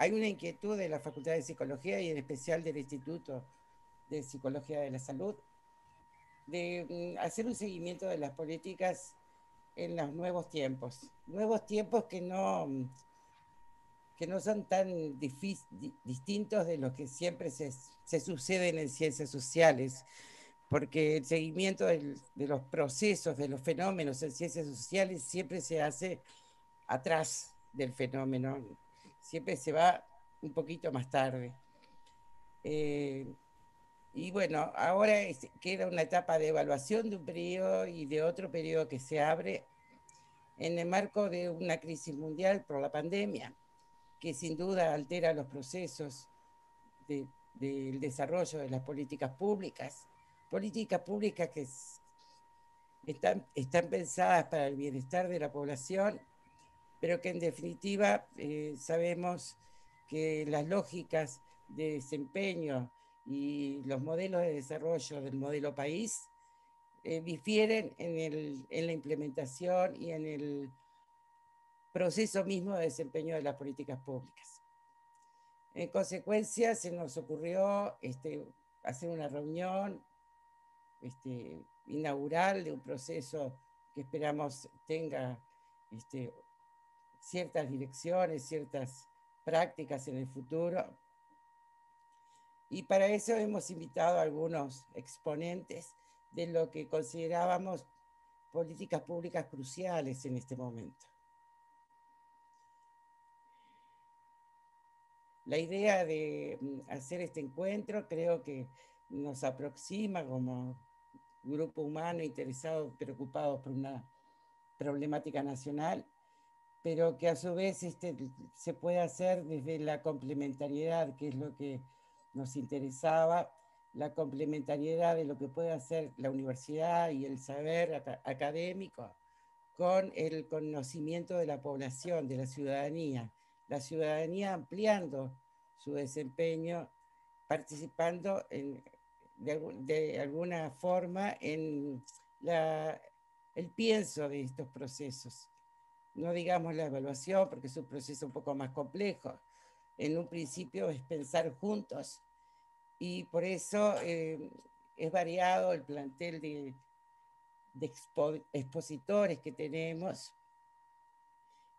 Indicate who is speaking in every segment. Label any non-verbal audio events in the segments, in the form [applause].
Speaker 1: hay una inquietud de la Facultad de Psicología y en especial del Instituto de Psicología de la Salud de mm, hacer un seguimiento de las políticas en los nuevos tiempos. Nuevos tiempos que no, mm, que no son tan distintos de los que siempre se, se, suceden en ciencias sociales, porque el seguimiento de los procesos, de los fenómenos en ciencias sociales siempre se hace atrás del fenómeno, siempre se va un poquito más tarde. Eh, y bueno, ahora queda una etapa de evaluación de un periodo y de otro periodo que se abre en el marco de una crisis mundial por la pandemia, que sin duda altera los procesos del desarrollo de las políticas públicas, políticas públicas que están, están pensadas para el bienestar de la población, pero que en definitiva eh, sabemos que las lógicas de desempeño y los modelos de desarrollo del modelo país eh, difieren en, en, la implementación y en el proceso mismo de desempeño de las políticas públicas. En consecuencia, se nos ocurrió este, hacer una reunión este, inaugural de un proceso que esperamos tenga este, ciertas direcciones, ciertas prácticas en el futuro y para eso hemos invitado a algunos exponentes de lo que considerábamos políticas públicas cruciales en este momento. La idea de mm, hacer este encuentro creo que nos aproxima como grupo humano interesado, preocupado por una problemática nacional, pero que a su vez este, se puede hacer desde la complementariedad, que es lo que nos interesaba la complementariedad de lo que puede hacer la universidad y el saber académico con el conocimiento de la población, de la ciudadanía, la ciudadanía ampliando su desempeño, participando de, alguna forma en el pienso de estos procesos. No digamos la evaluación, porque es un proceso un poco más complejo, en un principio es pensar juntos y por eso eh, es variado el plantel de, expositores que tenemos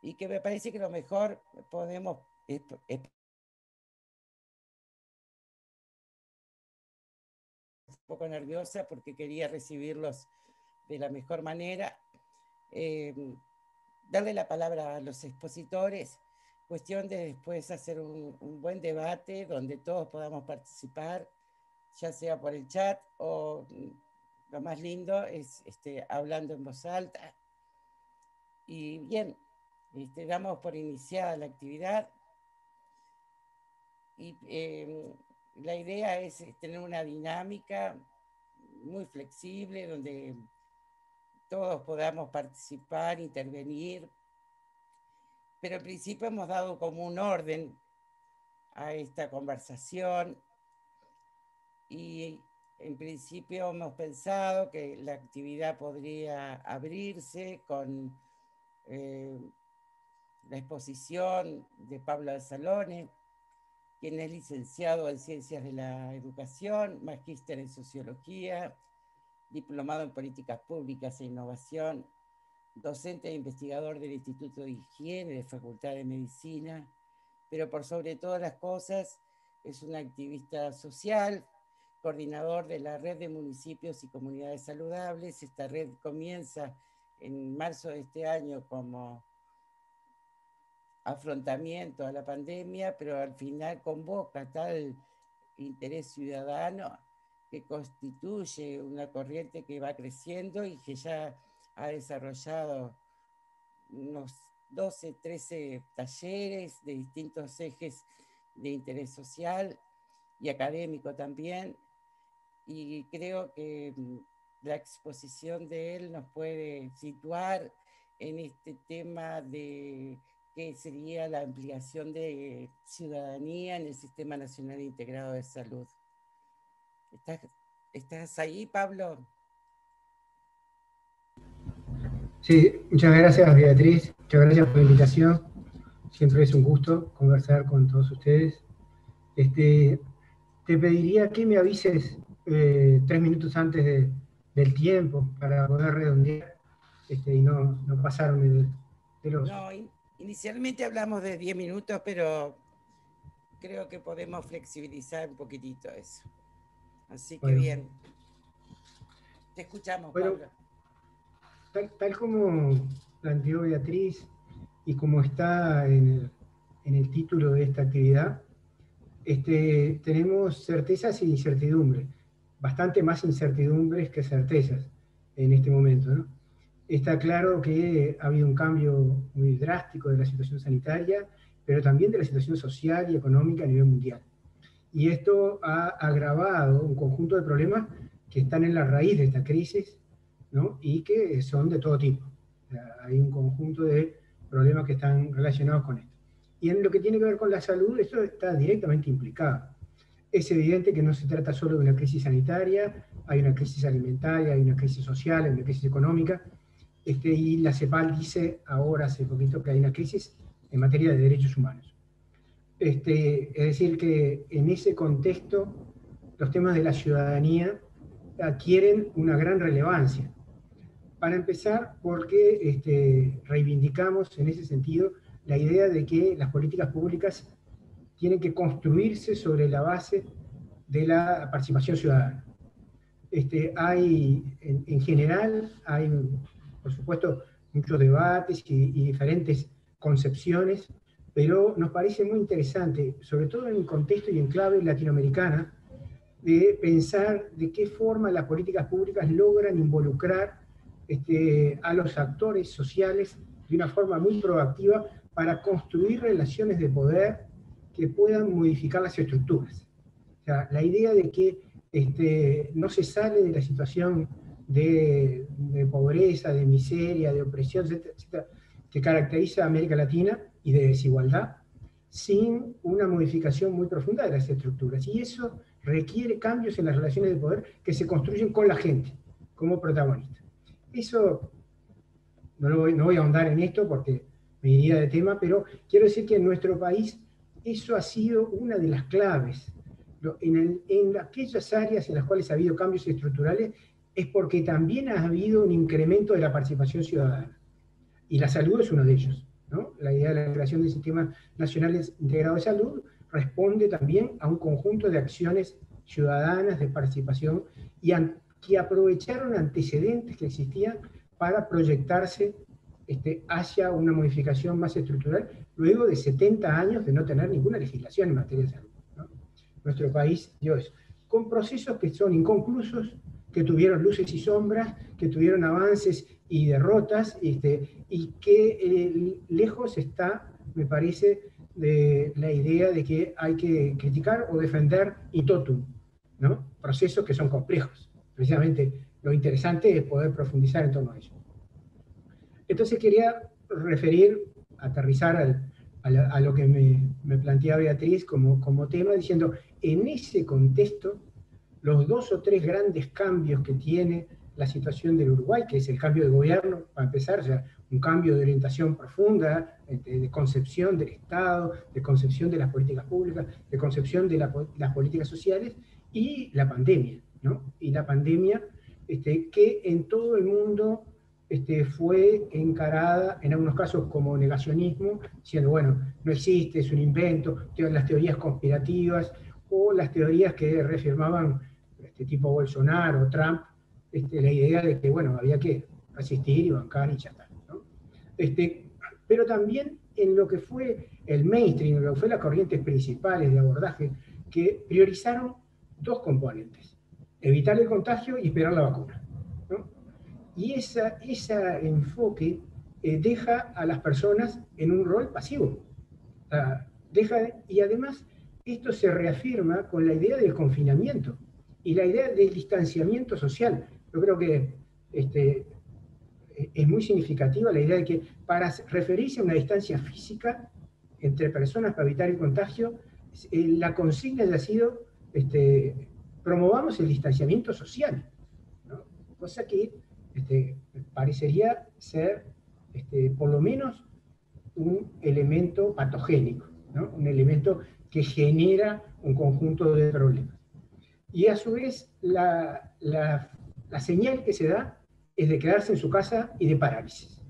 Speaker 1: y que me parece que lo mejor podemos un poco nerviosa porque quería recibirlos de la mejor manera. Eh, darle la palabra a los expositores Cuestión de después hacer un, buen debate donde todos podamos participar, ya sea por el chat o mm, lo más lindo es este, hablando en voz alta. Y bien, este, damos por iniciada la actividad. Y em, la idea es tener una dinámica muy flexible donde todos podamos participar, intervenir, pero en principio hemos dado como un orden a esta conversación y en principio hemos pensado que la actividad podría abrirse con eh, la exposición de Pablo Salone, quien es licenciado en Ciencias de la Educación, magíster en Sociología, diplomado en Políticas Públicas e Innovación docente e investigador del Instituto de Higiene de Facultad de Medicina, pero por sobre todas las cosas es un activista social, coordinador de la red de municipios y comunidades saludables. Esta red comienza en marzo de este año como afrontamiento a la pandemia, pero al final convoca tal interés ciudadano que constituye una corriente que va creciendo y que ya ha desarrollado unos 12, 13 talleres de distintos ejes de interés social y académico también. Y creo que mm, la exposición de él nos puede situar en este tema de qué sería la ampliación de ciudadanía en el Sistema Nacional Integrado de Salud. ¿Estás, ¿Estás ahí, Pablo?
Speaker 2: Sí, muchas gracias Beatriz, muchas gracias por la invitación. siempre es un gusto conversar con todos ustedes. Este, te pediría que me avises eh, tres minutos antes del tiempo para poder redondear este, y no, no pasarme de, los...
Speaker 1: No, inicialmente hablamos de diez minutos, pero creo que podemos flexibilizar un poquitito eso. Así que bien. Te escuchamos, Pablo.
Speaker 2: Tal, como planteó Beatriz y como está en el, título de esta actividad, este, tenemos certezas e incertidumbres, bastante más incertidumbres que certezas en este momento. Está claro que ha habido un cambio muy drástico de la situación sanitaria, pero también de la situación social y económica a nivel mundial. Y esto ha agravado un conjunto de problemas que están en la raíz de esta crisis ¿no? y que son de todo tipo. hay un conjunto de problemas que están relacionados con esto. Y en lo que tiene que ver con la salud, esto está directamente implicado. Es evidente que no se trata solo de una crisis sanitaria, hay una crisis alimentaria, hay una crisis social, hay una crisis económica, este, y la CEPAL dice ahora, hace poquito, que hay una crisis en materia de derechos humanos. Este, es decir, que en ese contexto los temas de la ciudadanía adquieren una gran relevancia. Para empezar, porque este, reivindicamos en ese sentido la idea de que las políticas públicas tienen que construirse sobre la base de la participación ciudadana. Este, hay, en, general, hay, por supuesto, muchos debates y, y, diferentes concepciones, pero nos parece muy interesante, sobre todo en el contexto y en clave latinoamericana, de pensar de qué forma las políticas públicas logran involucrar este, a los actores sociales de una forma muy proactiva para construir relaciones de poder que puedan modificar las estructuras. O sea, la idea de que este, no se sale de la situación de, pobreza, de miseria, de opresión, etcétera, que caracteriza a América Latina y de desigualdad, sin una modificación muy profunda de las estructuras. Y eso requiere cambios en las relaciones de poder que se construyen con la gente como protagonista. Eso, no, voy, no voy a ahondar en esto porque me iría de tema, pero quiero decir que en nuestro país eso ha sido una de las claves. En, en aquellas áreas en las cuales ha habido cambios estructurales es porque también ha habido un incremento de la participación ciudadana. Y la salud es uno de ellos. ¿No? La idea de la creación de sistemas nacionales integrados de salud responde también a un conjunto de acciones ciudadanas de participación y que aprovecharon antecedentes que existían para proyectarse este, hacia una modificación más estructural, luego de 70 años de no tener ninguna legislación en materia de salud. Nuestro país dio eso, con procesos que son inconclusos, que tuvieron luces y sombras, que tuvieron avances y derrotas, este, y que eh, lejos está, me parece, de la idea de que hay que criticar o defender y totum, ¿no? procesos que son complejos. Precisamente lo interesante es poder profundizar en torno a eso. Entonces quería referir, aterrizar a, lo que me, me, planteaba Beatriz como, como tema, diciendo, en ese contexto, los dos o tres grandes cambios que tiene la situación del Uruguay, que es el cambio de gobierno, para empezar, o sea, un cambio de orientación profunda, este, de, concepción del Estado, de concepción de las políticas públicas, de concepción de las políticas sociales, y la pandemia, ¿no? Y la pandemia este, que en todo el mundo este, fue encarada, en algunos casos, como negacionismo, diciendo, bueno, no existe, es un invento, las teorías conspirativas, o las teorías que reafirmaban este tipo Bolsonaro, Trump, este, la idea de que, bueno, había que resistir y bancar y ya está. Este, pero también en lo que fue el mainstream, en lo que fue las corrientes principales de abordaje, que priorizaron dos componentes, evitar el contagio y esperar la vacuna. Y ese esa enfoque eh, deja a las personas en un rol pasivo. deja, y además esto se reafirma con la idea del confinamiento y la idea del distanciamiento social. Yo creo que este, es muy significativa la idea de que para referirse a una distancia física entre personas para evitar el contagio, eh, la consigna ha sido este, promovamos el distanciamiento social, cosa que este, parecería ser, este, por lo menos, un elemento patogénico, un elemento que genera un conjunto de problemas. Y a su vez, la, señal que se da es de quedarse en su casa y de parálisis.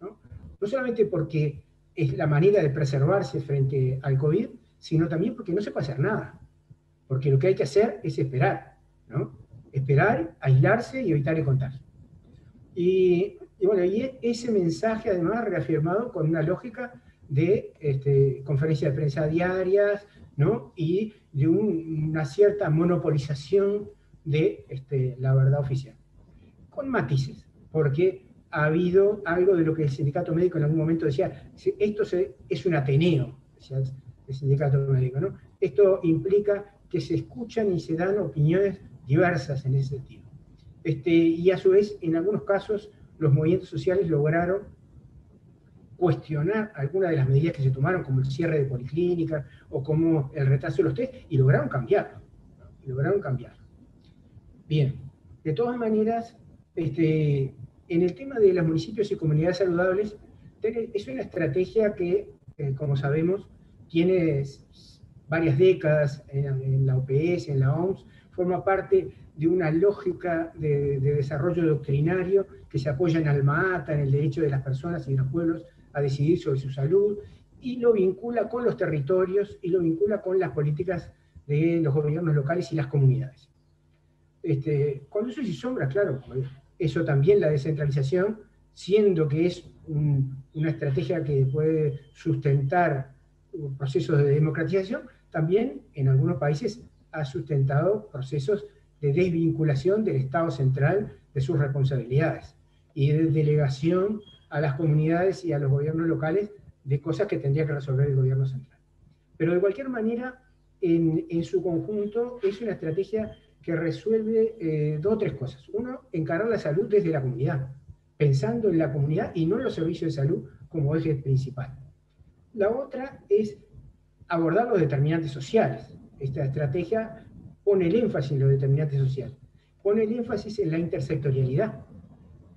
Speaker 2: ¿no? no solamente porque es la manera de preservarse frente al COVID, sino también porque no se puede hacer nada. Porque lo que hay que hacer es esperar, ¿no? Esperar, aislarse y evitar el contagio. Y, bueno, y ese mensaje además reafirmado con una lógica de este, conferencias de prensa diarias, ¿no? Y de una cierta monopolización de este, la verdad oficial. Con matices, porque ha habido algo de lo que el sindicato médico en algún momento decía, esto es un ateneo, decía el sindicato médico, ¿no? Esto implica que se escuchan y se dan opiniones diversas en ese sentido. Este, y a su vez, en algunos casos, los movimientos sociales lograron cuestionar algunas de las medidas que se tomaron, como el cierre de policlínicas o como el retraso de los test, y lograron cambiarlo. lograron cambiarlo. Bien, de todas maneras, este, en el tema de los municipios y comunidades saludables, es una estrategia que, eh, como sabemos, tiene varias décadas en, la OPS, en la OMS, forma parte de una lógica de, desarrollo doctrinario que se apoya en Alma-Ata, en el derecho de las personas y de los pueblos a decidir sobre su salud, y lo vincula con los territorios y lo vincula con las políticas de los gobiernos locales y las comunidades. Este, con luces y claro, eso también la descentralización, siendo que es una estrategia que puede sustentar procesos de democratización, también en algunos países ha sustentado procesos de desvinculación del Estado central de sus responsabilidades y de delegación a las comunidades y a los gobiernos locales de cosas que tendría que resolver el gobierno central. Pero de cualquier manera, en, su conjunto, es una estrategia que resuelve eh, dos o tres cosas. Uno, encarar la salud desde la comunidad, pensando en la comunidad y no en los servicios de salud como eje principal. La otra es abordar los determinantes sociales. Esta estrategia pone el énfasis en los determinantes sociales, pone el énfasis en la intersectorialidad,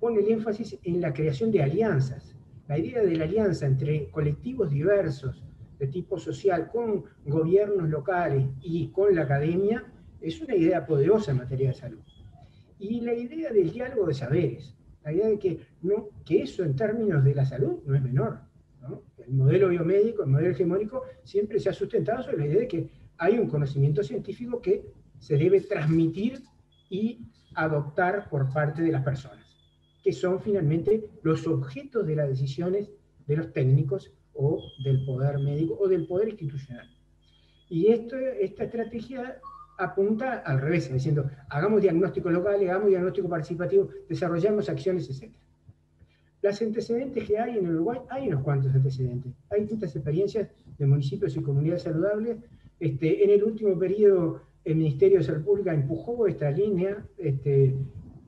Speaker 2: pone el énfasis en la creación de alianzas. La idea de la alianza entre colectivos diversos de tipo social con gobiernos locales y con la academia es una idea poderosa en materia de salud. Y la idea del diálogo de saberes, la idea de que, no, que eso en términos de la salud no es menor. El modelo biomédico, el modelo hegemónico, siempre se ha sustentado sobre la idea de que hay un conocimiento científico que se debe transmitir y adoptar por parte de las personas, que son finalmente los objetos de las decisiones de los técnicos o del poder médico o del poder institucional. Y esto, esta estrategia apunta al revés, diciendo, hagamos diagnóstico local, hagamos diagnóstico participativo, desarrollamos acciones, etc. Los antecedentes que hay en Uruguay, hay unos cuantos antecedentes. Hay distintas experiencias de municipios y comunidades saludables. Este, en el último periodo, el Ministerio de Salud Pública empujó esta línea, este,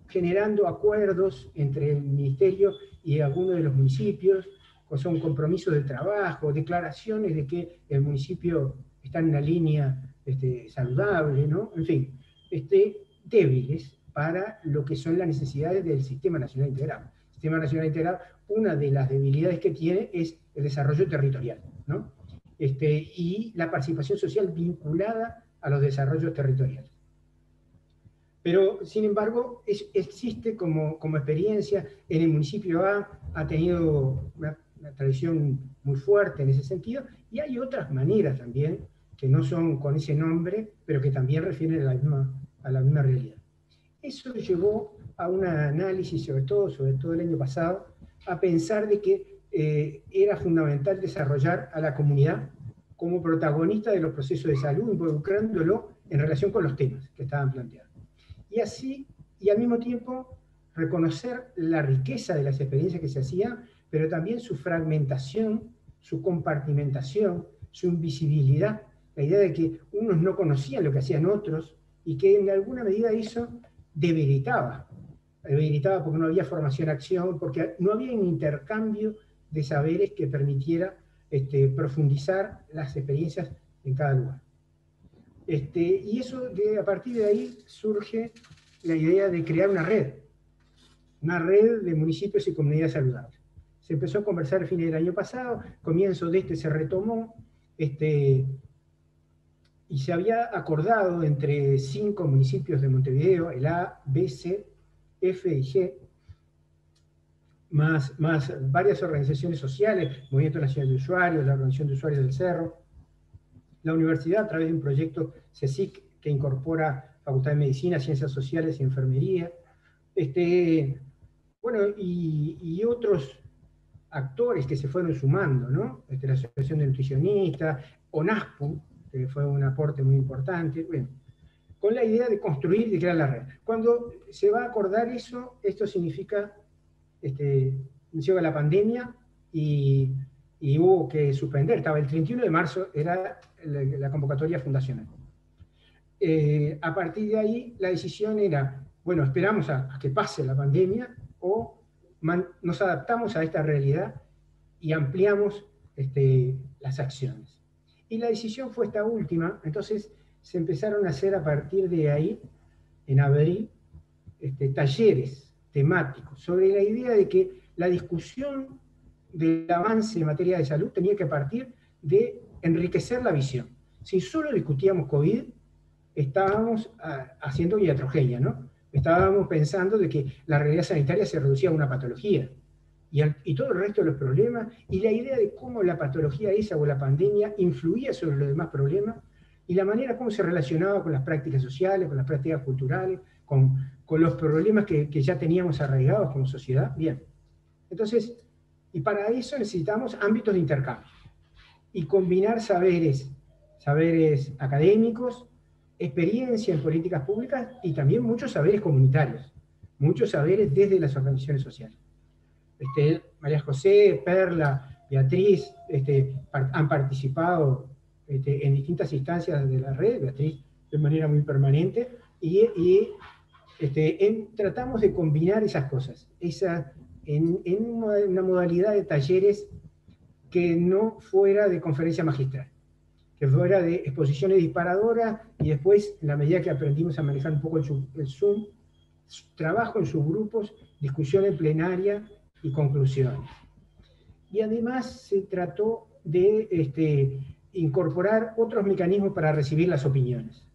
Speaker 2: generando acuerdos entre el Ministerio y algunos de los municipios, o son compromisos de trabajo, declaraciones de que el municipio está en una línea este, saludable, ¿no? En fin, este, débiles para lo que son las necesidades del Sistema Nacional Integrado. Sistema Nacional Integrado, una de las debilidades que tiene es el desarrollo territorial, ¿no? Este, y la participación social vinculada a los desarrollos territoriales. Pero, sin embargo, existe como, como, experiencia, en el municipio A ha tenido una, tradición muy fuerte en ese sentido, y hay otras maneras también, que no son con ese nombre, pero que también refieren a la misma, a la misma realidad. Eso llevó a un análisis, sobre todo, sobre todo el año pasado, a pensar de que eh, era fundamental desarrollar a la comunidad como protagonista de los procesos de salud, involucrándolo en relación con los temas que estaban planteados. Y así, y al mismo tiempo, reconocer la riqueza de las experiencias que se hacían, pero también su fragmentación, su compartimentación, su invisibilidad, la idea de que unos no conocían lo que hacían otros y que en alguna medida eso debilitaba debilitaba porque no había formación-acción, porque no había un intercambio de saberes que permitiera este, profundizar las experiencias en cada lugar. Este, y eso, a partir de ahí surge la idea de crear una red, una red de municipios y comunidades saludables. se empezó a conversar a fines del año pasado, comienzo de este se retomó, este, y se había acordado entre cinco municipios de Montevideo, el A, B, C, F y G, más, más varias organizaciones sociales, Movimiento Nacional de Usuarios, la Organización de Usuarios del Cerro, la universidad a través de un proyecto CSIC que incorpora Facultad de Medicina, Ciencias Sociales y Enfermería, este, bueno, y, otros actores que se fueron sumando, ¿no? Este, la Asociación de Nutricionistas, ONASPO, fue un aporte muy importante, bueno, con la idea de construir y crear la red. Cuando se va a acordar eso, esto significa, este, la pandemia y, hubo que suspender, estaba el 31 de marzo, era la, convocatoria fundacional. Eh, a partir de ahí, la decisión era, bueno, esperamos a, que pase la pandemia o nos adaptamos a esta realidad y ampliamos este, las acciones. Y la decisión fue esta última, entonces se empezaron a hacer a partir de ahí, en abril, este, talleres temáticos sobre la idea de que la discusión del avance en materia de salud tenía que partir de enriquecer la visión. Si solo discutíamos COVID, estábamos ah, haciendo iatrogenia, ¿no? Estábamos pensando de que la realidad sanitaria se reducía a una patología y, todo el resto de los problemas, y la idea de cómo la patología esa o la pandemia influía sobre los demás problemas, y la manera como se relacionaba con las prácticas sociales, con las prácticas culturales, con, con los problemas que, que, ya teníamos arraigados como sociedad. Bien. Entonces, y para eso necesitamos ámbitos de intercambio y combinar saberes, saberes académicos, experiencia en políticas públicas y también muchos saberes comunitarios, muchos saberes desde las organizaciones sociales. Este, María José, Perla, Beatriz este, han participado este, en distintas instancias de la red, Beatriz de manera muy permanente, y, tratamos de combinar esas cosas, esa, en, una modalidad de talleres que no fuera de conferencia magistral, que fuera de exposiciones disparadoras y después, en la medida que aprendimos a manejar un poco el, el Zoom, trabajo en subgrupos, discusión en plenaria y conclusiones. Y además se trató de este, incorporar otros mecanismos para recibir las opiniones.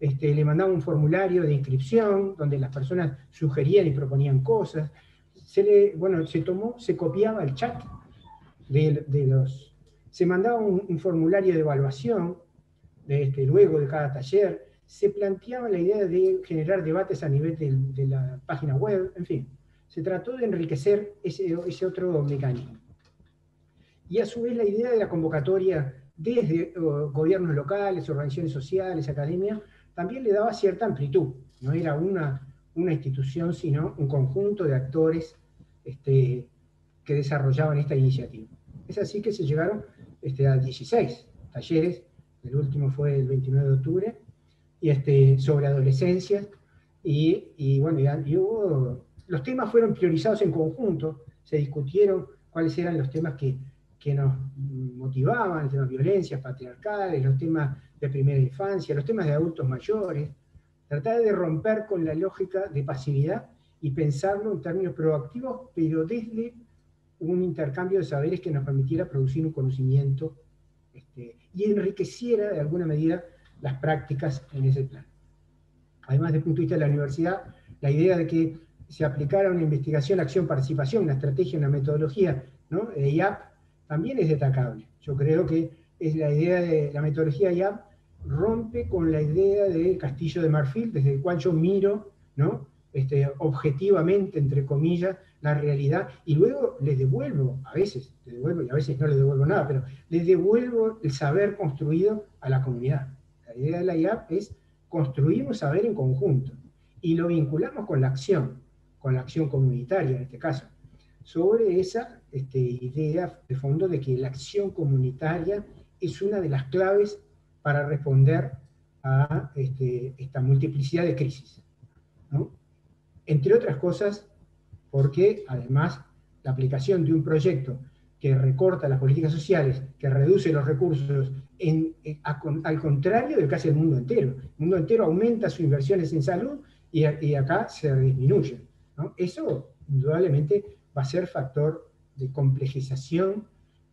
Speaker 2: Este, le mandaba un formulario de inscripción donde las personas sugerían y proponían cosas. Se le, bueno, se tomó, se copiaba el chat de, los... Se mandaba un, formulario de evaluación de este, luego de cada taller. Se planteaba la idea de generar debates a nivel de la página web, en fin se trató de enriquecer ese, ese otro mecanismo. Y a su vez la idea de la convocatoria desde gobiernos locales, organizaciones sociales, academia, también le daba cierta amplitud. No era una, una institución, sino un conjunto de actores este, que desarrollaban esta iniciativa. Es así que se llegaron este, a 16 talleres, el último fue el 29 de octubre, y este, sobre adolescencia, y, bueno, y hubo los temas fueron priorizados en conjunto, se discutieron cuáles eran los temas que, nos motivaban, los temas de violencia patriarcales, los temas de primera infancia, los temas de adultos mayores, tratar de romper con la lógica de pasividad y pensarlo en términos proactivos, pero desde un intercambio de saberes que nos permitiera producir un conocimiento este, y enriqueciera de alguna medida las prácticas en ese plan. Además, desde el punto de vista de la universidad, la idea de que se aplicara una investigación, acción, participación, una estrategia, una metodología, ¿no? de IAP, también es destacable. Yo creo que es la idea de la metodología IAP rompe con la idea del castillo de marfil, desde el cual yo miro, ¿no? Este, objetivamente, entre comillas, la realidad, y luego le devuelvo, a veces le devuelvo y a veces no le devuelvo nada, pero le devuelvo el saber construido a la comunidad. La idea de la IAP es construir un saber en conjunto y lo vinculamos con la acción con la acción comunitaria en este caso, sobre esa este, idea de fondo de que la acción comunitaria es una de las claves para responder a este, esta multiplicidad de crisis. Entre otras cosas, porque además la aplicación de un proyecto que recorta las políticas sociales, que reduce los recursos, en, al contrario de casi el mundo entero. El mundo entero aumenta sus inversiones en salud y, y acá se Eso indudablemente va a ser factor de complejización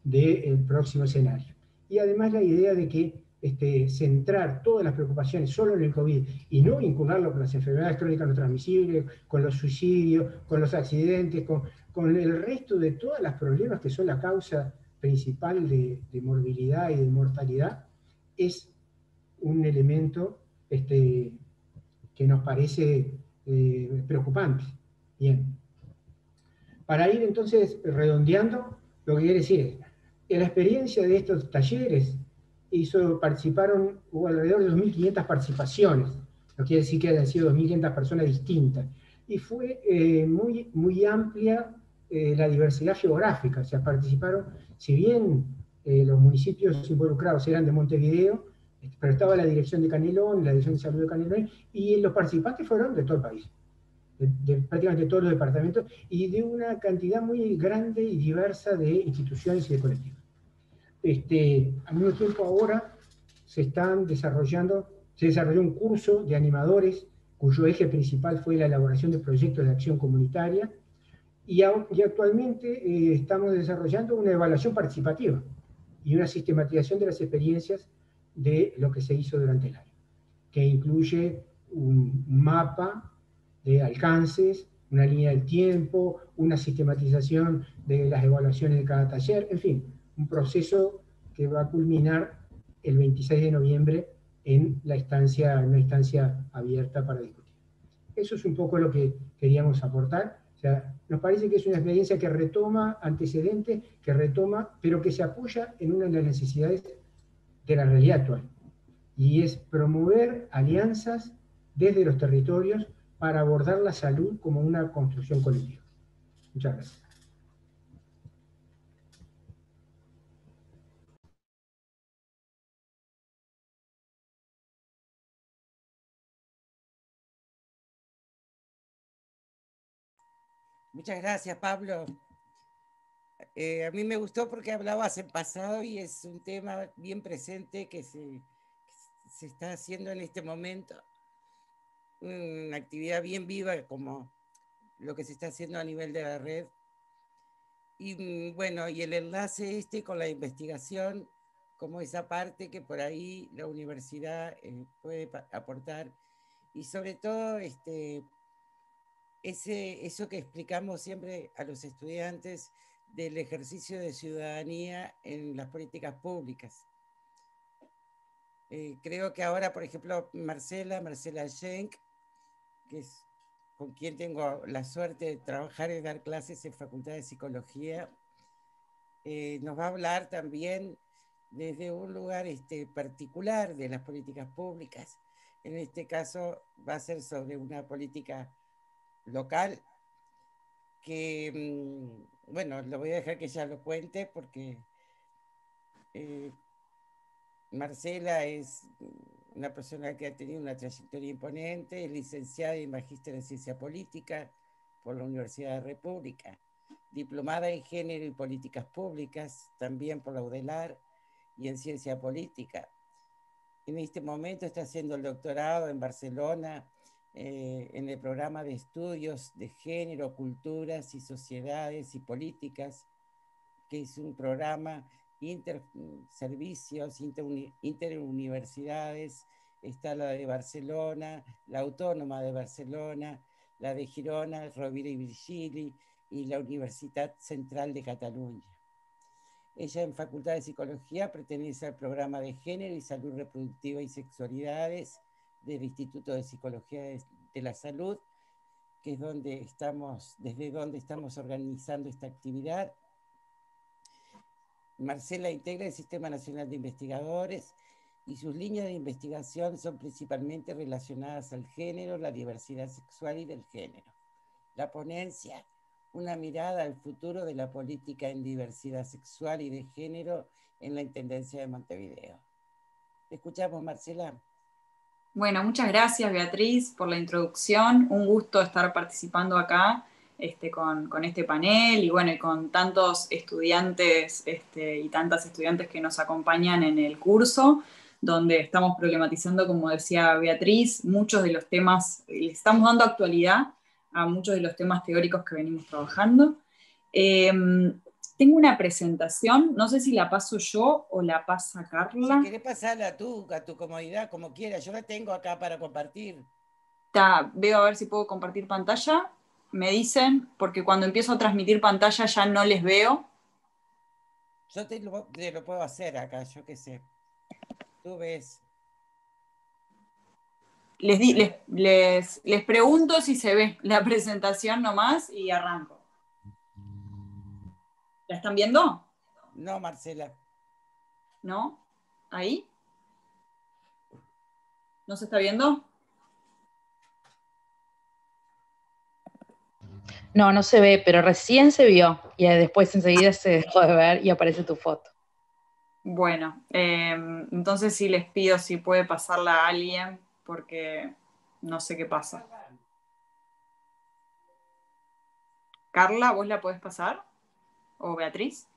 Speaker 2: del próximo escenario. Y además la idea de que este, centrar todas las preocupaciones solo en el COVID y no vincularlo con las enfermedades crónicas no transmisibles, con los suicidios, con los accidentes, con, con el resto de todos los problemas que son la causa principal de, morbilidad y de mortalidad, es un elemento este, que nos parece eh, preocupante. Bien. Para ir entonces redondeando, lo que quiere decir es, en la experiencia de estos talleres hizo, participaron, hubo alrededor de 2.500 participaciones, no quiere decir que hayan sido 2.500 personas distintas, y fue eh, muy, muy amplia eh, la diversidad geográfica, o sea, participaron, si bien eh, los municipios involucrados eran de Montevideo, pero estaba la dirección de Canelón, la dirección de salud de Canelón, y los participantes fueron de todo el país, de, prácticamente todos los departamentos, y de una cantidad muy grande y diversa de instituciones y de colectivos. Este, al mismo tiempo ahora se están desarrollando, se desarrolló un curso de animadores cuyo eje principal fue la elaboración de proyectos de acción comunitaria, y, actualmente eh, estamos desarrollando una evaluación participativa y una sistematización de las experiencias de lo que se hizo durante el año, que incluye un mapa de alcances, una línea del tiempo, una sistematización de las evaluaciones de cada taller, en fin, un proceso que va a culminar el 26 de noviembre en la instancia, una instancia abierta para discutir. Eso es un poco lo que queríamos aportar. O sea, nos parece que es una experiencia que retoma antecedentes, que retoma, pero que se apoya en una de las necesidades de la realidad actual. Y es promover alianzas desde los territorios para abordar la salud como una construcción colectiva. Muchas gracias.
Speaker 1: Muchas gracias, Pablo. Eh, a mí me gustó porque hablabas en pasado y es un tema bien presente que se, se está haciendo en este momento. Una actividad bien viva como lo que se está haciendo a nivel de la red. Y mm, bueno, y el enlace este con la investigación, como esa parte que por ahí la universidad eh, puede aportar. Y sobre todo, este, eso que explicamos siempre a los estudiantes del ejercicio de ciudadanía en las políticas públicas. Eh, creo que ahora, por ejemplo, Marcela, Marcela Schenk, que es con quien tengo la suerte de trabajar y dar clases en Facultad de Psicología, eh, nos va a hablar también desde un lugar este, particular de las políticas públicas. En este caso va a ser sobre una política local que, mm, bueno, lo voy a dejar que ella lo cuente porque eh, Marcela es una persona que ha tenido una trayectoria imponente, es licenciada y magíster en ciencia política por la Universidad de República, diplomada en género y políticas públicas, también por la UDELAR y en ciencia política. En este momento está haciendo el doctorado en Barcelona eh, en el programa de estudios de género, culturas y sociedades y políticas, que es un programa inter servicios, interuniversidades, está la de Barcelona, la Autónoma de Barcelona, la de Girona, Rovira y Virgili y la Universidad Central de Cataluña. Ella en Facultad de Psicología pertenece al programa de Género y Salud Reproductiva y Sexualidades del Instituto de Psicología de, la Salud, que es donde estamos, desde donde estamos organizando esta actividad. Marcela integra el Sistema Nacional de Investigadores y sus líneas de investigación son principalmente relacionadas al género, la diversidad sexual y del género. La ponencia, una mirada al futuro de la política en diversidad sexual y de género en la Intendencia de Montevideo. escuchamos, Marcela?
Speaker 3: Bueno, muchas gracias Beatriz por la introducción. Un gusto estar participando acá este, con, este panel y bueno, con tantos estudiantes este, y tantas estudiantes que nos acompañan en el curso, donde estamos problematizando, como decía Beatriz, muchos de los temas, le estamos dando actualidad a muchos de los temas teóricos que venimos trabajando. Em, tengo una presentación, no sé si la paso yo o la pasa Carla.
Speaker 1: Si querés pasarla tú, a tu comodidad, como quieras. Yo la tengo acá para compartir.
Speaker 3: Está, veo a ver si puedo compartir pantalla. Me dicen, porque cuando empiezo a transmitir pantalla ya no les veo.
Speaker 1: Yo te lo, puedo hacer acá, yo qué sé. Tú ves.
Speaker 3: Les, les, les, les pregunto si se ve la presentación nomás y arranco. ¿La están viendo?
Speaker 1: No, Marcela.
Speaker 3: ¿No? ¿Ahí? ¿No se está viendo?
Speaker 4: No, no se ve, pero recién se vio y después enseguida se dejó de ver y aparece tu foto.
Speaker 3: Bueno, em, entonces sí les pido si puede pasarla a alguien porque no sé qué pasa. Carla, ¿vos la podés pasar? ¿O Beatriz?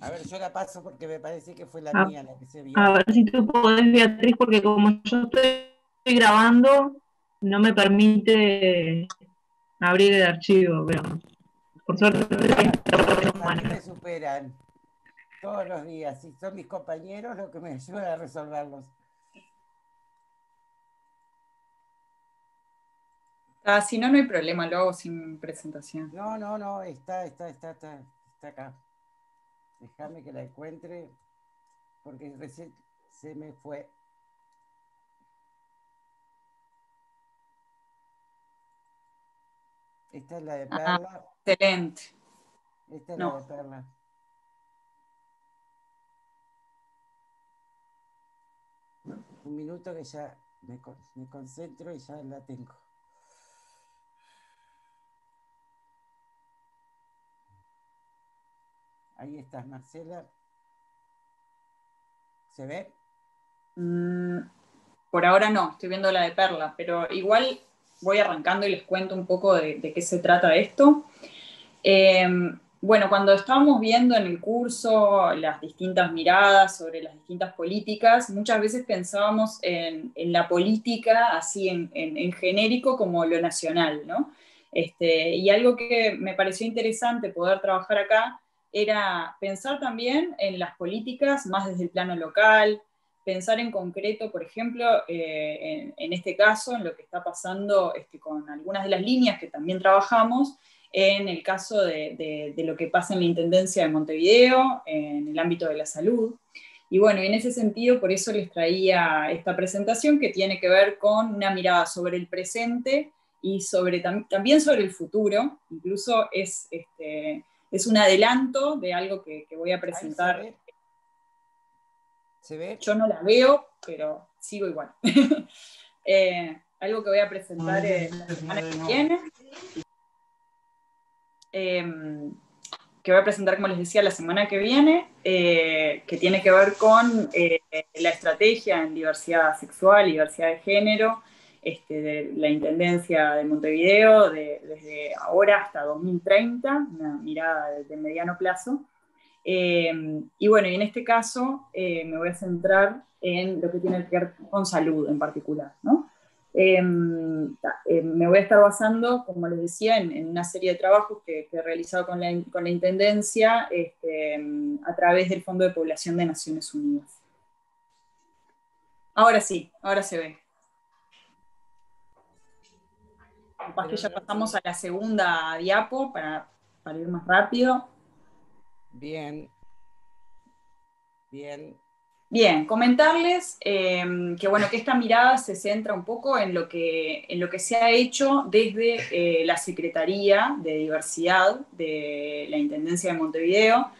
Speaker 1: A ver, yo la paso porque me parece que fue la
Speaker 5: ah,
Speaker 1: mía la que se vio.
Speaker 5: A ver si tú podés, Beatriz, porque como yo estoy grabando, no me permite abrir el archivo, pero por suerte.
Speaker 1: me superan todos los días y son mis compañeros los que me ayudan a resolverlos.
Speaker 3: Ah, si no, no hay problema, lo hago sin presentación.
Speaker 1: No, no, no, está, está, está, está, está acá. Déjame que la encuentre, porque recién se me fue. Esta es la de ah, Perla.
Speaker 3: excelente.
Speaker 1: Esta es la de Perla. Un minuto que ya me, me concentro y ya la tengo. Ahí estás, Marcela. ¿Se ve?
Speaker 3: Mm, por ahora no, estoy viendo la de Perla, pero igual voy arrancando y les cuento un poco de, qué se trata esto. Em, bueno, cuando estábamos viendo en el curso las distintas miradas sobre las distintas políticas, muchas veces pensábamos en, la política así en, genérico como lo nacional, ¿no? Este, y algo que me pareció interesante poder trabajar acá era pensar también en las políticas más desde el plano local, pensar en concreto, por ejemplo, eh, en, este caso, en lo que está pasando este, con algunas de las líneas que también trabajamos, en el caso de, lo que pasa en la Intendencia de Montevideo, en el ámbito de la salud. Y bueno, en ese sentido, por eso les traía esta presentación que tiene que ver con una mirada sobre el presente y sobre, también sobre el futuro. Incluso es este, es un adelanto de algo que, voy a presentar.
Speaker 1: Se ve.
Speaker 3: Yo no la veo, pero sigo igual. [laughs] Eh, algo que voy a presentar la semana que viene. Em, que voy a presentar, como les decía, la semana que viene, eh, que tiene que ver con eh, la estrategia en diversidad sexual y diversidad de género este, de la Intendencia de Montevideo desde ahora hasta 2030, una mirada de, mediano plazo. Eh, y bueno, y en este caso eh, me voy a centrar en lo que tiene que ver con salud en particular. Eh, me voy a estar basando, como les decía, en, una serie de trabajos que, he realizado con la, con la Intendencia este, a través del Fondo de Población de Naciones Unidas. Ahora sí, ahora se ve. Capaz que ya pasamos a la segunda diapo para, ir más rápido.
Speaker 1: Bien. Bien.
Speaker 3: Bien, comentarles eh, que bueno, que esta mirada se centra un poco en lo que, en lo que se ha hecho desde eh, la Secretaría de Diversidad de la Intendencia de Montevideo,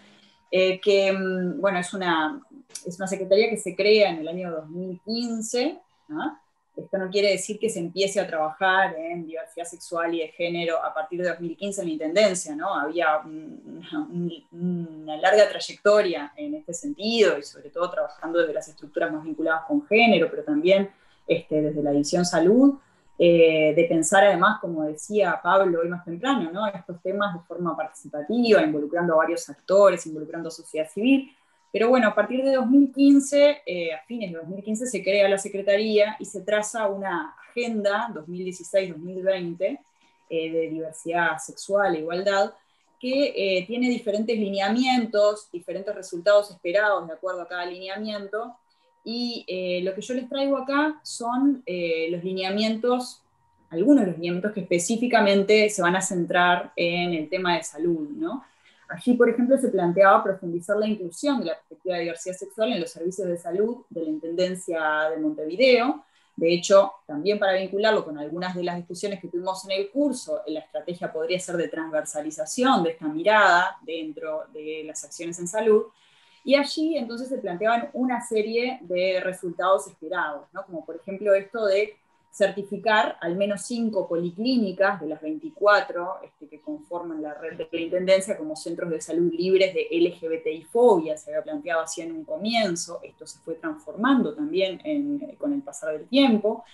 Speaker 3: eh, que mm, bueno, es una, es una secretaría que se crea en el año 2015, ¿no? Esto no quiere decir que se empiece a trabajar en diversidad sexual y de género a partir de 2015 en la Intendencia, ¿no? Había una larga trayectoria en este sentido y sobre todo trabajando desde las estructuras más vinculadas con género, pero también este, desde la División Salud, eh, de pensar además, como decía Pablo hoy más temprano, ¿no? estos temas de forma participativa, involucrando a varios actores, involucrando a sociedad civil, pero bueno, a partir de 2015, eh, a fines de 2015, se crea la Secretaría y se traza una agenda 2016-2020 de diversidad sexual e igualdad, que tiene diferentes lineamientos, diferentes resultados esperados de acuerdo a cada lineamiento, y lo que yo les traigo acá son los lineamientos algunos de los lineamientos que específicamente se van a centrar en el tema de salud, ¿no? Allí, por ejemplo, se planteaba profundizar la inclusión de la perspectiva de diversidad sexual en los servicios de salud de la Intendencia de Montevideo. De hecho, también para vincularlo con algunas de las discusiones que tuvimos en el curso, la estrategia podría ser de transversalización de esta mirada dentro de las acciones en salud. Y allí entonces se planteaban una serie de resultados esperados, como por ejemplo esto de certificar al menos cinco policlínicas de las 24 este, que conforman la red de la Intendencia como centros de salud libres de LGBTI-fobia, se había planteado así en un comienzo, esto se fue transformando también con el pasar del tiempo.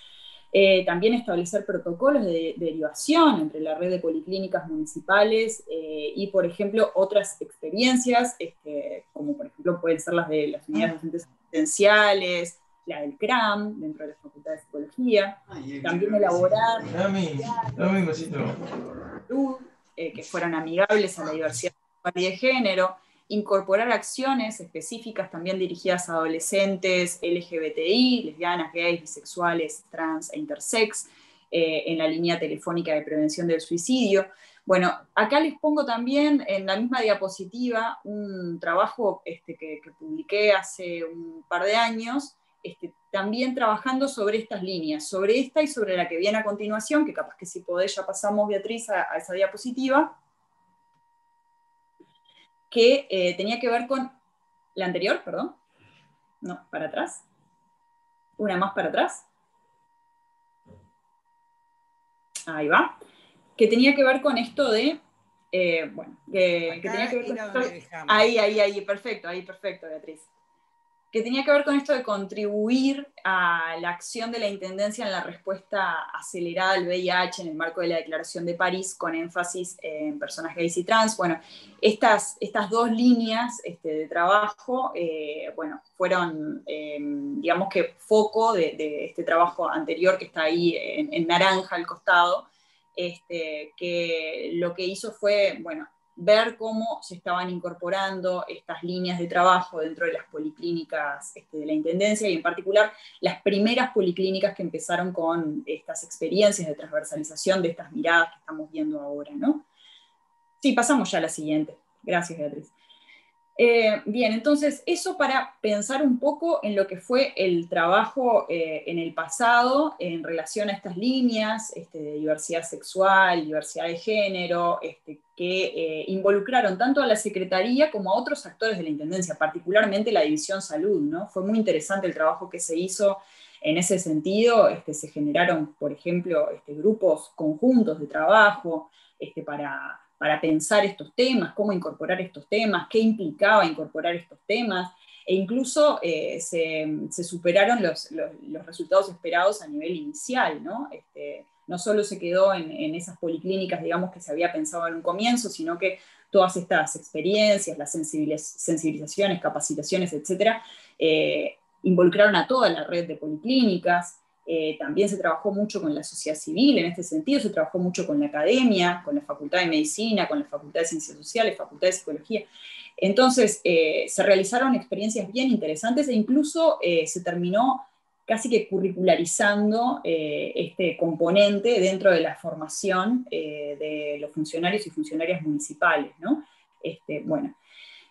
Speaker 3: Eh, también establecer protocolos de, derivación entre la red de policlínicas municipales eh, y, por ejemplo, otras experiencias, este, como por ejemplo pueden ser las de las unidades docentes asistenciales, la del CRAM, dentro de la Facultad de Psicología, también elaborar eh, que fueran amigables a la diversidad y de género, incorporar acciones específicas también dirigidas a adolescentes LGBTI, lesbianas, gays, bisexuales, trans e intersex, eh, en la línea telefónica de prevención del suicidio. Bueno, acá les pongo también en la misma diapositiva un trabajo este, que, que publiqué hace un par de años, este, también trabajando sobre estas líneas, sobre esta y sobre la que viene a continuación, que capaz que si podés ya pasamos, Beatriz, a, esa diapositiva, que eh, tenía que ver con la anterior, perdón. No, para atrás. Una más para atrás. Ahí va. Que tenía que ver con esto de eh, bueno, que, tenía que ver con esto, ahí, ahí, ahí, perfecto, ahí, perfecto, Beatriz que tenía que ver con esto de contribuir a la acción de la Intendencia en la respuesta acelerada al VIH en el marco de la Declaración de París, con énfasis en personas gays y trans. Bueno, estas, estas dos líneas este, de trabajo, eh, bueno, fueron, em, digamos que, foco de, este trabajo anterior que está ahí en, naranja al costado, este, que lo que hizo fue, bueno, ver cómo se estaban incorporando estas líneas de trabajo dentro de las policlínicas este, de la Intendencia y en particular las primeras policlínicas que empezaron con estas experiencias de transversalización de estas miradas que estamos viendo ahora. ¿no? Sí, pasamos ya a la siguiente. Gracias, Beatriz. Eh, bien, entonces eso para pensar un poco en lo que fue el trabajo eh, en el pasado en relación a estas líneas este, de diversidad sexual, diversidad de género, este, que eh, involucraron tanto a la Secretaría como a otros actores de la Intendencia, particularmente la División Salud. ¿no? Fue muy interesante el trabajo que se hizo en ese sentido. Este, se generaron, por ejemplo, grupos conjuntos de trabajo para para pensar estos temas, cómo incorporar estos temas, qué implicaba incorporar estos temas, e incluso eh, se, superaron los, resultados esperados a nivel inicial, ¿no? Este, no solo se quedó en, esas policlínicas, digamos, que se había pensado en un comienzo, sino que todas estas experiencias, las sensibilizaciones, capacitaciones, etcétera, eh, involucraron a toda la red de policlínicas, eh, también se trabajó mucho con la sociedad civil en este sentido, se trabajó mucho con la academia, con la Facultad de Medicina, con la Facultad de Ciencias Sociales, Facultad de Psicología. Entonces, eh, se realizaron experiencias bien interesantes e incluso eh, se terminó casi que curricularizando este componente dentro de la formación de los funcionarios y funcionarias municipales. ¿no? Este, bueno,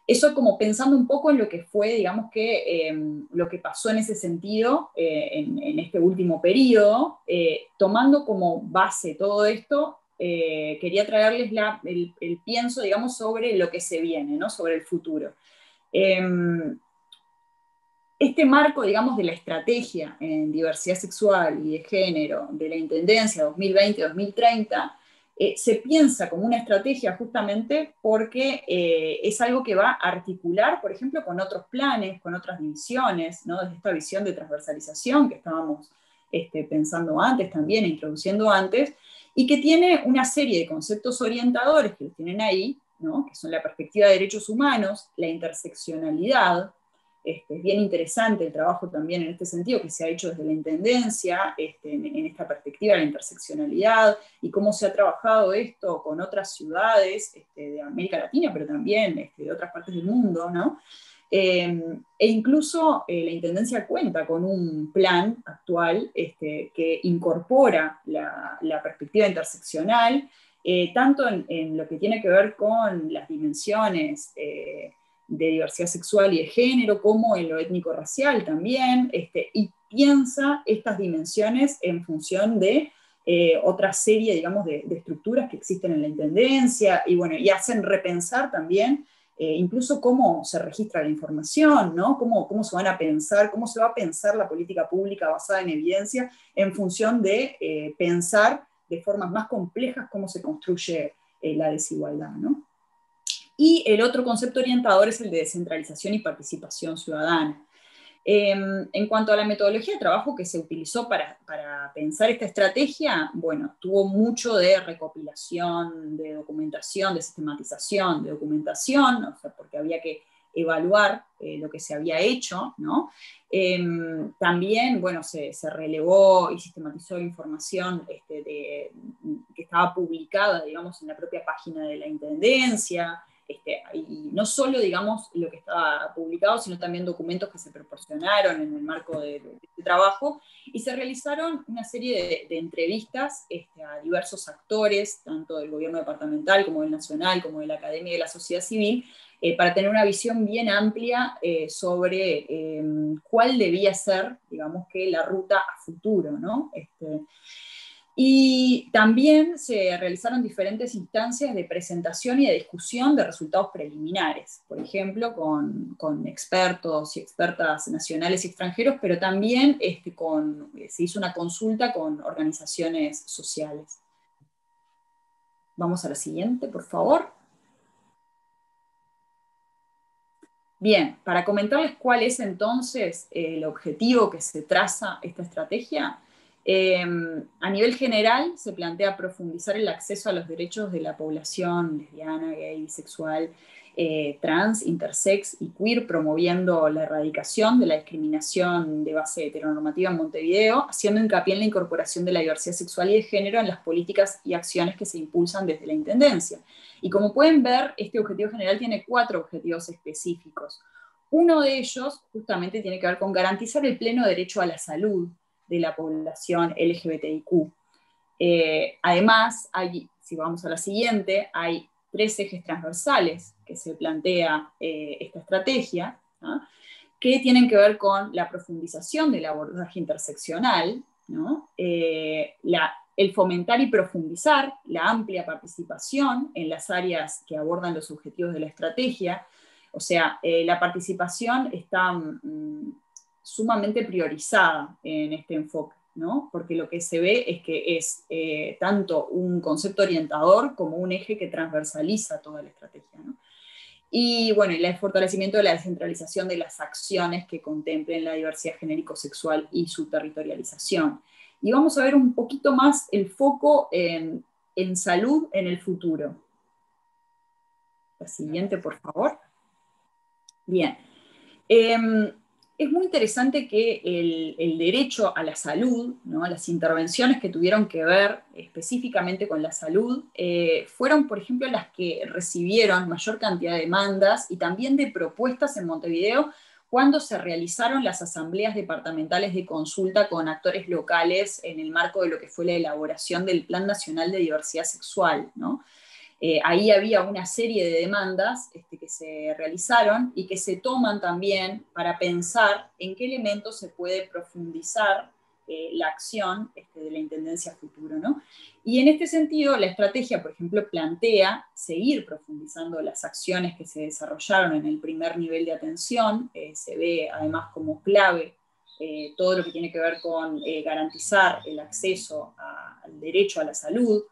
Speaker 3: eso como pensando un poco en lo que fue, digamos que, em, lo que pasó en ese sentido eh, en, este último periodo, eh, tomando como base todo esto, eh, quería traerles el, pienso, digamos, sobre lo que se viene, ¿no? sobre el futuro. Em, este marco, digamos, de la estrategia en diversidad sexual y de género de la Intendencia 2020-2030 eh, se piensa como una estrategia justamente porque eh, es algo que va a articular, por ejemplo, con otros planes, con otras divisiones, ¿no? desde esta visión de transversalización que estábamos este, pensando antes también, introduciendo antes, y que tiene una serie de conceptos orientadores que tienen ahí, ¿no? que son la perspectiva de derechos humanos, la interseccionalidad, Este, es bien interesante el trabajo también en este sentido que se ha hecho desde la Intendencia, este, en, esta perspectiva de la interseccionalidad y cómo se ha trabajado esto con otras ciudades este, de América Latina, pero también de otras partes del mundo, ¿no? Em, e incluso eh, la Intendencia cuenta con un plan actual que incorpora la, perspectiva interseccional, eh, tanto en, lo que tiene que ver con las dimensiones eh, de diversidad sexual y de género, como en lo étnico-racial también, este, y piensa estas dimensiones en función de otra serie, digamos, de, estructuras que existen en la Intendencia, y bueno, y hacen repensar también eh, incluso cómo se registra la información, ¿no? Cómo, cómo, se van a pensar, cómo se va a pensar la política pública basada en evidencia en función de eh, pensar de formas más complejas cómo se construye eh, la desigualdad, ¿no? Y el otro concepto orientador es el de descentralización y participación ciudadana. Em, en cuanto a la metodología de trabajo que se utilizó para, pensar esta estrategia, bueno, tuvo mucho de recopilación, de documentación, de sistematización, de documentación, porque había que evaluar eh, lo que se había hecho, ¿no? Em, también, bueno, se, relevó y sistematizó información este, que estaba publicada, digamos, en la propia página de la Intendencia, este, no solo, digamos, lo que estaba publicado, sino también documentos que se proporcionaron en el marco de, este trabajo, y se realizaron una serie de, entrevistas este, a diversos actores, tanto del gobierno departamental como del nacional, como de la academia y de la sociedad civil, eh, para tener una visión bien amplia eh, sobre eh, cuál debía ser, digamos, que la ruta a futuro, ¿no? Este, y también se realizaron diferentes instancias de presentación y de discusión de resultados preliminares, por ejemplo, con, con expertos y expertas nacionales y extranjeros, pero también este, con, se hizo una consulta con organizaciones sociales. Vamos a la siguiente, por favor. Bien, para comentarles cuál es entonces el objetivo que se traza esta estrategia, Em, a nivel general, se plantea profundizar el acceso a los derechos de la población lesbiana, gay, bisexual, eh, trans, intersex y queer, promoviendo la erradicación de la discriminación de base heteronormativa en Montevideo, haciendo hincapié en la incorporación de la diversidad sexual y de género en las políticas y acciones que se impulsan desde la Intendencia. Y como pueden ver, este objetivo general tiene cuatro objetivos específicos. Uno de ellos justamente tiene que ver con garantizar el pleno derecho a la salud, de la población LGBTIQ. Eh, además, hay, si vamos a la siguiente, hay tres ejes transversales que se plantea eh, esta estrategia, que tienen que ver con la profundización del abordaje interseccional, eh, el fomentar y profundizar la amplia participación en las áreas que abordan los objetivos de la estrategia, o sea, la participación está mm, sumamente priorizada en este enfoque, ¿no? porque lo que se ve es que es eh, tanto un concepto orientador como un eje que transversaliza toda la estrategia. ¿no? Y bueno, el fortalecimiento de la descentralización de las acciones que contemplen la diversidad genérico-sexual y su territorialización. Y vamos a ver un poquito más el foco en, salud en el futuro. La siguiente, por favor. Bien. Eh, es muy interesante que el, derecho a la salud, ¿no? las intervenciones que tuvieron que ver específicamente con la salud, eh, fueron, por ejemplo, las que recibieron mayor cantidad de demandas y también de propuestas en Montevideo cuando se realizaron las asambleas departamentales de consulta con actores locales en el marco de lo que fue la elaboración del Plan Nacional de Diversidad Sexual. ¿no? Eh, ahí había una serie de demandas este, que se realizaron y que se toman también para pensar en qué elementos se puede profundizar eh, la acción este, de la Intendencia futuro. ¿no? Y en este sentido, la estrategia, por ejemplo, plantea seguir profundizando las acciones que se desarrollaron en el primer nivel de atención, eh, se ve además como clave todo lo que tiene que ver con garantizar el acceso al derecho a la salud,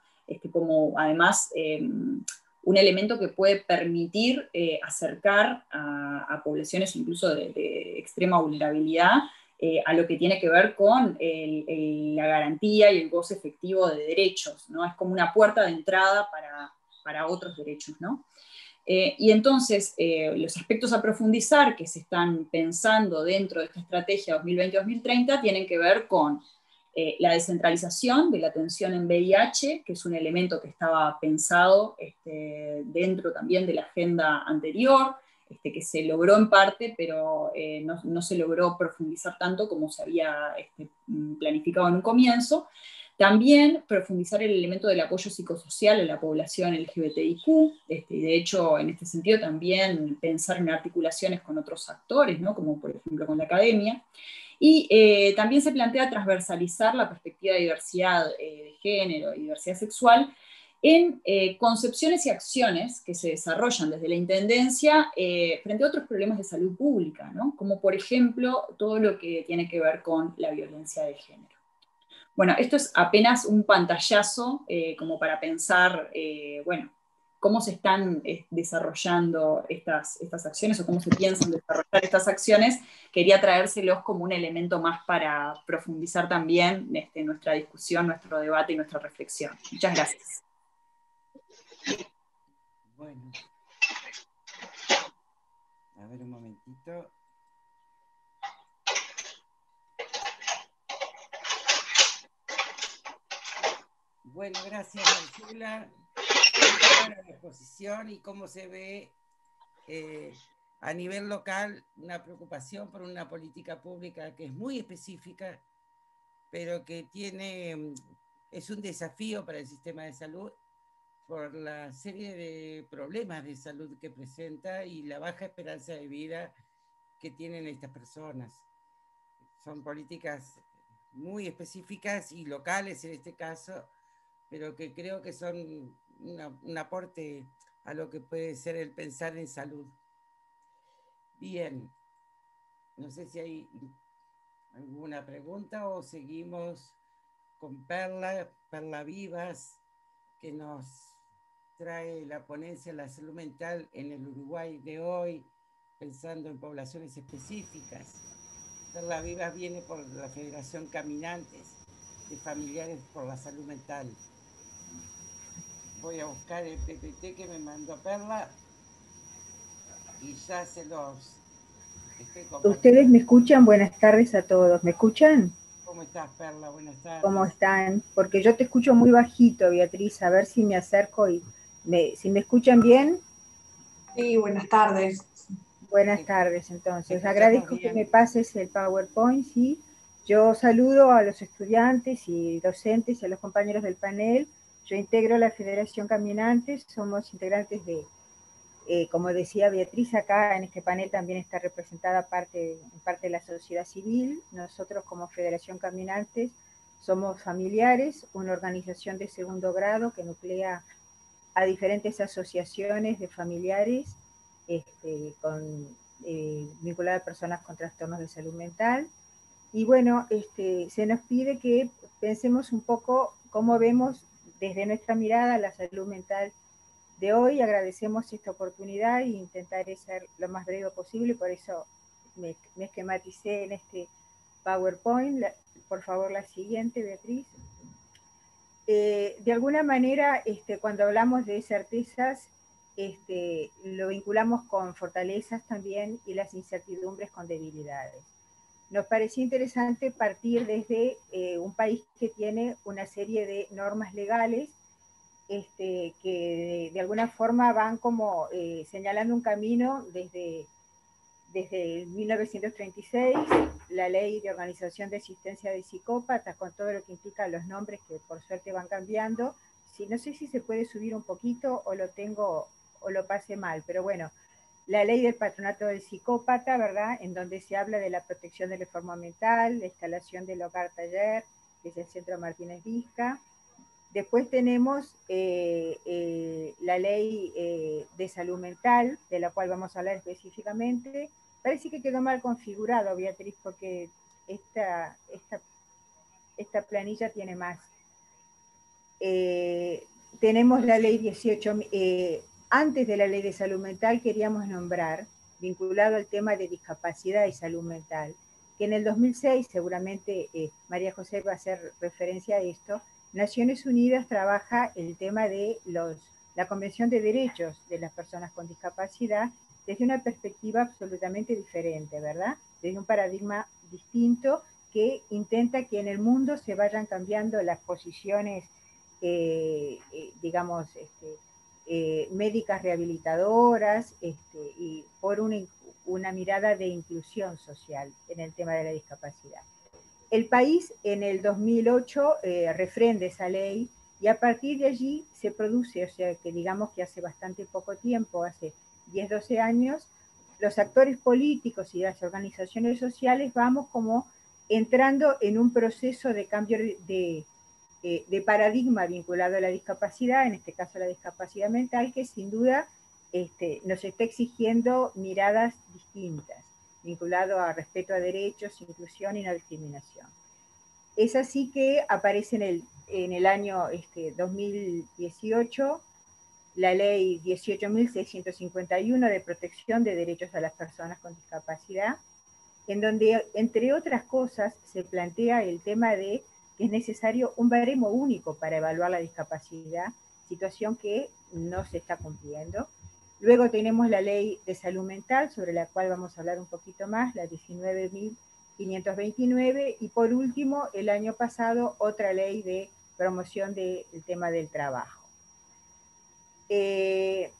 Speaker 3: como además eh, un elemento que puede permitir eh, acercar a, poblaciones incluso de, extrema vulnerabilidad eh, a lo que tiene que ver con la garantía y el goce efectivo de derechos, ¿no? Es como una puerta de entrada para, para otros derechos, ¿no? Y entonces, los aspectos a profundizar que se están pensando dentro de esta estrategia 2020-2030 tienen que ver con eh, la descentralización de la atención en VIH, que es un elemento que estaba pensado este, dentro también de la agenda anterior, este, que se logró en parte, pero no, no, se logró profundizar tanto como se había este, planificado en un comienzo. También profundizar el elemento del apoyo psicosocial a la población LGBTIQ, este, y de hecho en este sentido también pensar en articulaciones con otros actores, ¿no? como por ejemplo con la academia. Y eh, también se plantea transversalizar la perspectiva de diversidad eh, de género y diversidad sexual en eh, concepciones y acciones que se desarrollan desde la Intendencia frente a otros problemas de salud pública, ¿no? como por ejemplo todo lo que tiene que ver con la violencia de género. Bueno, esto es apenas un pantallazo como para pensar, bueno, cómo se están eh, desarrollando estas, estas acciones o cómo se piensan desarrollar estas acciones. Quería traérselos como un elemento más para profundizar también este, nuestra discusión, nuestro debate y nuestra reflexión. Muchas gracias.
Speaker 1: Bueno. A ver un momentito. Bueno, gracias la exposición y cómo se ve eh, a nivel local una preocupación por una política pública que es muy específica, pero que tiene, es un desafío para el sistema de salud por la serie de problemas de salud que presenta y la baja esperanza de vida que tienen estas personas. Son políticas muy específicas y locales en este caso, pero que creo que son un aporte a lo que puede ser el pensar en salud. Bien, no sé si hay alguna pregunta o seguimos con Perla, Perla Vivas, que nos trae la ponencia de la salud mental en el Uruguay de hoy, pensando en poblaciones específicas. Perla Vivas viene por la Federación Caminantes de Familiares por la Salud Mental voy a buscar el PPT que me mandó Perla y ya se los
Speaker 6: Ustedes me escuchan, buenas tardes a todos. ¿Me escuchan?
Speaker 1: ¿Cómo estás, Perla? Buenas tardes.
Speaker 6: ¿Cómo están? Porque yo te escucho muy bajito, Beatriz, a ver si me acerco y me, si me escuchan bien.
Speaker 7: Sí, buenas tardes.
Speaker 6: Buenas tardes, entonces. Agradezco que me pases el PowerPoint, sí. Yo saludo a los estudiantes y docentes y a los compañeros del panel yo integro la Federación Caminantes, somos integrantes de, eh, como decía Beatriz, acá en este panel también está representada parte, parte de la sociedad civil. Nosotros como Federación Caminantes somos familiares, una organización de segundo grado que nuclea a diferentes asociaciones de familiares este, con, eh, vinculadas a personas con trastornos de salud mental. Y bueno, este, se nos pide que pensemos un poco cómo vemos desde nuestra mirada la salud mental de hoy. Agradecemos esta oportunidad e intentaré ser lo más breve posible, por eso me, esquematicé en este PowerPoint. por favor, la siguiente, Beatriz. Eh, de alguna manera, este, cuando hablamos de certezas, este, lo vinculamos con fortalezas también y las incertidumbres con debilidades nos pareció interesante partir desde eh, un país que tiene una serie de normas legales este, que de, alguna forma van como eh, señalando un camino desde, desde 1936, la ley de organización de asistencia de psicópatas, con todo lo que implica los nombres que por suerte van cambiando. Si, no sé si se puede subir un poquito o lo tengo o lo pase mal, pero bueno, la ley del patronato del psicópata, ¿verdad? En donde se habla de la protección de la forma mental, la instalación del hogar taller, que es el Centro Martínez Vizca. Después tenemos eh, eh, la ley eh, de salud mental, de la cual vamos a hablar específicamente. Parece que quedó mal configurado, Beatriz, porque esta, esta, esta planilla tiene más. tenemos la ley 18, antes de la ley de salud mental queríamos nombrar, vinculado al tema de discapacidad y salud mental, que en el 2006, seguramente eh, María José va a hacer referencia a esto, Naciones Unidas trabaja el tema de los la Convención de Derechos de las Personas con Discapacidad desde una perspectiva absolutamente diferente, ¿verdad? Desde un paradigma distinto que intenta que en el mundo se vayan cambiando las posiciones, eh, eh, digamos, este, eh, médicas rehabilitadoras este, y por una, una mirada de inclusión social en el tema de la discapacidad. El país en el 2008 refrende esa ley y a partir de allí se produce, o sea que digamos que hace bastante poco tiempo, hace 10, 12 años, los actores políticos y las organizaciones sociales vamos como entrando en un proceso de cambio de, de, paradigma vinculado a la discapacidad, en este caso la discapacidad mental, que sin duda este, nos está exigiendo miradas distintas, vinculado a respeto a derechos, inclusión y no discriminación. Es así que aparece en el, en el año este, 2018 la ley 18.651 de protección de derechos a las personas con discapacidad, en donde, entre otras cosas, se plantea el tema de que es necesario un baremo único para evaluar la discapacidad, situación que no se está cumpliendo. Luego tenemos la ley de salud mental, sobre la cual vamos a hablar un poquito más, la 19.529, y por último, el año pasado, otra ley de promoción del tema del trabajo. Eh,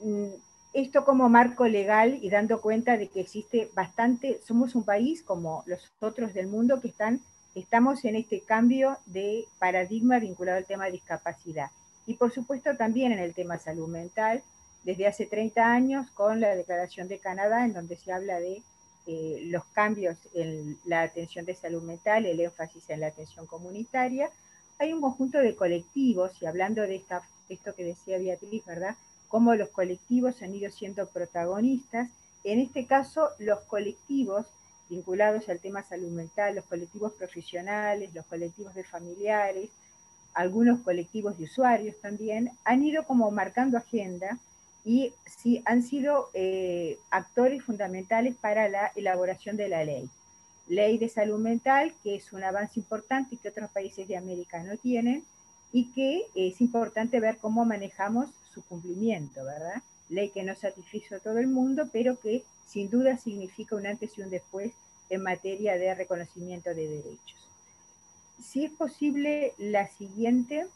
Speaker 6: mm, esto como marco legal y dando cuenta de que existe bastante, somos un país como los otros del mundo que están, estamos en este cambio de paradigma vinculado al tema de discapacidad. Y por supuesto también en el tema salud mental, desde hace 30 años con la Declaración de Canadá, en donde se habla de eh, los cambios en la atención de salud mental, el énfasis en la atención comunitaria. Hay un conjunto de colectivos, y hablando de esta esto que decía Beatriz, ¿verdad? Cómo los colectivos han ido siendo protagonistas. En este caso, los colectivos vinculados al tema salud mental, los colectivos profesionales, los colectivos de familiares, algunos colectivos de usuarios también, han ido como marcando agenda y sí, han sido eh, actores fundamentales para la elaboración de la ley. Ley de salud mental, que es un avance importante que otros países de América no tienen, y que es importante ver cómo manejamos su cumplimiento, ¿verdad? Ley que no satisfizo a todo el mundo, pero que sin duda significa un antes y un después en materia de reconocimiento de derechos. Si es posible, la siguiente,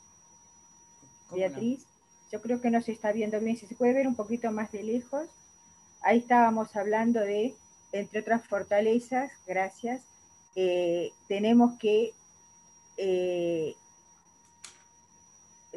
Speaker 6: Beatriz, yo creo que no se está viendo bien, si se puede ver un poquito más de lejos. Ahí estábamos hablando de, entre otras fortalezas, gracias, eh, tenemos que eh,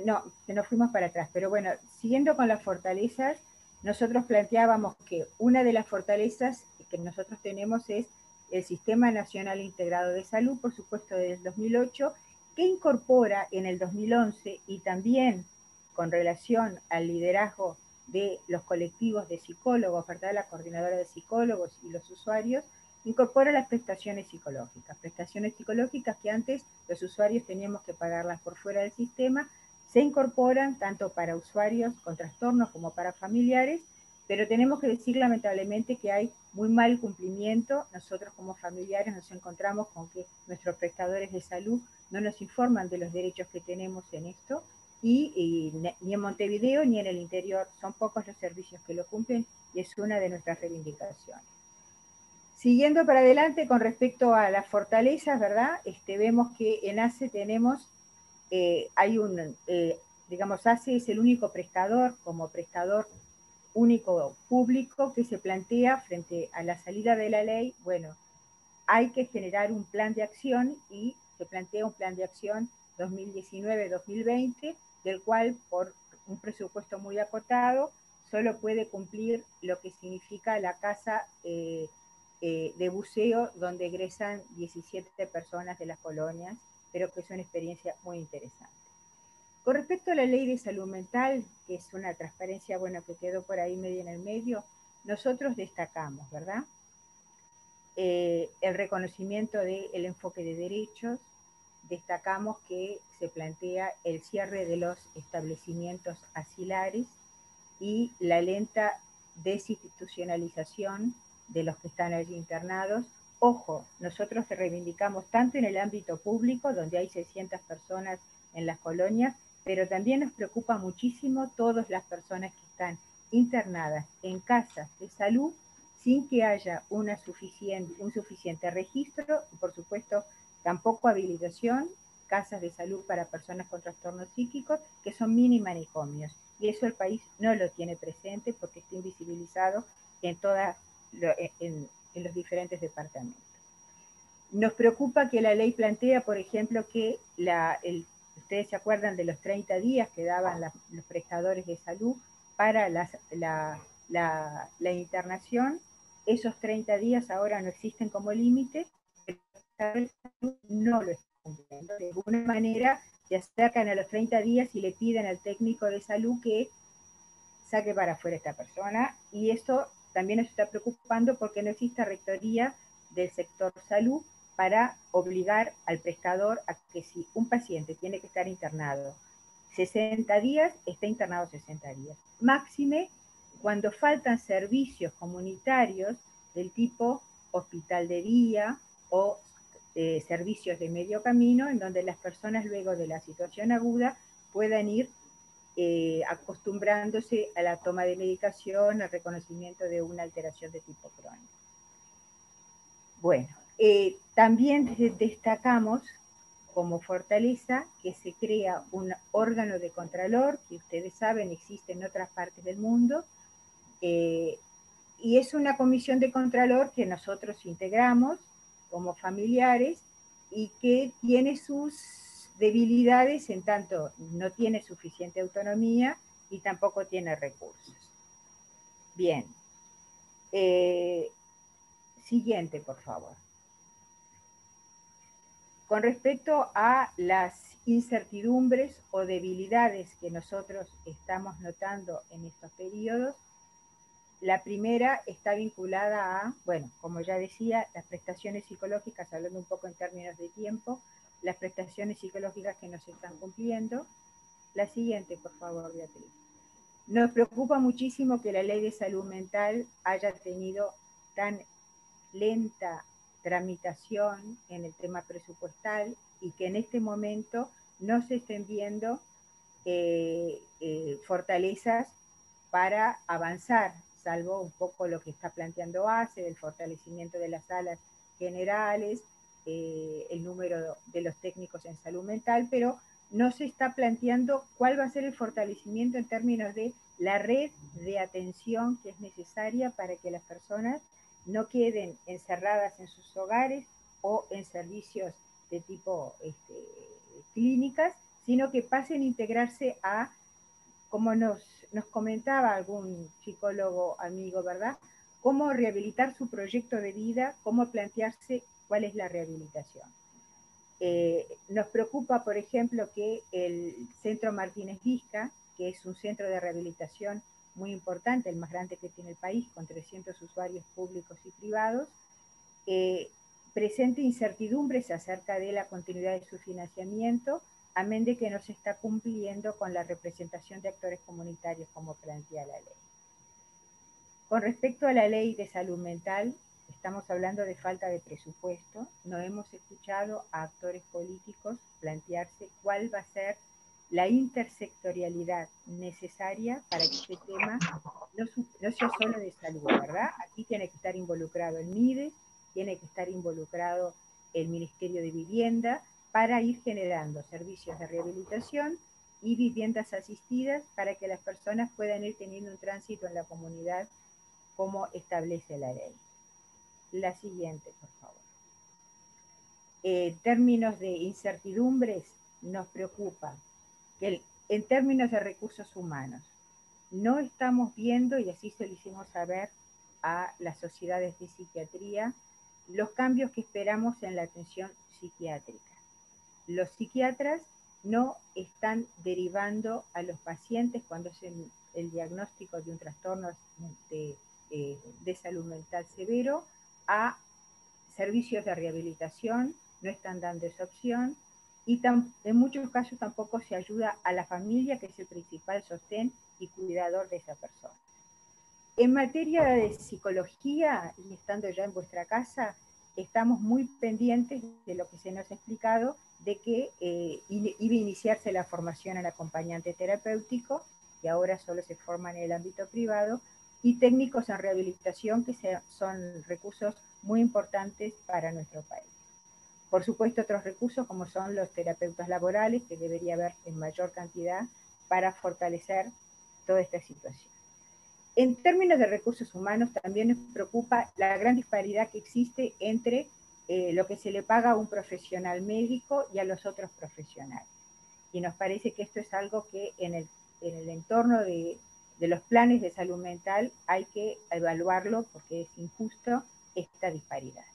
Speaker 6: no, nos fuimos para atrás, pero bueno, siguiendo con las fortalezas, nosotros planteábamos que una de las fortalezas que nosotros tenemos es el Sistema Nacional Integrado de Salud, por supuesto, desde 2008, que incorpora en el 2011 y también con relación al liderazgo de los colectivos de psicólogos, ¿verdad? La coordinadora de psicólogos y los usuarios, incorpora las prestaciones psicológicas, prestaciones psicológicas que antes los usuarios teníamos que pagarlas por fuera del sistema, se incorporan tanto para usuarios con trastornos como para familiares, pero tenemos que decir lamentablemente que hay muy mal cumplimiento. Nosotros como familiares nos encontramos con que nuestros prestadores de salud no nos informan de los derechos que tenemos en esto y, ni en Montevideo ni en el interior son pocos los servicios que lo cumplen y es una de nuestras reivindicaciones. Siguiendo para adelante con respecto a las fortalezas, ¿verdad? Este, vemos que en ACE tenemos eh, hay un, eh, digamos, ACE es el único prestador, como prestador único público, que se plantea frente a la salida de la ley, bueno, hay que generar un plan de acción y se plantea un plan de acción 2019-2020, del cual por un presupuesto muy acotado solo puede cumplir lo que significa la casa eh, de buceo donde egresan 17 personas de las colonias pero que es una experiencia muy interesante. Con respecto a la ley de salud mental, que es una transparencia, bueno, que quedó por ahí medio en el medio, nosotros destacamos, ¿verdad? Eh, el reconocimiento del enfoque de derechos, destacamos que se plantea el cierre de los establecimientos asilares y la lenta desinstitucionalización de los que están allí internados, Ojo, nosotros reivindicamos tanto en el ámbito público, donde hay 600 personas en las colonias, pero también nos preocupa muchísimo todas las personas que están internadas en casas de salud sin que haya una suficiente, un suficiente registro y por supuesto tampoco habilitación, casas de salud para personas con trastornos psíquicos que son mini manicomios. Y eso el país no lo tiene presente porque está invisibilizado en, toda, en, los diferentes departamentos. Nos preocupa que la ley plantea, por ejemplo, que ustedes se acuerdan de los 30 días que daban los prestadores de salud para la, internación. Esos 30 días ahora no existen como límite, pero no lo están cumpliendo. De alguna manera se acercan a los 30 días y le piden al técnico de salud que saque para afuera esta persona y eso también nos está preocupando porque no existe rectoría del sector salud para obligar al prestador a que si un paciente tiene que estar internado 60 días, está internado 60 días. Máxime cuando faltan servicios comunitarios del tipo hospital de día o eh, servicios de medio camino, en donde las personas luego de la situación aguda puedan ir eh, acostumbrándose a la toma de medicación, al reconocimiento de una alteración de tipo crónico. Bueno, eh, también destacamos como fortaleza que se crea un órgano de contralor, que ustedes saben existe en otras partes del mundo, eh, y es una comisión de contralor que nosotros integramos como familiares y que tiene sus debilidades en tanto no tiene suficiente autonomía y tampoco tiene recursos. Bien. Eh, siguiente, por favor. Con respecto a las incertidumbres o debilidades que nosotros estamos notando en estos periodos, la primera está vinculada a, bueno, como ya decía, las prestaciones psicológicas, hablando un poco en términos de tiempo, las prestaciones psicológicas que nos están cumpliendo. La siguiente, por favor, Beatriz. Nos preocupa muchísimo que la ley de salud mental haya tenido tan lenta tramitación en el tema presupuestal y que en este momento no se estén viendo eh, eh, fortalezas para avanzar, salvo un poco lo que está planteando ACE, del fortalecimiento de las salas generales, eh, el número de los técnicos en salud mental, pero no se está planteando cuál va a ser el fortalecimiento en términos de la red de atención que es necesaria para que las personas no queden encerradas en sus hogares o en servicios de tipo este, clínicas, sino que pasen a integrarse a, como nos, nos comentaba algún psicólogo amigo, ¿verdad? Cómo rehabilitar su proyecto de vida, cómo plantearse cuál es la rehabilitación. Eh, nos preocupa, por ejemplo, que el Centro Martínez Vizca, que es un centro de rehabilitación muy importante, el más grande que tiene el país, con 300 usuarios públicos y privados, eh, presente incertidumbres acerca de la continuidad de su financiamiento, amén de que no se está cumpliendo con la representación de actores comunitarios como plantea la ley. Con respecto a la ley de salud mental, estamos hablando de falta de presupuesto, no hemos escuchado a actores políticos plantearse cuál va a ser la intersectorialidad necesaria para que este tema no, sea solo de salud, ¿verdad? Aquí tiene que estar involucrado el MIDE, tiene que estar involucrado el Ministerio de Vivienda para ir generando servicios de rehabilitación y viviendas asistidas para que las personas puedan ir teniendo un tránsito en la comunidad como establece la ley. La siguiente, por favor. En términos de incertidumbres, nos preocupa que en términos de recursos humanos, no estamos viendo, y así se lo hicimos saber a las sociedades de psiquiatría, los cambios que esperamos en la atención psiquiátrica. Los psiquiatras no están derivando a los pacientes cuando hacen el diagnóstico de un trastorno de, eh, de salud mental severo a servicios de rehabilitación, no están dando esa opción, y en muchos casos tampoco se ayuda a la familia, que es el principal sostén y cuidador de esa persona. En materia de psicología, y estando ya en vuestra casa, estamos muy pendientes de lo que se nos ha explicado, de que eh, iba a iniciarse la formación en acompañante terapéutico, que ahora solo se forma en el ámbito privado, y técnicos en rehabilitación, que son recursos muy importantes para nuestro país. Por supuesto, otros recursos como son los terapeutas laborales, que debería haber en mayor cantidad para fortalecer toda esta situación. En términos de recursos humanos, también nos preocupa la gran disparidad que existe entre eh, lo que se le paga a un profesional médico y a los otros profesionales. Y nos parece que esto es algo que en el, entorno de, de los planes de salud mental hay que evaluarlo porque es injusto esta disparidad.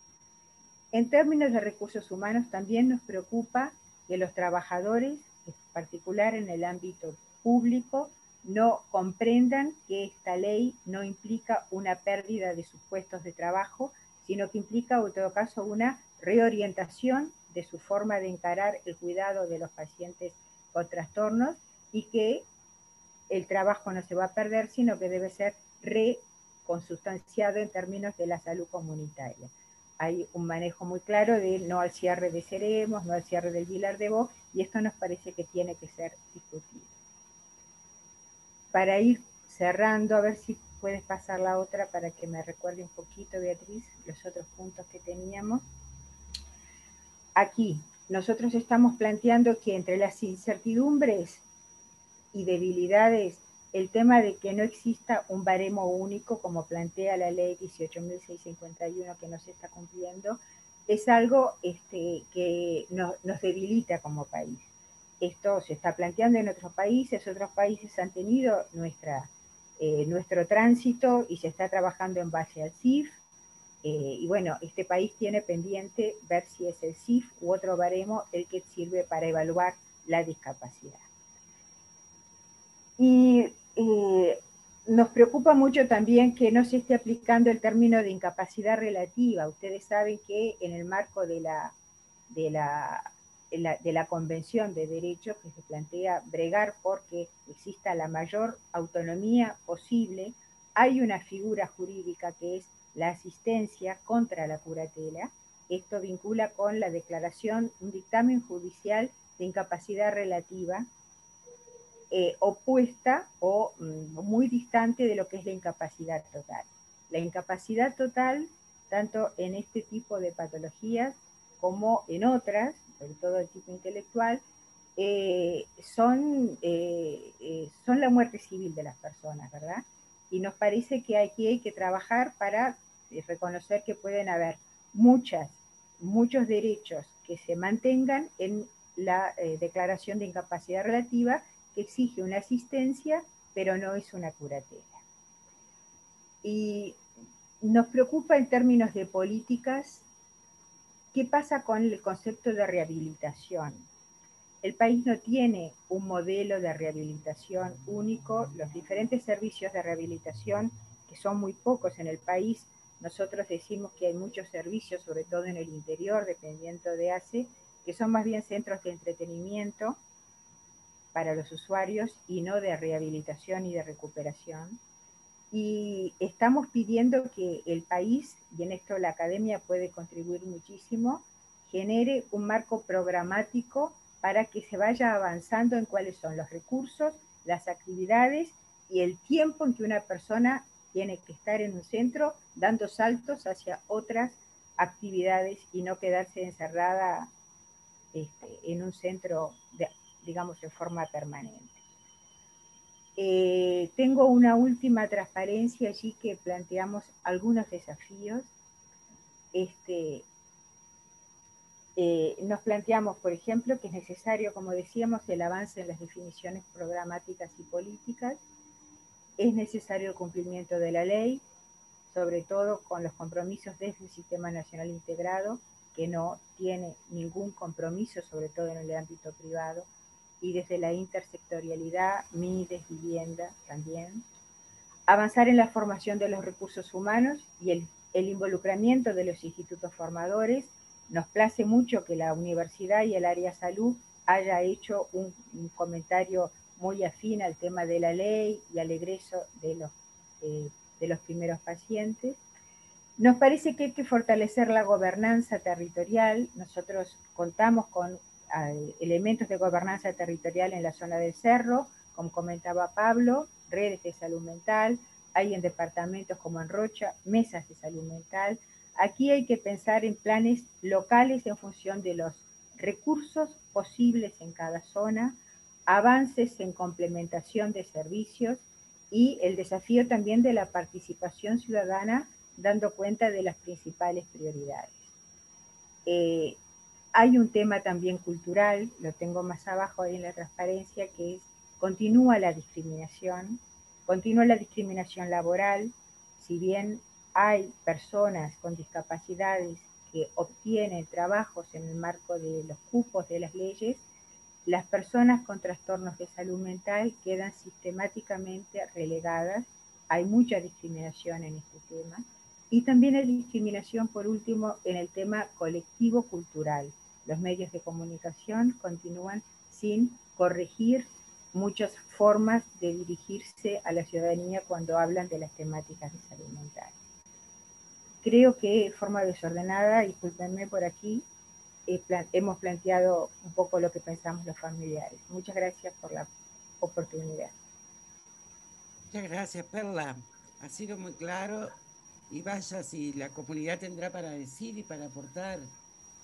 Speaker 6: En términos de recursos humanos, también nos preocupa que los trabajadores, en particular en el ámbito público, no comprendan que esta ley no implica una pérdida de sus puestos de trabajo, sino que implica, en todo caso, una reorientación de su forma de encarar el cuidado de los pacientes con trastornos y que el trabajo no se va a perder, sino que debe ser reconsustanciado en términos de la salud comunitaria. Hay un manejo muy claro de no al cierre de Ceremos, no al cierre del Vilar de Bo, y esto nos parece que tiene que ser discutido para ir cerrando, a ver si puedes pasar la otra para que me recuerde un poquito, Beatriz, los otros puntos que teníamos. Aquí, nosotros estamos planteando que entre las incertidumbres y debilidades, el tema de que no exista un baremo único, como plantea la ley 18.651 que no se está cumpliendo, es algo este, que nos debilita como país. Esto se está planteando en otros países, otros países han tenido nuestra, eh, nuestro tránsito y se está trabajando en base al CIF. Eh, y bueno, este país tiene pendiente ver si es el CIF u otro baremo el que sirve para evaluar la discapacidad. Y nos preocupa mucho también que no se esté aplicando el término de incapacidad relativa. Ustedes saben que en el marco de la, de la de la Convención de Derechos que se plantea bregar porque exista la mayor autonomía posible, hay una figura jurídica que es la asistencia contra la curatela. Esto vincula con la declaración, un dictamen judicial de incapacidad relativa eh, opuesta o mm, muy distante de lo que es la incapacidad total. La incapacidad total, tanto en este tipo de patologías como en otras, sobre todo el tipo intelectual, eh, son, eh, son la muerte civil de las personas, ¿verdad? Y nos parece que aquí hay que trabajar para reconocer que pueden haber muchas, muchos derechos que se mantengan en la declaración de incapacidad relativa que exige una asistencia, pero no es una curatela. Y nos preocupa en términos de políticas ¿Qué pasa con el concepto de rehabilitación? El país no tiene un modelo de rehabilitación único. Los diferentes servicios de rehabilitación, que son muy pocos en el país, nosotros decimos que hay muchos servicios, sobre todo en el interior, dependiendo de ACE, que son más bien centros de entretenimiento para los usuarios y no de rehabilitación y de recuperación. Y estamos pidiendo que el país, y en esto la academia puede contribuir muchísimo, genere un marco programático para que se vaya avanzando en cuáles son los recursos, las actividades y el tiempo en que una persona tiene que estar en un centro dando saltos hacia otras actividades y no quedarse encerrada este, en un centro, digamos, de forma permanente. Eh, tengo una última transparencia allí que planteamos algunos desafíos. Este, eh, nos planteamos, por ejemplo, que es necesario, como decíamos, el avance en las definiciones programáticas y políticas. Es necesario el cumplimiento de la ley, sobre todo con los compromisos desde el Sistema Nacional Integrado, que no tiene ningún compromiso, sobre todo en el ámbito privado, y desde la intersectorialidad, MIDES, vivienda también. Avanzar en la formación de los recursos humanos y el, involucramiento de los institutos formadores. Nos place mucho que la universidad y el área salud haya hecho un, comentario muy afín al tema de la ley y al egreso de los, eh, de los primeros pacientes. Nos parece que hay que fortalecer la gobernanza territorial. Nosotros contamos con elementos de gobernanza territorial en la zona del cerro, como comentaba Pablo, redes de salud mental, hay en departamentos como en Rocha, mesas de salud mental. Aquí hay que pensar en planes locales en función de los recursos posibles en cada zona, avances en complementación de servicios y el desafío también de la participación ciudadana dando cuenta de las principales prioridades. Eh, hay un tema también cultural, lo tengo más abajo ahí en la transparencia, que es continúa la discriminación, continúa la discriminación laboral, si bien hay personas con discapacidades que obtienen trabajos en el marco de los cupos de las leyes, las personas con trastornos de salud mental quedan sistemáticamente relegadas. Hay mucha discriminación en este tema. Y también hay discriminación, por último, en el tema colectivo cultural. Los medios de comunicación continúan sin corregir muchas formas de dirigirse a la ciudadanía cuando hablan de las temáticas de salud mental. Creo que de forma desordenada, discúlpenme por aquí, hemos planteado un poco lo que pensamos los familiares. Muchas gracias por la oportunidad.
Speaker 1: Muchas gracias, Perla. Ha sido muy claro y vaya si la comunidad tendrá para decir y para aportar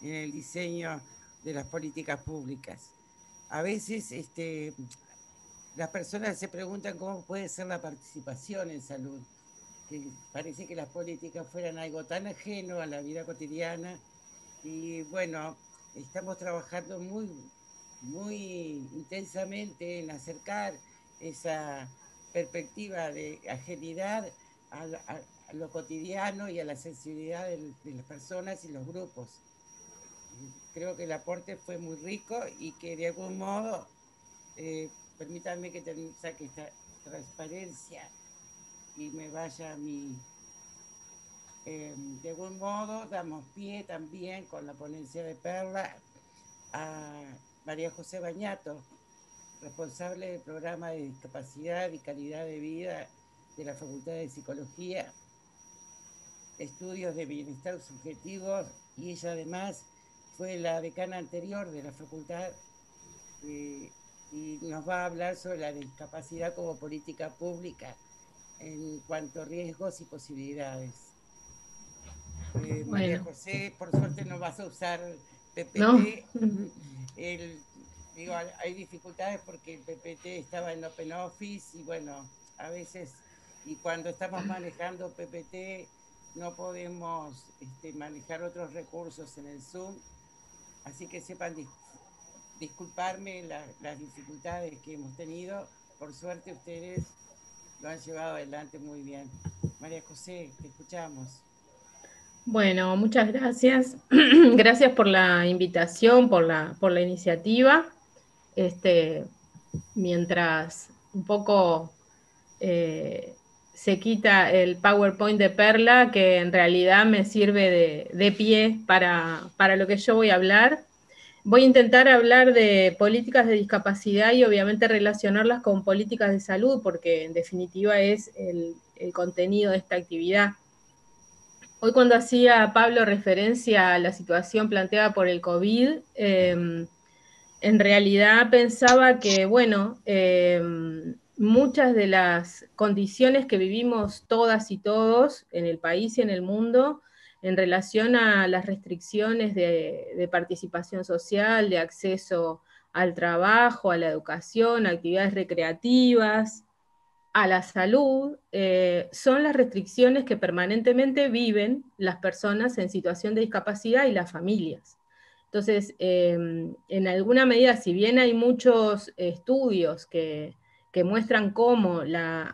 Speaker 1: en el diseño de las políticas públicas. A veces este, las personas se preguntan cómo puede ser la participación en salud, que parece que las políticas fueran algo tan ajeno a la vida cotidiana y bueno, estamos trabajando muy, muy intensamente en acercar esa perspectiva de ajenidad a, lo cotidiano y a la sensibilidad de, las personas y los grupos. Creo que el aporte fue muy rico y que de algún modo, eh, permítanme que te saque esta transparencia y me vaya a mi Em, de algún modo damos pie también con la ponencia de Perla a María José Bañato, responsable del programa de discapacidad y calidad de vida de la Facultad de Psicología, estudios de bienestar subjetivo y ella además fue la decana anterior de la facultad eh, y nos va a hablar sobre la discapacidad como política pública en cuanto a riesgos y posibilidades. Eh, María José, por suerte no vas a usar PPT. [laughs] digo, hay dificultades porque el PPT estaba en OpenOffice y bueno, a veces, y cuando estamos manejando PPT, no podemos este, manejar otros recursos en el Zoom. Así que sepan disculparme las dificultades que hemos tenido. Por suerte ustedes lo han llevado adelante muy bien. María José, te escuchamos.
Speaker 8: Bueno, muchas gracias. [clears throat] gracias por la invitación, por la, por la iniciativa. Este, mientras un poco eh, se quita el PowerPoint de Perla, que en realidad me sirve de, pie para, lo que yo voy a hablar. Voy a intentar hablar de políticas de discapacidad y obviamente relacionarlas con políticas de salud, porque en definitiva es el contenido de esta actividad. Hoy cuando hacía Pablo referencia a la situación planteada por el COVID, em, en realidad pensaba que, bueno, em, muchas de las condiciones que vivimos todas y todos en el país y en el mundo en relación a las restricciones de participación social, de acceso al trabajo, a la educación, a actividades recreativas, a la salud eh, son las restricciones que permanentemente viven las personas en situación de discapacidad y las familias. Entonces, em, en alguna medida, si bien hay muchos estudios que, muestran cómo la,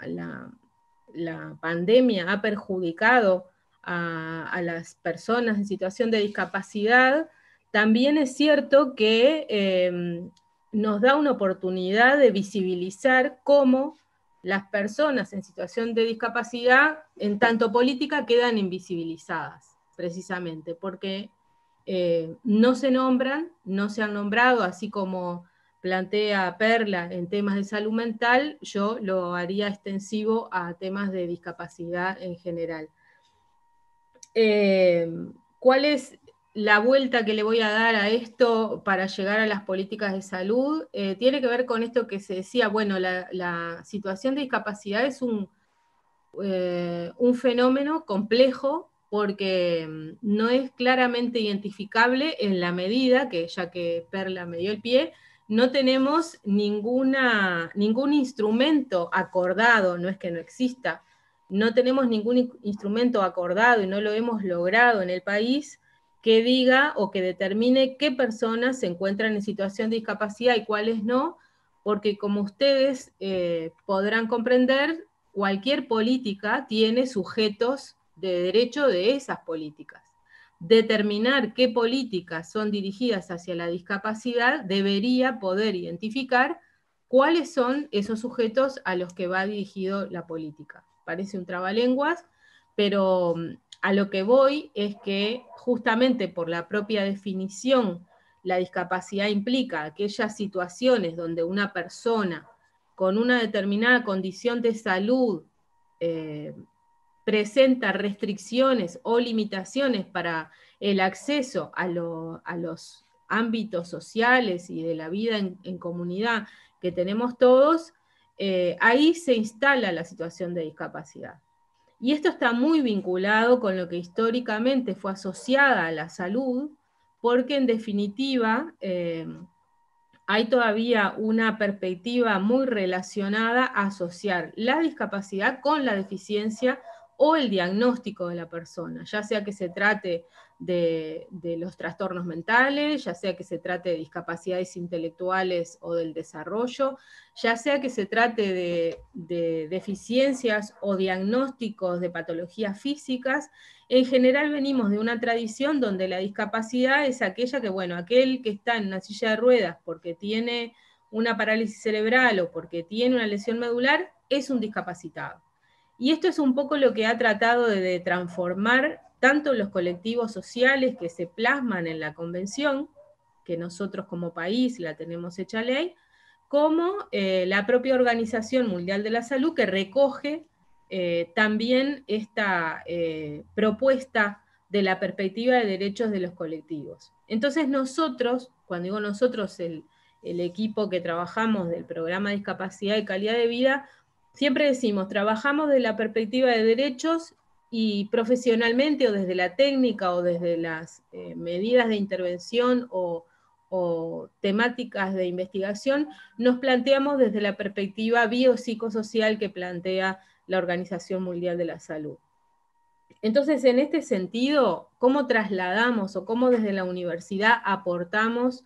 Speaker 8: pandemia ha perjudicado a, las personas en situación de discapacidad, también es cierto que em, nos da una oportunidad de visibilizar cómo las personas en situación de discapacidad, en tanto política, quedan invisibilizadas, precisamente, porque eh, no se nombran, no se han nombrado, así como plantea Perla en temas de salud mental, yo lo haría extensivo a temas de discapacidad en general. eh, ¿cuál es la vuelta que le voy a dar a esto para llegar a las políticas de salud? Eh, tiene que ver con esto que se decía, bueno, la, situación de discapacidad es un, eh, un fenómeno complejo porque mm, no es claramente identificable en la medida que, ya que Perla me dio el pie, no tenemos ningún instrumento acordado, no es que no exista, no tenemos ningún instrumento acordado y no lo hemos logrado en el país que diga o que determine qué personas se encuentran en situación de discapacidad y cuáles no, porque como ustedes eh, podrán comprender, cualquier política tiene sujetos de derecho de esas políticas. Determinar qué políticas son dirigidas hacia la discapacidad debería poder identificar cuáles son esos sujetos a los que va dirigido la política. Parece un trabalenguas, pero mm, a lo que voy es que justamente por la propia definición, la discapacidad implica aquellas situaciones donde una persona con una determinada condición de salud eh, presenta restricciones o limitaciones para el acceso a, los ámbitos sociales y de la vida en, comunidad que tenemos todos, eh, ahí se instala la situación de discapacidad. Y esto está muy vinculado con lo que históricamente fue asociada a la salud, porque en definitiva eh, hay todavía una perspectiva muy relacionada a asociar la discapacidad con la deficiencia o el diagnóstico de la persona, ya sea que se trate de, los trastornos mentales, ya sea que se trate de discapacidades intelectuales o del desarrollo, ya sea que se trate de, de deficiencias o diagnósticos de patologías físicas, en general venimos de una tradición donde la discapacidad es aquella que, bueno, aquel que está en una silla de ruedas porque tiene una parálisis cerebral o porque tiene una lesión medular, es un discapacitado. Y esto es un poco lo que ha tratado de, transformar tanto los colectivos sociales que se plasman en la convención, que nosotros como país la tenemos hecha ley, como eh, la propia Organización Mundial de la Salud que recoge eh, también esta eh, propuesta de la perspectiva de derechos de los colectivos. Entonces nosotros, cuando digo nosotros, el, el equipo que trabajamos del programa de discapacidad y calidad de vida, Siempre decimos, trabajamos desde la perspectiva de derechos y profesionalmente o desde la técnica o desde las eh, medidas de intervención o, temáticas de investigación, nos planteamos desde la perspectiva biopsicosocial que plantea la Organización Mundial de la Salud. Entonces, en este sentido, ¿cómo trasladamos o cómo desde la universidad aportamos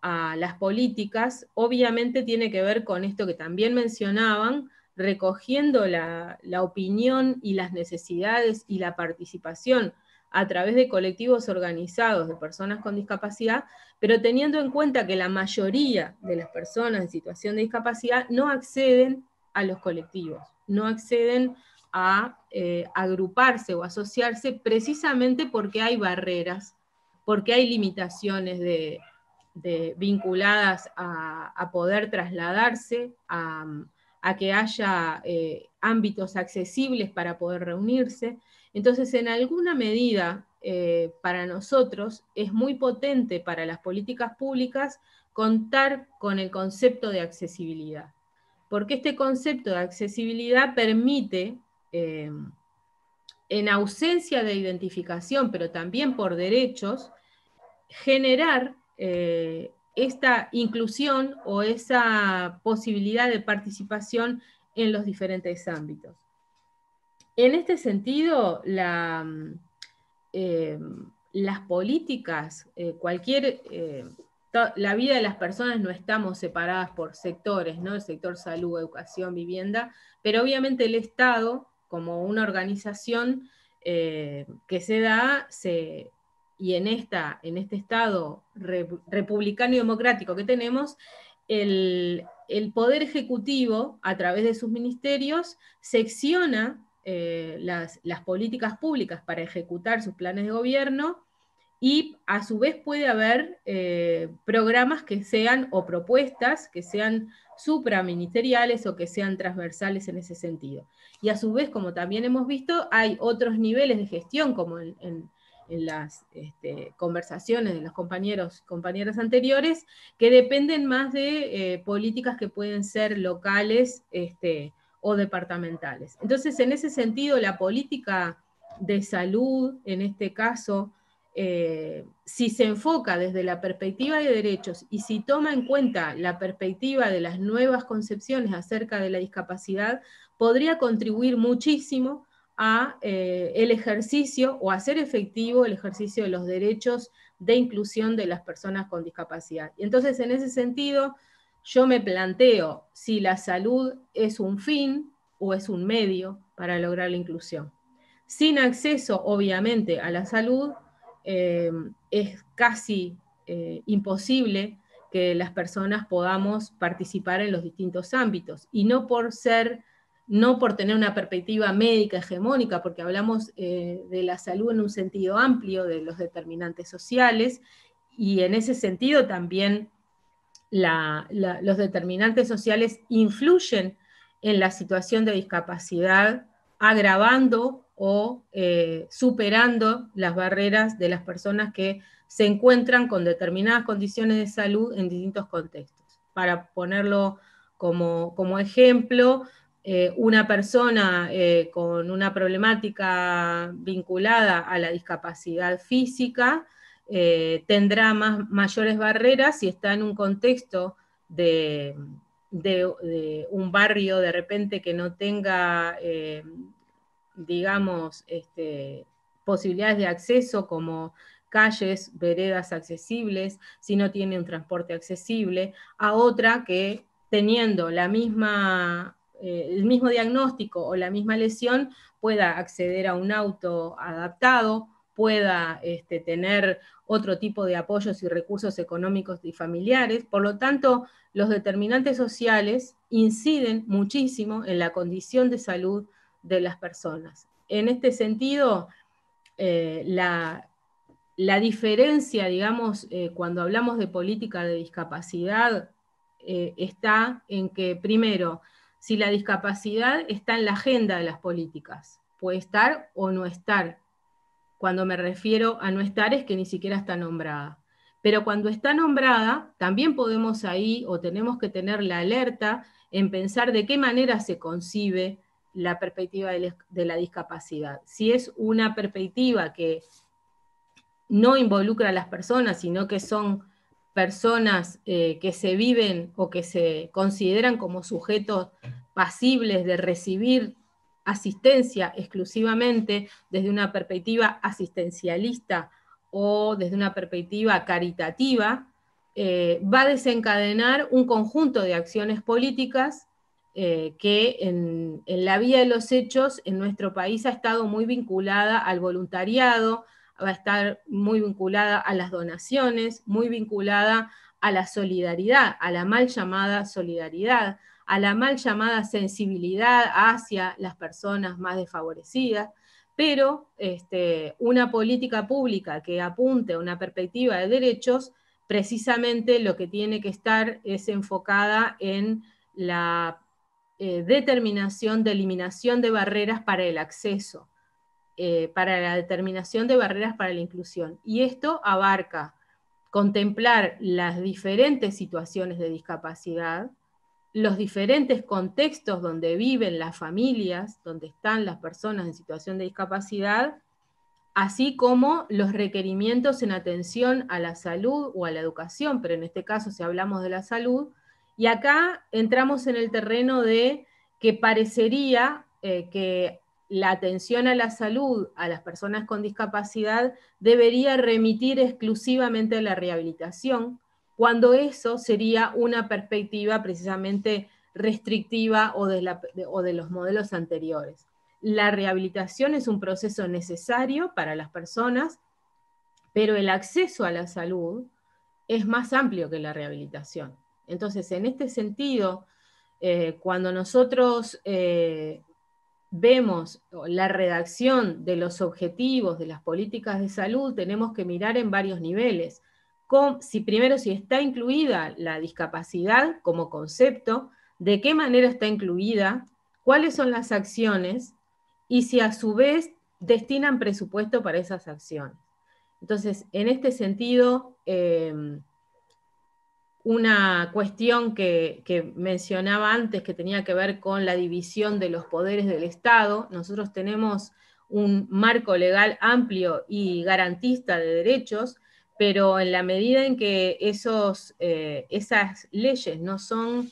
Speaker 8: a las políticas? Obviamente tiene que ver con esto que también mencionaban, recogiendo la, opinión y las necesidades y la participación a través de colectivos organizados de personas con discapacidad, pero teniendo en cuenta que la mayoría de las personas en situación de discapacidad no acceden a los colectivos, no acceden a eh, agruparse o asociarse precisamente porque hay barreras, porque hay limitaciones de, vinculadas a, poder trasladarse, a, a que haya eh, ámbitos accesibles para poder reunirse. Entonces, en alguna medida, eh, para nosotros es muy potente para las políticas públicas contar con el concepto de accesibilidad, porque este concepto de accesibilidad permite, eh, en ausencia de identificación, pero también por derechos, generar esta inclusión o esa posibilidad de participación en los diferentes ámbitos. En este sentido, eh, las políticas, eh, cualquier, eh, la vida de las personas no estamos separadas por sectores, ¿no? El sector salud, educación, vivienda, pero obviamente el Estado, como una organización que se da, se, y en, esta, en este Estado republicano y democrático que tenemos, el, Poder Ejecutivo, a través de sus ministerios, secciona eh, las, políticas públicas para ejecutar sus planes de gobierno y a su vez puede haber eh, programas que sean o propuestas que sean supraministeriales o que sean transversales en ese sentido. Y a su vez, como también hemos visto, hay otros niveles de gestión, como en, las este, conversaciones de los compañeros compañeras anteriores, que dependen más de eh, políticas que pueden ser locales este, o departamentales. Entonces, en ese sentido, la política de salud, en este caso, eh, si se enfoca desde la perspectiva de derechos y si toma en cuenta la perspectiva de las nuevas concepciones acerca de la discapacidad, podría contribuir muchísimo a eh, el ejercicio o hacer efectivo el ejercicio de los derechos de inclusión de las personas con discapacidad. Y entonces, en ese sentido, yo me planteo si la salud es un fin o es un medio para lograr la inclusión. Sin acceso, obviamente, a la salud, eh, es casi eh, imposible que las personas podamos participar en los distintos ámbitos. Y no por ser, no por tener una perspectiva médica hegemónica, porque hablamos eh, de la salud en un sentido amplio, de los determinantes sociales, y en ese sentido también los determinantes sociales influyen en la situación de discapacidad, agravando o eh, superando las barreras de las personas que se encuentran con determinadas condiciones de salud en distintos contextos. Para ponerlo como, ejemplo, eh, una persona eh, con una problemática vinculada a la discapacidad física tendrá más, mayores barreras si está en un contexto de, un barrio de repente que no tenga digamos, este, posibilidades de acceso como calles, veredas accesibles, si no tiene un transporte accesible, a otra que teniendo la misma, eh, el mismo diagnóstico o la misma lesión pueda acceder a un auto adaptado, pueda este, tener otro tipo de apoyos y recursos económicos y familiares. Por lo tanto, los determinantes sociales inciden muchísimo en la condición de salud de las personas. En este sentido, eh, la, diferencia, digamos, eh, cuando hablamos de política de discapacidad, está en que, primero, si la discapacidad está en la agenda de las políticas, puede estar o no estar. Cuando me refiero a no estar es que ni siquiera está nombrada. Pero cuando está nombrada, también podemos ahí o tenemos que tener la alerta en pensar de qué manera se concibe la perspectiva de la discapacidad. Si es una perspectiva que no involucra a las personas, sino que son personas eh, que se viven o que se consideran como sujetos pasibles de recibir asistencia exclusivamente desde una perspectiva asistencialista o desde una perspectiva caritativa, eh, va a desencadenar un conjunto de acciones políticas eh, que en, la vía de los hechos en nuestro país ha estado muy vinculada al voluntariado, va a estar muy vinculada a las donaciones, muy vinculada a la solidaridad, a la mal llamada solidaridad, a la mal llamada sensibilidad hacia las personas más desfavorecidas, pero este, una política pública que apunte a una perspectiva de derechos, precisamente lo que tiene que estar es enfocada en la eh, determinación de eliminación de barreras para el acceso, eh, para la determinación de barreras para la inclusión. Y esto abarca contemplar las diferentes situaciones de discapacidad, los diferentes contextos donde viven las familias, donde están las personas en situación de discapacidad, así como los requerimientos en atención a la salud o a la educación, pero en este caso si hablamos de la salud, y acá entramos en el terreno de que parecería eh, que la atención a la salud a las personas con discapacidad debería remitir exclusivamente a la rehabilitación, cuando eso sería una perspectiva precisamente restrictiva o de, los modelos anteriores. La rehabilitación es un proceso necesario para las personas, pero el acceso a la salud es más amplio que la rehabilitación. Entonces, en este sentido, eh, cuando nosotros eh, vemos la redacción de los objetivos de las políticas de salud, tenemos que mirar en varios niveles. si primero si está incluida la discapacidad como concepto, de qué manera está incluida, cuáles son las acciones y si a su vez destinan presupuesto para esas acciones. Entonces, en este sentido, em, una cuestión que, mencionaba antes que tenía que ver con la división de los poderes del Estado, nosotros tenemos un marco legal amplio y garantista de derechos, pero en la medida en que esos, eh, esas leyes no son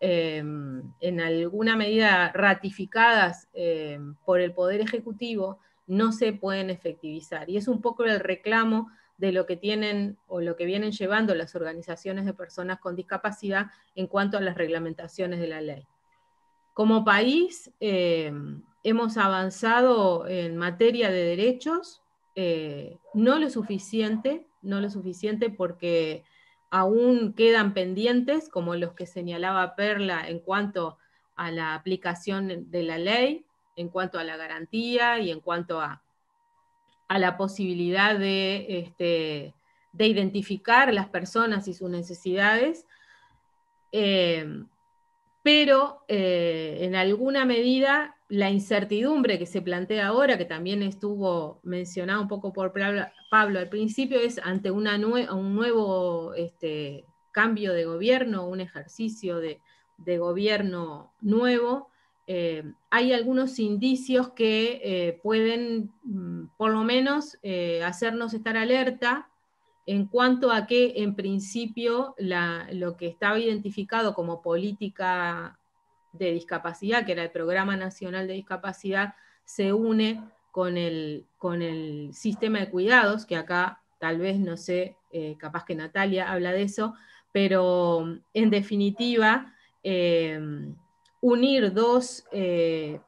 Speaker 8: em, en alguna medida ratificadas em, por el Poder Ejecutivo, no se pueden efectivizar. Y es un poco el reclamo de lo que tienen o lo que vienen llevando las organizaciones de personas con discapacidad en cuanto a las reglamentaciones de la ley. Como país, eh, hemos avanzado en materia de derechos, eh, no lo suficiente, no lo suficiente porque aún quedan pendientes, como los que señalaba Perla en cuanto a la aplicación de la ley, en cuanto a la garantía y en cuanto a, a la posibilidad de, este, de identificar las personas y sus necesidades. Eh, pero eh, en alguna medida la incertidumbre que se plantea ahora, que también estuvo mencionado un poco por Pablo al principio, es ante una un nuevo este, cambio de gobierno, un ejercicio de, de gobierno nuevo, eh, hay algunos indicios que eh, pueden, mm, por lo menos, eh, hacernos estar alerta en cuanto a que, en principio, lo que estaba identificado como política de discapacidad, que era el Programa Nacional de Discapacidad, se une con el, con el sistema de cuidados, que acá tal vez, no sé, capaz que Natalia habla de eso, pero en definitiva, unir dos, eh,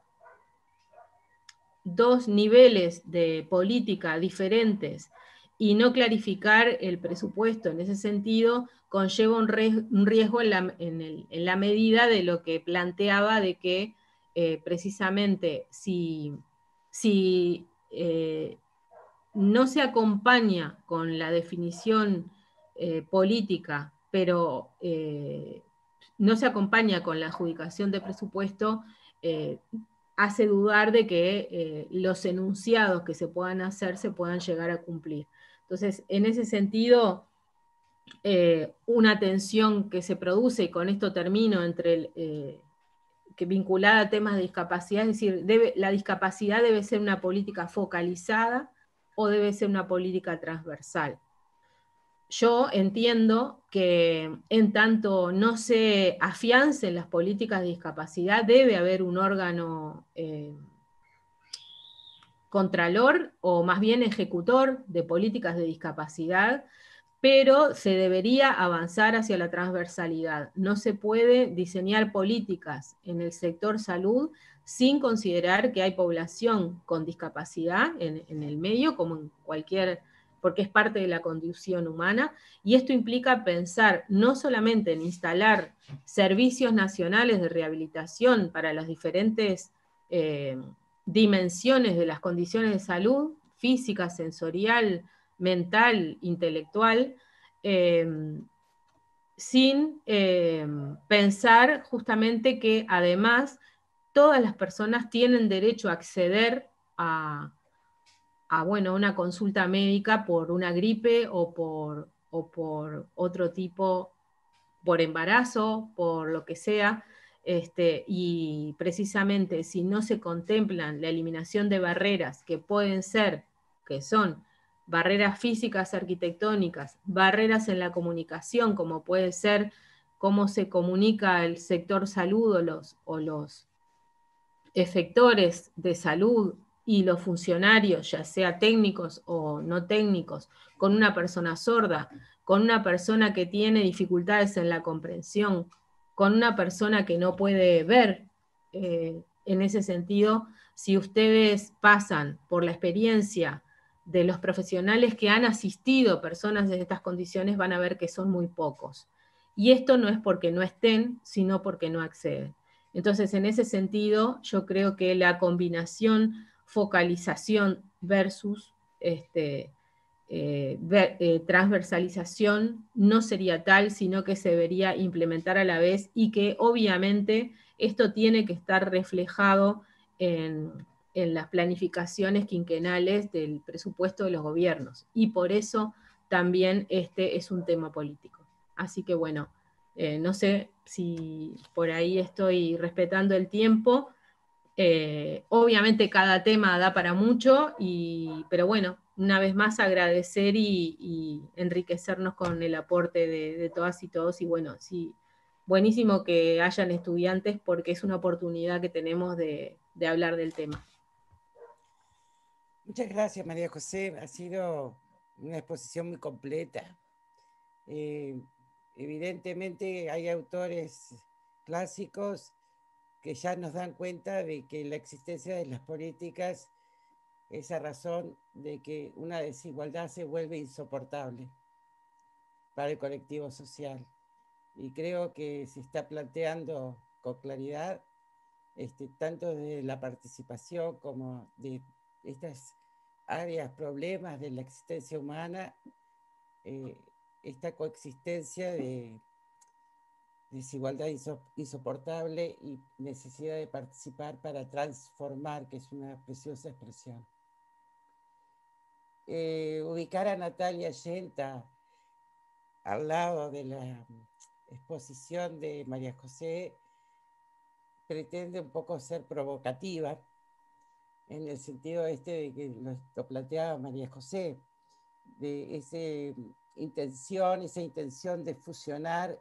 Speaker 8: dos niveles de política diferentes y no clarificar el presupuesto en ese sentido conlleva un, riesgo en la, medida de lo que planteaba de que eh, precisamente si, si eh, no se acompaña con la definición política, pero no se acompaña con la adjudicación de presupuesto, eh, hace dudar de que eh, los enunciados que se puedan hacer se puedan llegar a cumplir. Entonces, en ese sentido, eh, una tensión que se produce, y con esto termino, entre que vinculada a temas de discapacidad, es decir, debe, la discapacidad debe ser una política focalizada o debe ser una política transversal yo entiendo que en tanto no se afiancen las políticas de discapacidad, debe haber un órgano eh, contralor o más bien ejecutor de políticas de discapacidad, pero se debería avanzar hacia la transversalidad. No se puede diseñar políticas en el sector salud sin considerar que hay población con discapacidad en, en el medio, como en cualquier porque es parte de la condición humana, y esto implica pensar no solamente en instalar servicios nacionales de rehabilitación para las diferentes eh, dimensiones de las condiciones de salud, física, sensorial, mental, intelectual, eh, sin eh, pensar justamente que además todas las personas tienen derecho a acceder a, a bueno, una consulta médica por una gripe o por, o por otro tipo, por embarazo, por lo que sea. Este, y precisamente si no se contemplan la eliminación de barreras que pueden ser, que son barreras físicas arquitectónicas, barreras en la comunicación, como puede ser cómo se comunica el sector salud o los, o los efectores de salud y los funcionarios, ya sea técnicos o no técnicos, con una persona sorda, con una persona que tiene dificultades en la comprensión, con una persona que no puede ver, eh, en ese sentido, si ustedes pasan por la experiencia de los profesionales que han asistido personas de estas condiciones, van a ver que son muy pocos. Y esto no es porque no estén, sino porque no acceden. Entonces, en ese sentido, yo creo que la combinación focalización versus este, eh, eh, transversalización no sería tal, sino que se debería implementar a la vez y que obviamente esto tiene que estar reflejado en, las planificaciones quinquenales del presupuesto de los gobiernos. Y por eso también este es un tema político. Así que bueno, eh, no sé si por ahí estoy respetando el tiempo. Obviamente cada tema da para mucho, y, pero bueno, una vez más agradecer y, enriquecernos con el aporte de, todas y todos. Y bueno, sí, buenísimo que hayan estudiantes porque es una oportunidad que tenemos de, hablar del tema.
Speaker 1: Muchas gracias, María José. Ha sido una exposición muy completa. Eh, evidentemente hay autores clásicos que ya nos dan cuenta de que la existencia de las políticas esa razón de que una desigualdad se vuelve insoportable para el colectivo social. Y creo que se está planteando con claridad, este, tanto de la participación como de estas áreas, problemas de la existencia humana, eh, esta coexistencia de desigualdad insoportable y necesidad de participar para transformar, que es una preciosa expresión. Eh, ubicar a Natalia Yenta al lado de la exposición de María José pretende un poco ser provocativa en el sentido este de que lo, planteaba María José, de esa intención, esa intención de fusionar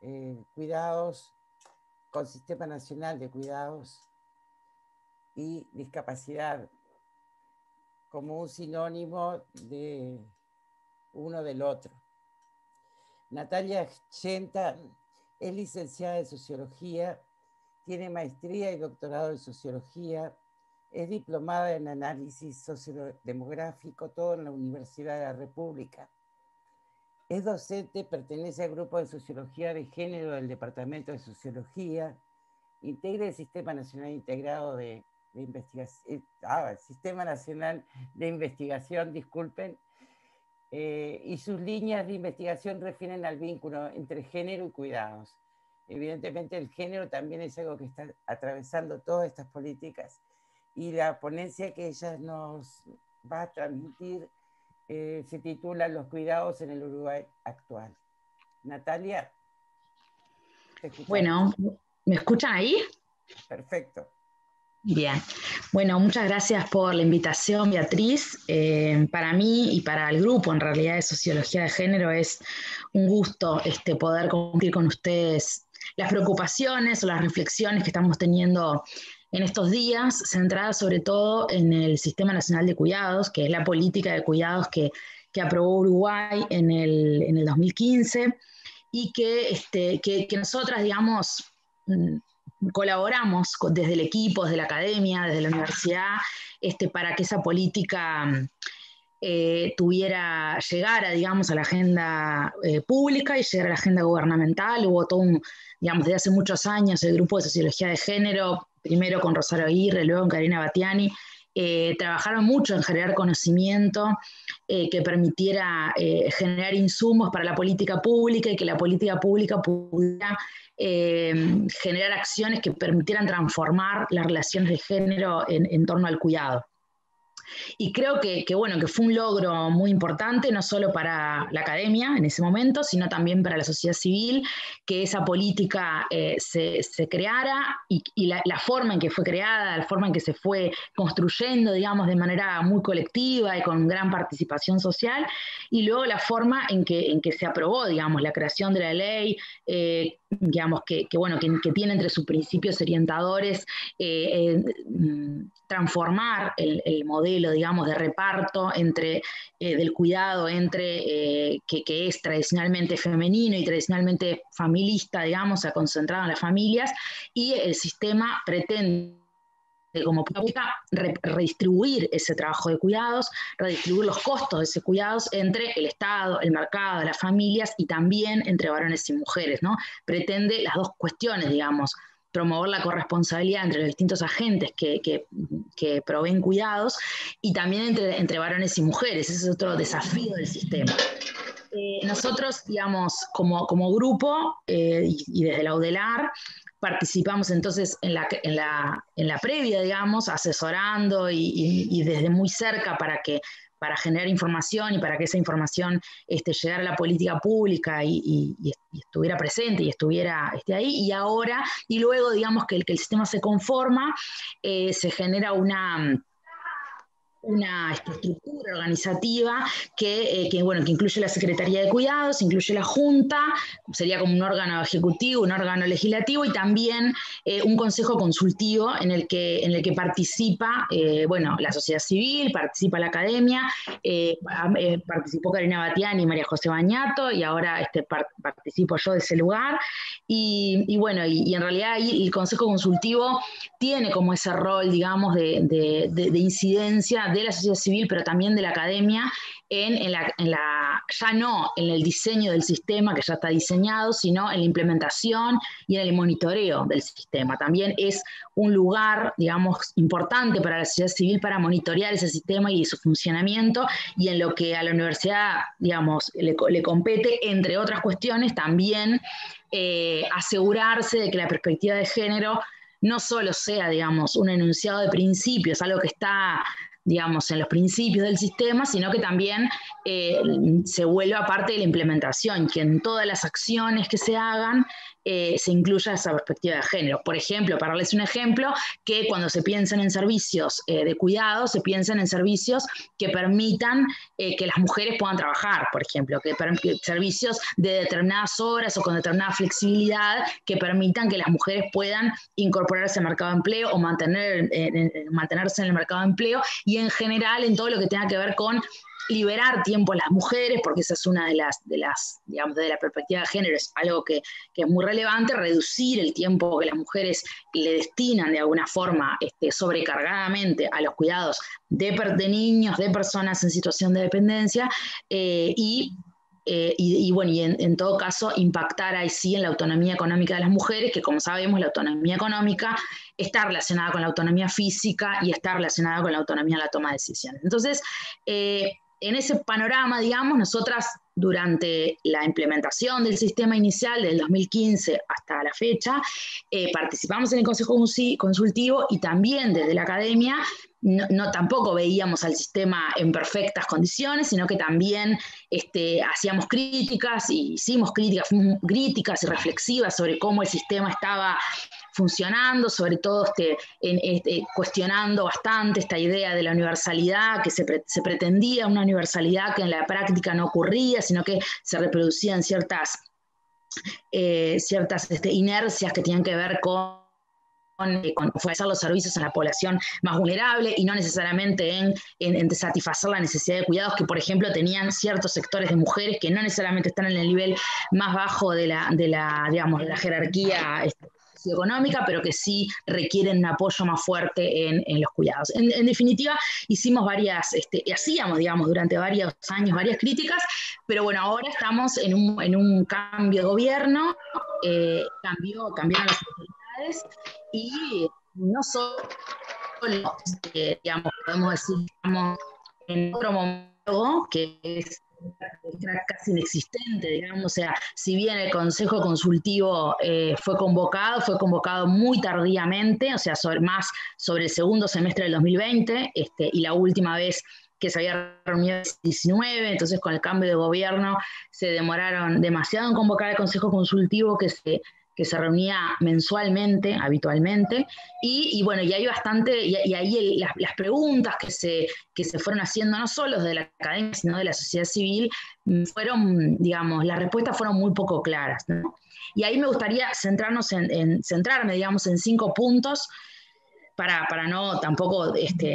Speaker 1: eh, cuidados con Sistema Nacional de Cuidados y Discapacidad como un sinónimo de uno del otro. Natalia Chenta es licenciada en Sociología, tiene maestría y doctorado en Sociología, es diplomada en Análisis Sociodemográfico, todo en la Universidad de la República. Es docente, pertenece al Grupo de Sociología de Género del Departamento de Sociología, integra el Sistema Nacional Integrado de investigación, eh, ah, Sistema Nacional de Investigación, disculpen, eh, y sus líneas de investigación refieren al vínculo entre género y cuidados. Evidentemente el género también es algo que está atravesando todas estas políticas y la ponencia que ella nos va a transmitir eh, se titula Los cuidados en el Uruguay actual. Natalia.
Speaker 4: Bueno, ¿me escuchan ahí?
Speaker 1: Perfecto.
Speaker 4: Bien, bueno, muchas gracias por la invitación, Beatriz. Eh, para mí y para el grupo, en realidad, de Sociología de Género, es un gusto este, poder compartir con ustedes las preocupaciones o las reflexiones que estamos teniendo en estos días, centradas sobre todo en el Sistema Nacional de Cuidados, que es la política de cuidados que, aprobó Uruguay en el, en el 2015 y que, este, que, que nosotras, digamos, mm, colaboramos desde el equipo, desde la academia, desde la universidad, este, para que esa política eh, tuviera, llegara, digamos, a la agenda eh, pública y llegara a la agenda gubernamental. Hubo todo un, digamos, desde hace muchos años el grupo de sociología de género, primero con Rosario Aguirre, luego con Karina Batiani, eh, trabajaron mucho en generar conocimiento que permitiera generar insumos para la política pública y que la política pública pudiera eh, generar acciones que permitieran transformar las relaciones de género en torno al cuidado. Y creo que, bueno, que fue un logro muy importante, no solo para la academia en ese momento, sino también para la sociedad civil, que esa política eh, se, creara y, la, forma en que fue creada, la forma en que se fue construyendo, digamos, de manera muy colectiva y con gran participación social, y luego la forma en que, en que se aprobó, digamos, la creación de la ley, eh, digamos, que, bueno, que, tiene entre sus principios orientadores eh, mm, transformar el, el modelo digamos, de reparto entre, eh, del cuidado entre, eh, que, es tradicionalmente femenino y tradicionalmente familista, digamos, se ha concentrado en las familias, y el sistema pretende como pública redistribuir ese trabajo de cuidados, redistribuir los costos de ese cuidados entre el Estado, el mercado, las familias y también entre varones y mujeres, ¿no? Pretende las dos cuestiones, digamos, promover la corresponsabilidad entre los distintos agentes que, proveen cuidados y también entre, entre varones y mujeres. Ese es otro desafío del sistema. Eh, nosotros, digamos, como, como grupo eh, y, desde la UDELAR, participamos entonces en la, en la, en la previa, digamos, asesorando y, desde muy cerca para que para generar información y para que esa información este, llegara a la política pública y, estuviera presente y estuviera este, ahí. Y ahora, y luego, digamos, que el, que el sistema se conforma, eh, se genera una una estructura organizativa eh, que, bueno, que incluye la Secretaría de Cuidados, incluye la Junta, sería como un órgano ejecutivo, un órgano legislativo y también eh, un consejo consultivo en el que, en el que participa eh, bueno, la sociedad civil, participa la academia, participó Karina Batiani y María José Bañato y ahora este, participo yo de ese lugar. Y, bueno, y, en realidad ahí el consejo consultivo tiene como ese rol, digamos, de, de incidencia de la sociedad civil, pero también de la academia, en, la, ya no en el diseño del sistema que ya está diseñado, sino en la implementación y en el monitoreo del sistema. También es un lugar, digamos, importante para la sociedad civil para monitorear ese sistema y su funcionamiento y en lo que a la universidad, digamos, le, compete, entre otras cuestiones, también eh, asegurarse de que la perspectiva de género no solo sea, digamos, un enunciado de principios, algo que está digamos, en los principios del sistema, sino que también eh, se vuelva parte de la implementación, que en todas las acciones que se hagan eh, se incluya esa perspectiva de género. Por ejemplo, para darles un ejemplo, que cuando se piensan en servicios eh, de cuidado, se piensan en servicios que permitan que las mujeres puedan trabajar, por ejemplo, que servicios de determinadas horas o con determinada flexibilidad que permitan que las mujeres puedan incorporarse al mercado de empleo o mantener, mantenerse en el mercado de empleo y en general en todo lo que tenga que ver con liberar tiempo a las mujeres, porque esa es una de las, de las digamos, de la perspectiva de género, es algo que, es muy relevante, reducir el tiempo que las mujeres le destinan de alguna forma este, sobrecargadamente a los cuidados de, de niños, de personas en situación de dependencia, eh, y eh, y, bueno, y en, todo caso impactar ahí sí en la autonomía económica de las mujeres, que como sabemos la autonomía económica está relacionada con la autonomía física y está relacionada con la autonomía en la toma de decisiones. Entonces, eh, en ese panorama, digamos, nosotras durante la implementación del sistema inicial del 2015 hasta la fecha, eh, participamos en el Consejo Consultivo y también desde la academia no, tampoco veíamos al sistema en perfectas condiciones, sino que también este, hacíamos críticas y hicimos críticas, críticas y reflexivas sobre cómo el sistema estaba funcionando, sobre todo este, este, cuestionando bastante esta idea de la universalidad, que se, pretendía una universalidad que en la práctica no ocurría, sino que se reproducían ciertas, eh, ciertas este, inercias que tenían que ver con eh, con ofrecer los servicios a la población más vulnerable y no necesariamente en, satisfacer la necesidad de cuidados que, por ejemplo, tenían ciertos sectores de mujeres que no necesariamente están en el nivel más bajo de la, de la, digamos, de la jerarquía este, económica, pero que sí requieren un apoyo más fuerte en, en los cuidados. En, definitiva, hicimos varias, este, hacíamos, digamos, durante varios años varias críticas, pero bueno, ahora estamos en un, en un cambio de gobierno, eh, cambió, cambiaron las autoridades y no solo, eh, digamos, podemos decir, estamos en otro momento que es casi inexistente, digamos, o sea, si bien el Consejo Consultivo eh, fue convocado, fue convocado muy tardíamente, o sea, sobre, más sobre el segundo semestre del 2020, este, y la última vez que se había reunido en 19, entonces con el cambio de gobierno se demoraron demasiado en convocar el Consejo Consultivo que se que se reunía mensualmente, habitualmente, y, bueno, y hay bastante, y, ahí las, preguntas que se, que se fueron haciendo, no solo de la academia, sino de la sociedad civil, mm, fueron, digamos, las respuestas fueron muy poco claras. Y ahí me gustaría centrarnos en, centrarme, digamos, en cinco puntos para, para no tampoco este,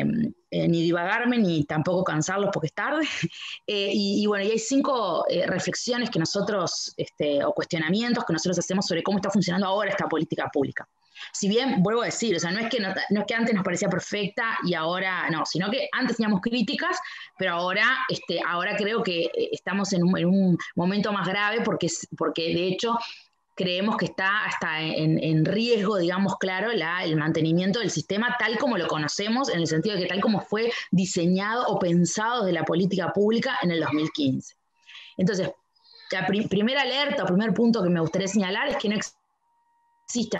Speaker 4: eh, ni divagarme ni tampoco cansarlos porque es tarde. [laughs] Eh, y, bueno, y hay cinco eh, reflexiones que nosotros, este, o cuestionamientos que nosotros hacemos sobre cómo está funcionando ahora esta política pública. Si bien, vuelvo a decir, o sea, no es que, no, es que antes nos parecía perfecta y ahora no, sino que antes teníamos críticas, pero ahora, este, ahora creo que estamos en un, en un momento más grave porque, porque de hecho creemos que está hasta en, riesgo, digamos, claro, el mantenimiento del sistema tal como lo conocemos, en el sentido de que tal como fue diseñado o pensado de la política pública en el 2015. Entonces, la primera alerta o primer punto que me gustaría señalar es que no existe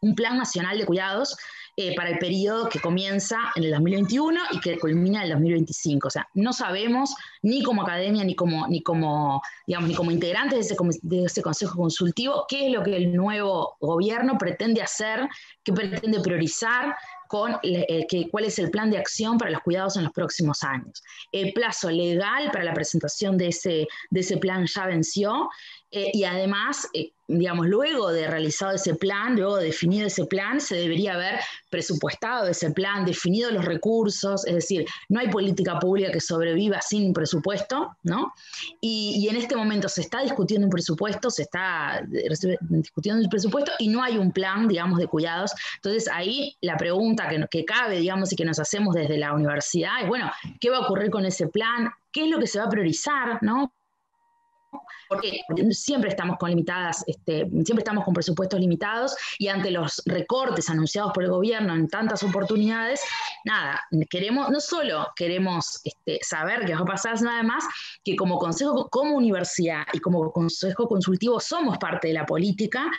Speaker 4: un plan nacional de cuidados eh, para el periodo que comienza en el 2021 y que culmina en el 2025. O sea, no sabemos ni como academia ni como, ni como, digamos, ni como integrantes de ese, de ese consejo consultivo qué es lo que el nuevo gobierno pretende hacer, qué pretende priorizar, con eh, cuál es el plan de acción para los cuidados en los próximos años. El plazo legal para la presentación de ese, de ese plan ya venció eh, y además, eh, digamos, luego de realizado ese plan, luego de definido ese plan, se debería haber presupuestado ese plan, definido los recursos, es decir, no hay política pública que sobreviva sin presupuesto, ¿no? Y, en este momento se está discutiendo un presupuesto, se está discutiendo un presupuesto y no hay un plan, digamos, de cuidados. Entonces ahí la pregunta que, que cabe, digamos, y que nos hacemos desde la universidad es, bueno, ¿qué va a ocurrir con ese plan? ¿Qué es lo que se va a priorizar? ¿no? Porque siempre estamos con limitadas, este, siempre estamos con presupuestos limitados y ante los recortes anunciados por el gobierno en tantas oportunidades, nada, queremos, no solo queremos este, saber qué va a pasar, nada más que como consejo, como universidad y como consejo consultivo somos parte de la política,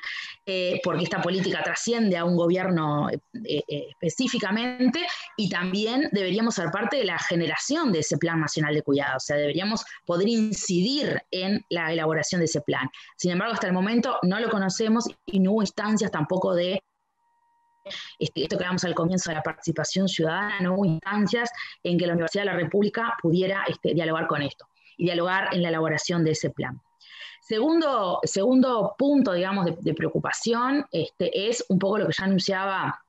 Speaker 4: eh, porque esta política trasciende a un gobierno eh, eh, específicamente y también deberíamos ser parte de la generación de ese Plan Nacional de Cuidado, o sea, deberíamos poder incidir en la elaboración de ese plan. Sin embargo, hasta el momento no lo conocemos y no hubo instancias tampoco de este, esto que vamos al comienzo de la participación ciudadana, no hubo instancias en que la Universidad de la República pudiera este, dialogar con esto y dialogar en la elaboración de ese plan. Segundo, segundo punto, digamos, de, preocupación este, es un poco lo que ya anunciaba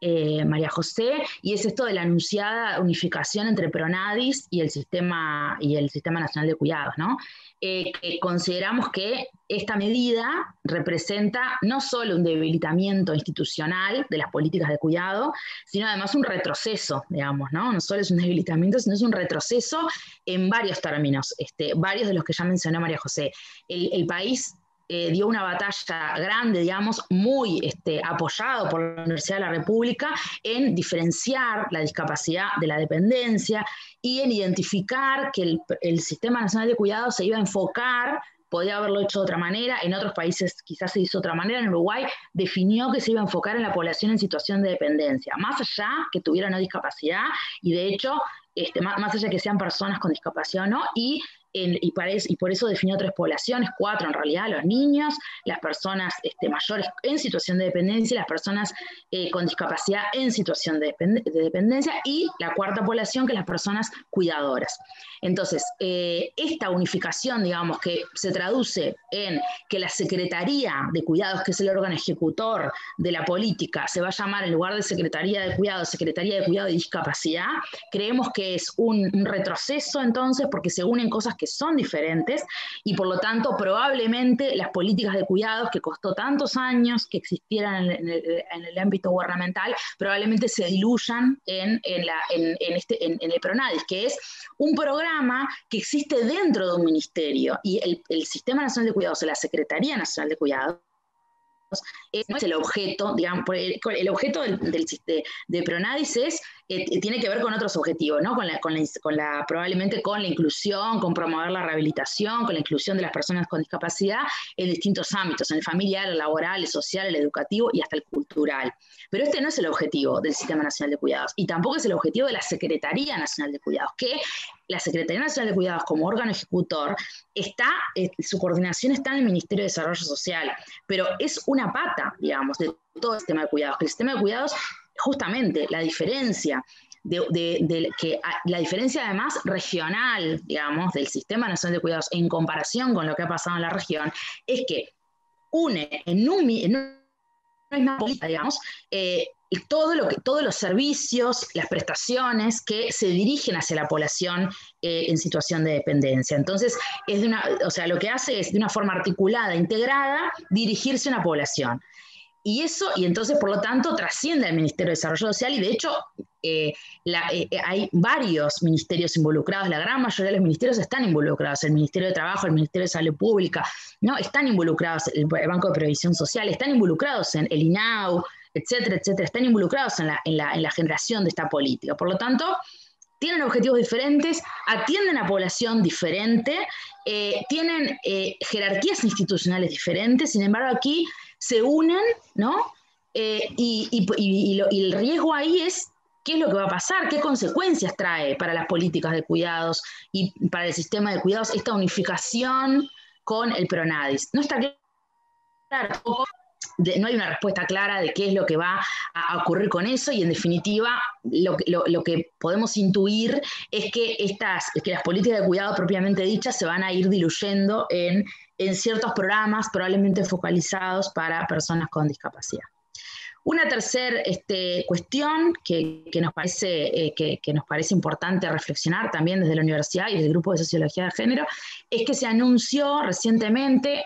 Speaker 4: eh, María José, y es esto de la anunciada unificación entre Pronadis y el Sistema, y el sistema Nacional de Cuidados, ¿no? Eh, consideramos que esta medida representa no solo un debilitamiento institucional de las políticas de cuidado, sino además un retroceso, digamos, ¿no? No solo es un debilitamiento, sino es un retroceso en varios términos, este, varios de los que ya mencionó María José. El país eh, dio una batalla grande, digamos, muy este, apoyado por la Universidad de la República en diferenciar la discapacidad de la dependencia y en identificar que el, el Sistema Nacional de Cuidados se iba a enfocar podía haberlo hecho de otra manera, en otros países quizás se hizo de otra manera, en Uruguay definió que se iba a enfocar en la población en situación de dependencia, más allá que tuviera una discapacidad y de hecho, este, más, allá que sean personas con discapacidad o no, y y, por eso definió tres poblaciones, cuatro en realidad, los niños, las personas este, mayores en situación de dependencia, las personas eh, con discapacidad en situación de, dependencia y la cuarta población que es las personas cuidadoras. Entonces, eh, esta unificación, digamos, que se traduce en que la Secretaría de Cuidados, que es el órgano ejecutor de la política, se va a llamar en lugar de Secretaría de Cuidados, Secretaría de Cuidado y Discapacidad, creemos que es un, un retroceso entonces porque se unen cosas que son diferentes y por lo tanto probablemente las políticas de cuidados que costó tantos años que existieran en el, ámbito gubernamental probablemente se diluyan en, la, este, en, el PRONADIS, que es un programa que existe dentro de un ministerio. Y el, el Sistema Nacional de Cuidados o la Secretaría Nacional de Cuidados es el objeto, digamos, el, objeto del, de, Pronadis es, eh, tiene que ver con otros objetivos, ¿no? Con la, con, la, probablemente con la inclusión, con promover la rehabilitación, con la inclusión de las personas con discapacidad en distintos ámbitos, en el familiar, el laboral, el social, el educativo y hasta el cultural. Pero este no es el objetivo del Sistema Nacional de Cuidados y tampoco es el objetivo de la Secretaría Nacional de Cuidados, que la Secretaría Nacional de Cuidados como órgano ejecutor está, eh, su coordinación está en el Ministerio de Desarrollo Social, pero es una pata, digamos, de todo el sistema de cuidados. El sistema de cuidados, justamente, la diferencia de, que la diferencia además regional, digamos, del Sistema Nacional de Cuidados en comparación con lo que ha pasado en la región, es que une en un, en una política, digamos, eh, todo lo que, todos los servicios, las prestaciones que se dirigen hacia la población eh, en situación de dependencia. Entonces, es de una, o sea, lo que hace es de una forma articulada, integrada, dirigirse a una población. y eso, y entonces por lo tanto trasciende al Ministerio de Desarrollo Social y de hecho eh, eh, hay varios ministerios involucrados, la gran mayoría de los ministerios están involucrados, el Ministerio de Trabajo, el Ministerio de Salud Pública, ¿no? Están involucrados, el, Banco de Previsión Social, están involucrados en el INAU, etcétera, etcétera, están involucrados en la, en la, en la generación de esta política. Por lo tanto, tienen objetivos diferentes, atienden a población diferente, tienen jerarquías institucionales diferentes, sin embargo aquí se unen, ¿no? y, y, el riesgo ahí es qué es lo que va a pasar, qué consecuencias trae para las políticas de cuidados y para el sistema de cuidados esta unificación con el PRONADIS. No está claro, no hay una respuesta clara de qué es lo que va a ocurrir con eso y en definitiva lo, que podemos intuir es que, estas, que las políticas de cuidado propiamente dichas se van a ir diluyendo en, en ciertos programas probablemente focalizados para personas con discapacidad. Una tercera este, cuestión que, nos parece, eh, que, nos parece importante reflexionar también desde la universidad y desde el Grupo de Sociología de Género es que se anunció recientemente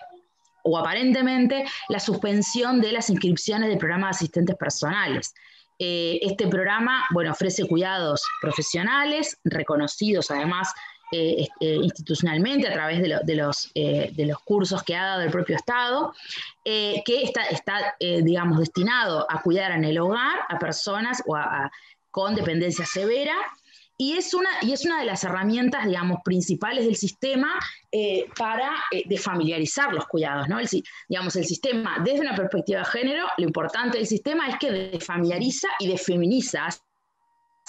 Speaker 4: o aparentemente la suspensión de las inscripciones del programa de asistentes personales. Eh, este programa, bueno, ofrece cuidados profesionales, reconocidos además eh, eh, institucionalmente a través de, los, eh, de, los, cursos que ha dado el propio Estado, que está, está digamos, destinado a cuidar en el hogar a personas o con dependencia severa. Y es, una, y es una de las herramientas, digamos, principales del sistema para desfamiliarizar los cuidados, ¿no? El, digamos, el sistema, desde una perspectiva de género, lo importante del sistema es que desfamiliariza y desfeminiza,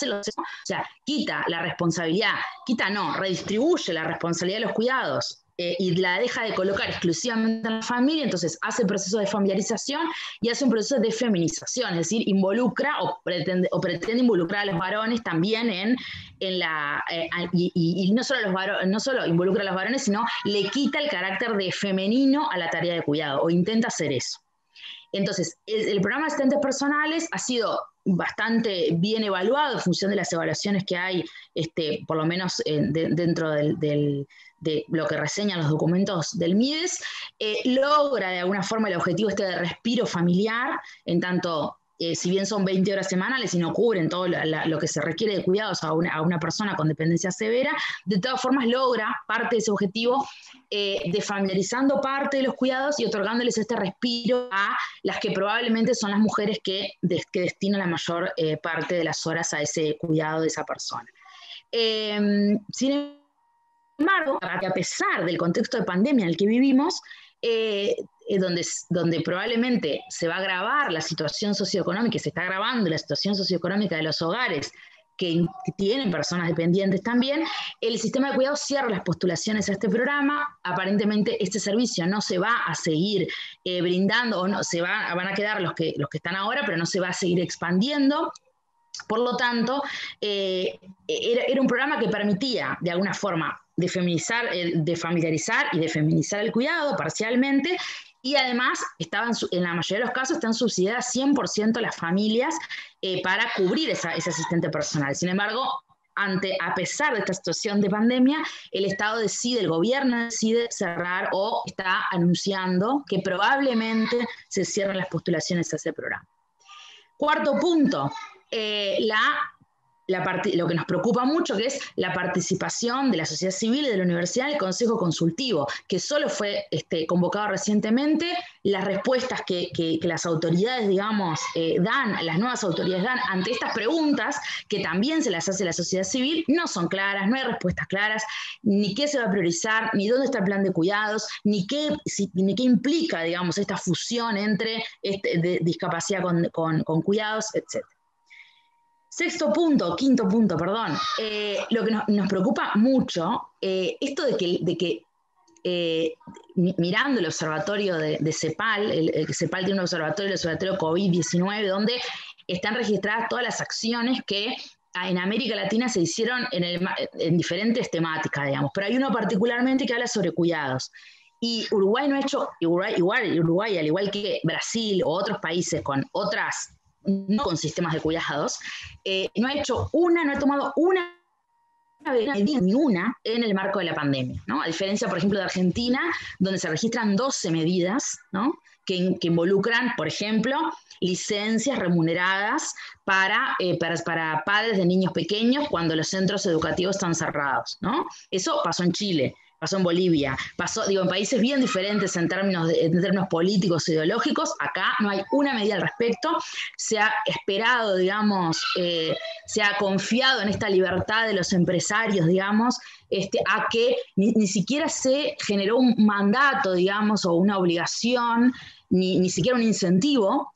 Speaker 4: o sea, quita la responsabilidad, quita no, redistribuye la responsabilidad de los cuidados eh, y la deja de colocar exclusivamente en la familia, entonces hace proceso de familiarización y hace un proceso de feminización, es decir, involucra o pretende, o pretende involucrar a los varones también en, en la, eh, y, no, solo los varones, no solo involucra a los varones, sino le quita el carácter de femenino a la tarea de cuidado, o intenta hacer eso. Entonces, el, programa de asistentes personales ha sido bastante bien evaluado en función de las evaluaciones que hay, este, por lo menos dentro de lo que reseñan los documentos del MIDES, eh, logra de alguna forma el objetivo este de respiro familiar, en tanto eh, si bien son 20 horas semanales y no cubren todo lo que se requiere de cuidados a una, persona con dependencia severa, de todas formas logra parte de ese objetivo eh, de familiarizando parte de los cuidados y otorgándoles este respiro a las que probablemente son las mujeres que, que destinan la mayor eh, parte de las horas a ese cuidado de esa persona. Em, sin embargo, a pesar del contexto de pandemia en el que vivimos, eh, donde, donde probablemente se va a agravar la situación socioeconómica, se está agravando la situación socioeconómica de los hogares que, tienen personas dependientes también, el sistema de cuidado cierra las postulaciones a este programa. Aparentemente este servicio no se va a seguir eh, brindando o no se va, van a quedar los que, los que están ahora, pero no se va a seguir expandiendo. Por lo tanto, eh, era, era, un programa que permitía, de alguna forma, de, feminizar, de familiarizar y de feminizar el cuidado parcialmente y además estaban, en la mayoría de los casos están subsidiadas 100% las familias eh, para cubrir esa, ese asistente personal. Sin embargo, ante, a pesar de esta situación de pandemia, el Estado decide, el gobierno decide cerrar o está anunciando que probablemente se cierren las postulaciones a ese programa. Cuarto punto, eh, la lo que nos preocupa mucho, que es la participación de la sociedad civil y de la universidad en el Consejo Consultivo, que solo fue este, convocado recientemente. Las respuestas que, las autoridades, digamos, eh, dan, las nuevas autoridades dan ante estas preguntas, que también se las hace la sociedad civil, no son claras, no hay respuestas claras, ni qué se va a priorizar, ni dónde está el plan de cuidados, ni qué, ni qué implica, digamos, esta fusión entre este, discapacidad con, cuidados, etc. Sexto punto, quinto punto, perdón. Eh, lo que nos, preocupa mucho, eh, esto de que, de que eh, mirando el observatorio de, CEPAL, el, CEPAL tiene un observatorio, el observatorio COVID-19, donde están registradas todas las acciones que en América Latina se hicieron en, en diferentes temáticas, digamos, pero hay uno particularmente que habla sobre cuidados. Y Uruguay no ha hecho, igual, Uruguay, al igual que Brasil o otros países con otras no con sistemas de cuidados, eh, no ha hecho una, no ha tomado una ni una en el marco de la pandemia, ¿no? A diferencia, por ejemplo, de Argentina, donde se registran 12 medidas, ¿no? Que, involucran, por ejemplo, licencias remuneradas para, eh, para, para, padres de niños pequeños cuando los centros educativos están cerrados, ¿no? Eso pasó en Chile pasó en Bolivia, pasó, digo, en países bien diferentes en términos, de, en términos políticos ideológicos, acá no hay una medida al respecto, se ha esperado, digamos, eh, se ha confiado en esta libertad de los empresarios, digamos, este, a que ni, ni, siquiera se generó un mandato, digamos, o una obligación, ni, ni siquiera un incentivo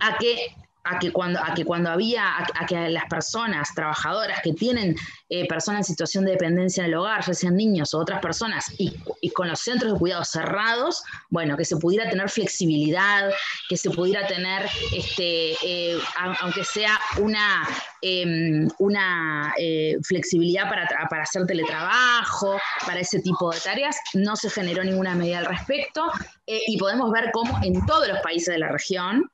Speaker 4: a que a que cuando, a que cuando había, a, que las personas trabajadoras que tienen eh, personas en situación de dependencia en el hogar, ya sean niños o otras personas, y, con los centros de cuidado cerrados, bueno, que se pudiera tener flexibilidad, que se pudiera tener, este, eh, aunque sea una, em, una eh, flexibilidad para, para hacer teletrabajo, para ese tipo de tareas, no se generó ninguna medida al respecto, y podemos ver cómo en todos los países de la región,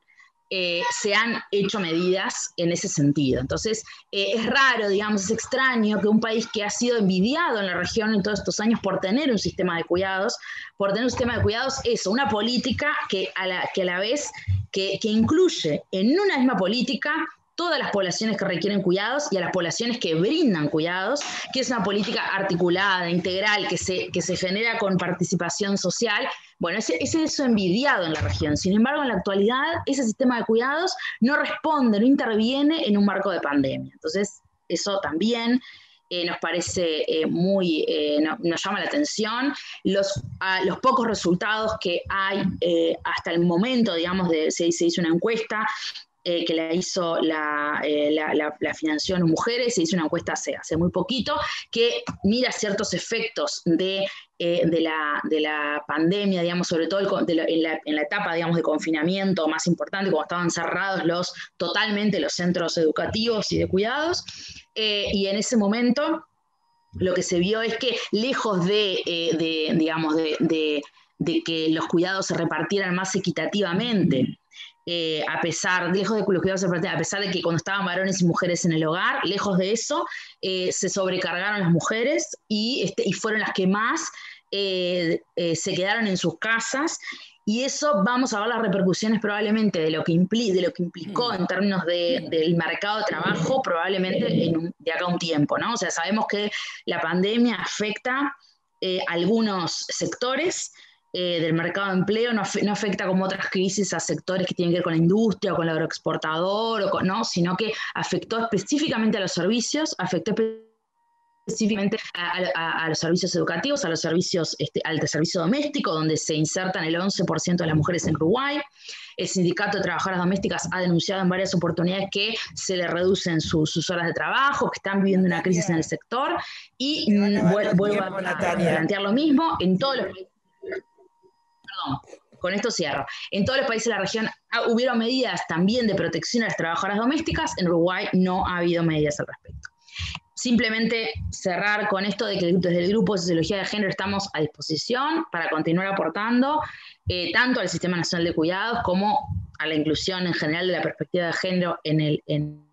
Speaker 4: eh, se han hecho medidas en ese sentido. Entonces, eh, es raro, digamos, es extraño que un país que ha sido envidiado en la región en todos estos años por tener un sistema de cuidados, por tener un sistema de cuidados, eso, una política que a la, que a la vez que, que incluye en una misma política todas las poblaciones que requieren cuidados y a las poblaciones que brindan cuidados, que es una política articulada, integral, que se, que se genera con participación social. Bueno, ese, es eso envidiado en la región. Sin embargo, en la actualidad, ese sistema de cuidados no responde, no interviene en un marco de pandemia. Entonces, eso también eh, nos parece eh, muy, eh, nos llama la atención. Los, los pocos resultados que hay hasta el momento, digamos, de, se, se hizo una encuesta eh, que la hizo la, eh, la, la, Mujeres, se hizo una encuesta hace, hace muy poquito, que mira ciertos efectos de, eh, de, la, de, la, pandemia, digamos, sobre todo en, la, en, la, etapa, digamos, de confinamiento más importante, cuando estaban cerrados los, totalmente los centros educativos y de cuidados, y en ese momento lo que se vio es que lejos de, de digamos, de, de que los cuidados se repartieran más equitativamente, eh, a pesar, lejos de que los cuidados a pesar de que cuando estaban varones y mujeres en el hogar, lejos de eso, eh, se sobrecargaron las mujeres y, este, y fueron las que más eh, se quedaron en sus casas. Y eso vamos a ver las repercusiones probablemente de lo que, de lo que implicó en términos de, del mercado de trabajo, probablemente en de acá a un tiempo, ¿no? O sea, sabemos que la pandemia afecta algunos sectores, eh, del mercado de empleo no, afecta como otras crisis a sectores que tienen que ver con la industria o con el agroexportador, o no, sino que afectó específicamente a los servicios, afectó específicamente a, los servicios educativos, a los servicios, este, al servicio doméstico, donde se insertan el 11% de las mujeres en Uruguay. El Sindicato de Trabajadoras Domésticas ha denunciado en varias oportunidades que se le reducen sus horas de trabajo, que están viviendo una crisis en el sector. Y vuelvo a, a plantear lo mismo en todos los países con esto cierro. En todos los países de la región ah, hubieron medidas también de protección a las trabajadoras domésticas, en Uruguay no ha habido medidas al respecto. Simplemente cerrar con esto de que desde el Grupo de Sociología de Género estamos a disposición para continuar aportando eh, tanto al Sistema Nacional de Cuidados como a la inclusión en general de la perspectiva de género en,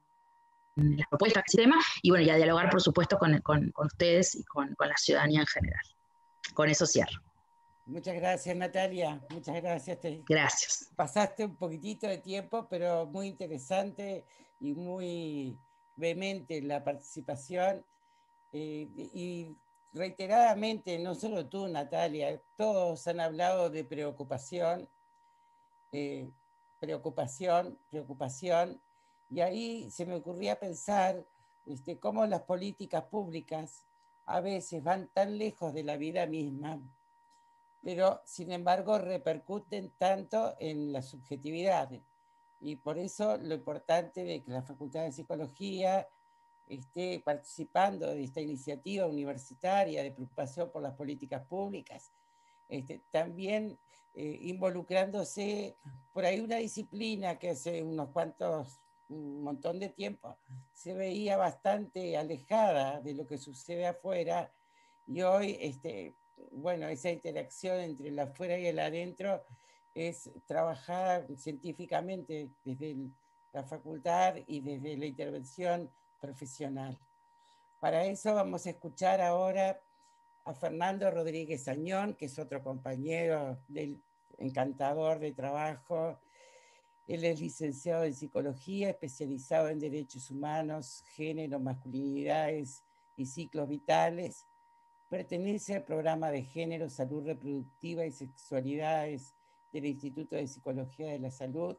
Speaker 4: las propuestas del sistema y bueno, y a dialogar por supuesto con, con, ustedes y con, con la ciudadanía en general. Con eso cierro.
Speaker 1: Muchas gracias, Natalia. Muchas gracias.
Speaker 4: gracias.
Speaker 1: Pasaste un poquitito de tiempo, pero muy interesante y muy vehemente la participación. Eh, y reiteradamente, no solo tú, Natalia, todos han hablado de preocupación, eh, preocupación, preocupación. Y ahí se me ocurría pensar este, cómo las políticas públicas a veces van tan lejos de la vida misma pero sin embargo repercuten tanto en la subjetividad. Y por eso lo importante de que la Facultad de Psicología esté participando de esta iniciativa universitaria de preocupación por las políticas públicas, este, también eh, involucrándose por ahí una disciplina que hace unos cuantos, un montón de tiempo, se veía bastante alejada de lo que sucede afuera y hoy este, bueno, esa interacción entre el afuera y el adentro es trabajar científicamente desde la facultad y desde la intervención profesional. Para eso vamos a escuchar ahora a Fernando Rodríguez Añón, que es otro compañero del encantador de trabajo. Él es licenciado en psicología, especializado en derechos humanos, género, masculinidades y ciclos vitales. Pertenece al programa de género, salud reproductiva y sexualidades del Instituto de Psicología de la Salud.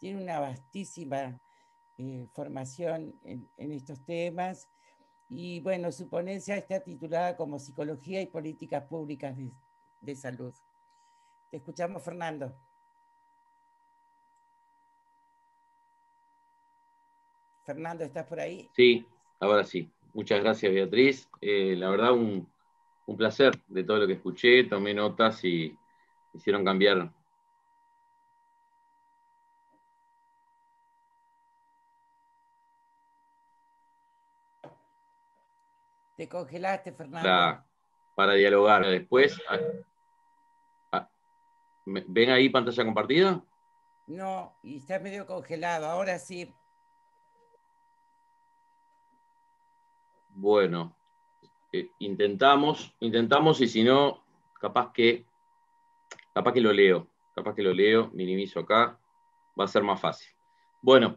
Speaker 1: Tiene una vastísima eh, formación en, estos temas y bueno, su ponencia está titulada como Psicología y Políticas Públicas de Salud. Te escuchamos, Fernando. Fernando, ¿estás por ahí?
Speaker 9: Sí, ahora sí. Muchas gracias, Beatriz. Eh, la verdad, un, placer de todo lo que escuché. Tomé notas y hicieron cambiar.
Speaker 1: Te congelaste, Fernando.
Speaker 9: Para, dialogar. Después, ah, ah, ¿ven ahí pantalla compartida?
Speaker 1: No, y está medio congelado. Ahora sí.
Speaker 9: Bueno, intentamos, intentamos y si no, capaz que, capaz que lo leo, capaz que lo leo, minimizo acá, va a ser más fácil. Bueno,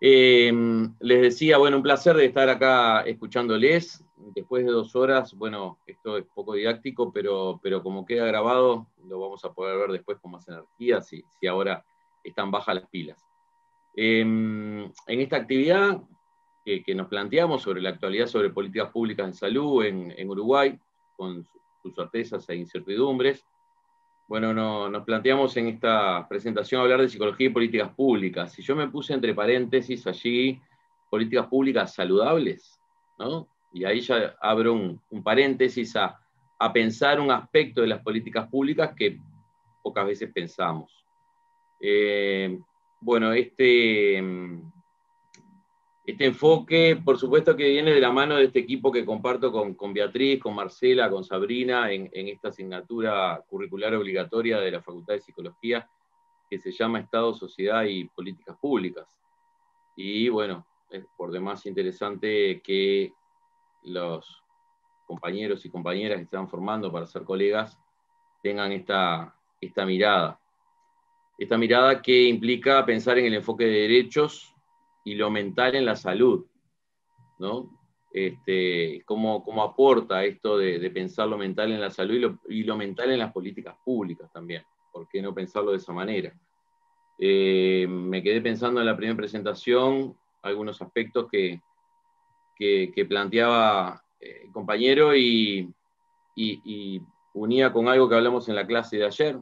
Speaker 9: eh, les decía, bueno, un placer de estar acá escuchándoles. Después de dos horas, bueno, esto es poco didáctico, pero, pero como queda grabado, lo vamos a poder ver después con más energía, si, si ahora están bajas las pilas. Eh, en esta actividad que, nos planteamos sobre la actualidad sobre políticas públicas en salud en, Uruguay, con sus certezas e incertidumbres. Bueno, nos planteamos en esta presentación hablar de psicología y políticas públicas. Y yo me puse entre paréntesis allí políticas públicas saludables, ¿no? Y ahí ya abro un, paréntesis a, pensar un aspecto de las políticas públicas que pocas veces pensamos. Eh, bueno, este, este enfoque, por supuesto que viene de la mano de este equipo que comparto con, Beatriz, con Marcela, con Sabrina, en, esta asignatura curricular obligatoria de la Facultad de Psicología, que se llama Estado, Sociedad y Políticas Públicas. Y bueno, es por demás interesante que los compañeros y compañeras que están formando para ser colegas tengan esta, esta mirada. Esta mirada que implica pensar en el enfoque de derechos y lo mental en la salud, ¿no? Este, cómo, cómo aporta esto de, pensar lo mental en la salud y lo, y lo, mental en las políticas públicas también. ¿Por qué no pensarlo de esa manera? Eh, me quedé pensando en la primera presentación algunos aspectos que, que, planteaba eh, el compañero y, y, y, unía con algo que hablamos en la clase de ayer,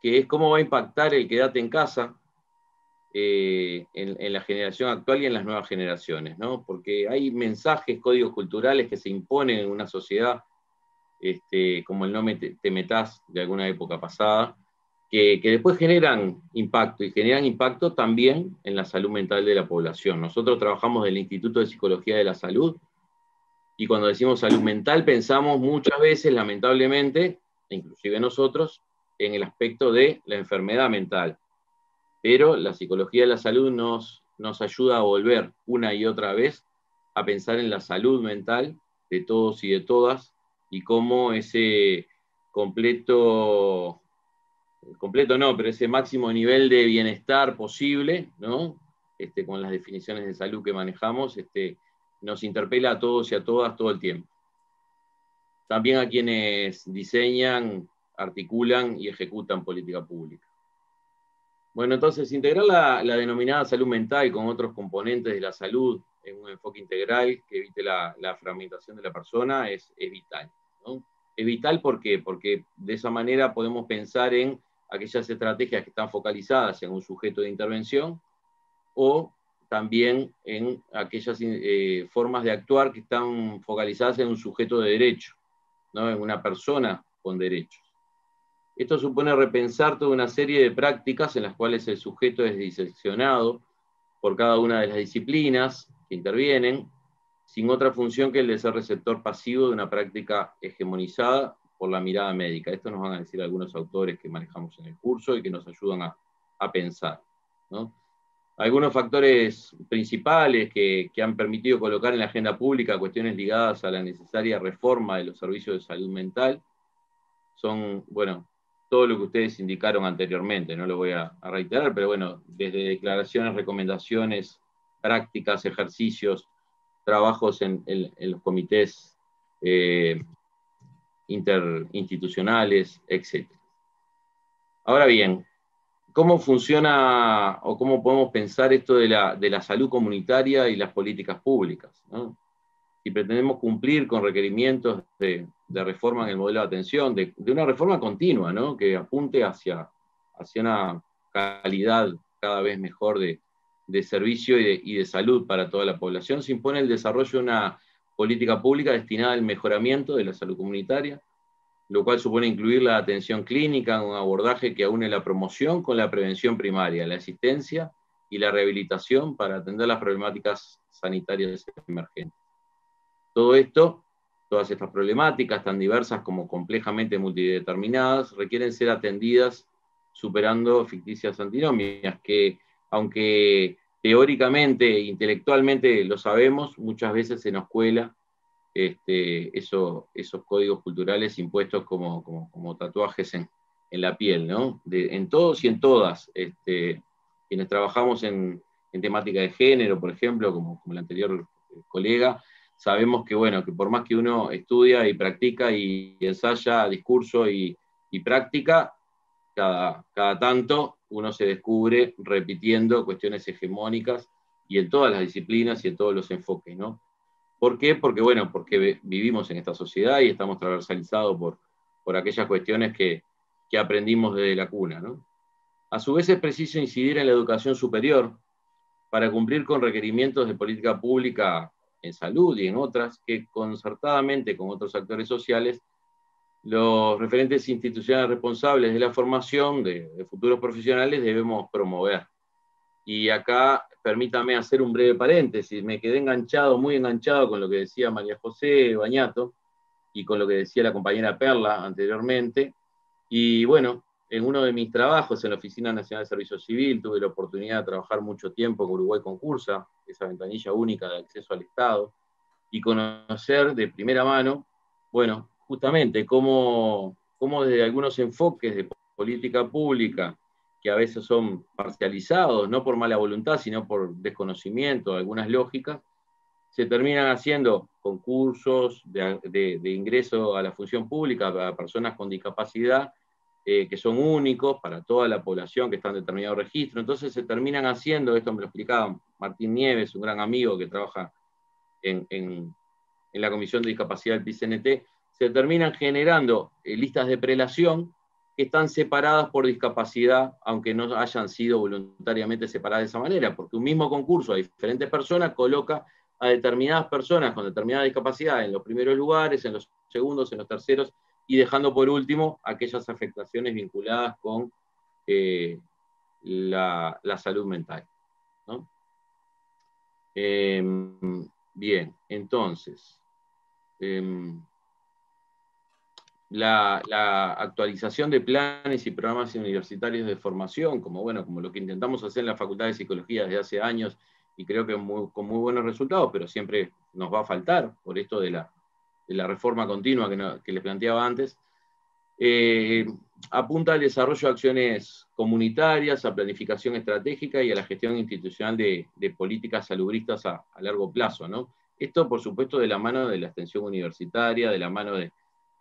Speaker 9: que es cómo va a impactar el quedate en casa eh, en, la generación actual y en las nuevas generaciones, ¿no? Porque hay mensajes, códigos culturales que se imponen en una sociedad, este, como el no te, metas de alguna época pasada, que, después generan impacto y generan impacto también en la salud mental de la población. Nosotros trabajamos del Instituto de Psicología de la Salud y cuando decimos salud mental pensamos muchas veces, lamentablemente, inclusive nosotros, en el aspecto de la enfermedad mental pero la psicología de la salud nos, nos ayuda a volver una y otra vez a pensar en la salud mental de todos y de todas y cómo ese completo, completo no, pero ese máximo nivel de bienestar posible, ¿no? Este, con las definiciones de salud que manejamos, este, nos interpela a todos y a todas todo el tiempo. También a quienes diseñan, articulan y ejecutan política pública. Bueno, entonces integrar la, denominada salud mental con otros componentes de la salud en un enfoque integral que evite la, fragmentación de la persona es, vital. Es vital porque, porque de esa manera podemos pensar en aquellas estrategias que están focalizadas en un sujeto de intervención o también en aquellas eh, formas de actuar que están focalizadas en un sujeto de derecho, ¿no? en una persona con derechos. Esto supone repensar toda una serie de prácticas en las cuales el sujeto es diseccionado por cada una de las disciplinas que intervienen, sin otra función que el de ser receptor pasivo de una práctica hegemonizada por la mirada médica. Esto nos van a decir algunos autores que manejamos en el curso y que nos ayudan a, pensar. algunos factores principales que, han permitido colocar en la agenda pública cuestiones ligadas a la necesaria reforma de los servicios de salud mental son, bueno, todo lo que ustedes indicaron anteriormente, no lo voy a, reiterar, pero bueno, desde declaraciones, recomendaciones, prácticas, ejercicios, trabajos en, los comités eh, interinstitucionales, etc. Ahora bien, ¿cómo funciona o cómo podemos pensar esto de la, salud comunitaria y las políticas públicas? Si pretendemos cumplir con requerimientos de, reforma en el modelo de atención, de, una reforma continua, que apunte hacia, hacia una calidad cada vez mejor de, servicio y de, salud para toda la población, se impone el desarrollo de una política pública destinada al mejoramiento de la salud comunitaria, lo cual supone incluir la atención clínica, un abordaje que aúne la promoción con la prevención primaria, la asistencia y la rehabilitación para atender las problemáticas sanitarias emergentes. Todo esto, todas estas problemáticas, tan diversas como complejamente multideterminadas, requieren ser atendidas superando ficticias antinomias, que aunque teóricamente e intelectualmente lo sabemos, muchas veces se nos cuela este, esos códigos culturales impuestos como, como, tatuajes en, la piel, ¿no? en todos y en todas, este, quienes trabajamos en, temática de género, por ejemplo, como el anterior colega, sabemos que, bueno, que por más que uno estudia y practica y, ensaya discurso y, práctica, cada, cada, tanto uno se descubre repitiendo cuestiones hegemónicas y en todas las disciplinas y en todos los enfoques, ¿no? ¿Por qué? Porque, bueno, porque vivimos en esta sociedad y estamos transversalizados por, por aquellas cuestiones que, aprendimos desde la cuna. A su vez es preciso incidir en la educación superior para cumplir con requerimientos de política pública en salud y en otras que concertadamente con otros actores sociales, los referentes institucionales responsables de la formación de, de futuros profesionales debemos promover. Y acá permítame hacer un breve paréntesis, me quedé enganchado, muy enganchado con lo que decía María José Bañato y con lo que decía la compañera Perla anteriormente. Y bueno, en uno de mis trabajos en la Oficina Nacional de Servicio Civil tuve la oportunidad de trabajar mucho tiempo con Uruguay Concursa, esa ventanilla única de acceso al Estado, y conocer de primera mano, bueno, justamente cómo, cómo desde algunos enfoques de política pública que a veces son parcializados, no por mala voluntad, sino por desconocimiento de algunas lógicas, se terminan haciendo concursos de, ingreso a la función pública para personas con discapacidad eh, que son únicos para toda la población que está en determinado registro. Entonces se terminan haciendo, esto me lo explicaba Martín Nieves, un gran amigo que trabaja en, en la Comisión de Discapacidad del PCNT, se terminan generando eh, listas de prelación que están separadas por discapacidad, aunque no hayan sido voluntariamente separadas de esa manera, porque un mismo concurso a diferentes personas coloca a determinadas personas con determinada discapacidad en los primeros lugares, en los segundos, en los terceros, y dejando por último aquellas afectaciones vinculadas con eh, la, salud mental. Em, bien, entonces, em, la, actualización de planes y programas universitarios de formación, como, bueno, como lo que intentamos hacer en la Facultad de Psicología desde hace años, y creo que con muy buenos resultados, pero siempre nos va a faltar por esto de la, reforma continua que, les planteaba antes, eh, apunta al desarrollo de acciones comunitarias, a planificación estratégica y a la gestión institucional de, políticas salubristas a, largo plazo. ¿no? Esto, por supuesto, de la mano de la extensión universitaria, de la mano de,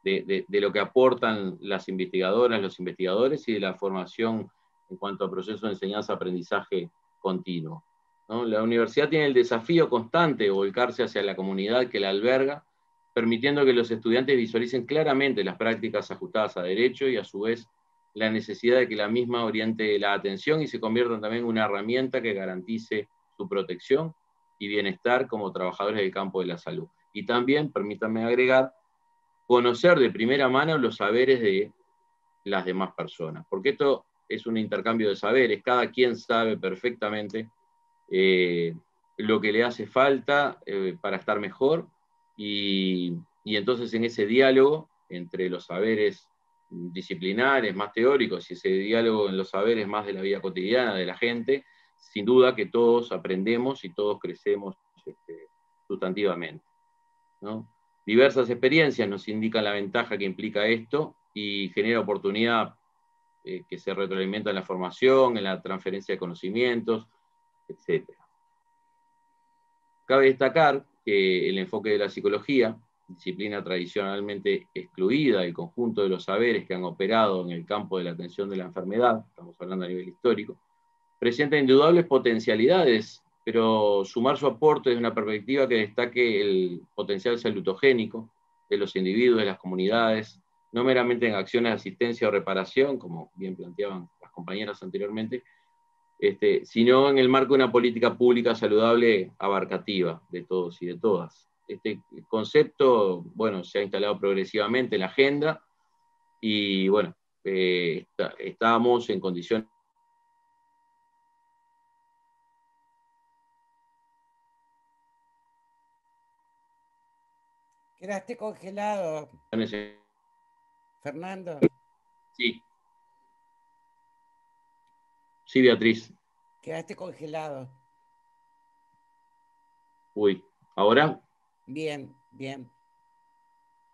Speaker 9: de, lo que aportan las investigadoras, los investigadores y de la formación en cuanto a procesos de enseñanza-aprendizaje continuo. La universidad tiene el desafío constante de volcarse hacia la comunidad que la alberga, permitiendo que los estudiantes visualicen claramente las prácticas ajustadas a derecho y a su vez la necesidad de que la misma oriente la atención y se convierta también en una herramienta que garantice su protección y bienestar como trabajadores del campo de la salud. Y también, permítanme agregar, conocer de primera mano los saberes de las demás personas, porque esto es un intercambio de saberes, cada quien sabe perfectamente eh, lo que le hace falta eh, para estar mejor y, entonces en ese diálogo entre los saberes disciplinares más teóricos y ese diálogo en los saberes más de la vida cotidiana de la gente, sin duda que todos aprendemos y todos crecemos este, sustantivamente. Diversas experiencias nos indican la ventaja que implica esto y genera oportunidad eh, que se retroalimenta en la formación, en la transferencia de conocimientos, etc. Cabe destacar que el enfoque de la psicología, disciplina tradicionalmente excluida del conjunto de los saberes que han operado en el campo de la atención de la enfermedad, estamos hablando a nivel histórico, presenta indudable potencialidades, pero sumar su aporte desde una perspectiva que destaque el potencial salutogénico de los individuos, de las comunidades, no meramente en acciones de asistencia o reparación, como bien planteaban las compañeras anteriormente, este, sino en el marco de una política pública saludable abarcativa de todos y de todas. Este concepto, bueno, se ha instalado progresivamente en la agenda y, bueno, eh, estamos en condiciones
Speaker 1: Quedaste congelado. Fernando.
Speaker 9: Sí. Sí, Beatriz.
Speaker 1: Quedaste congelado.
Speaker 9: Uy, ¿ahora?
Speaker 1: Bien, bien.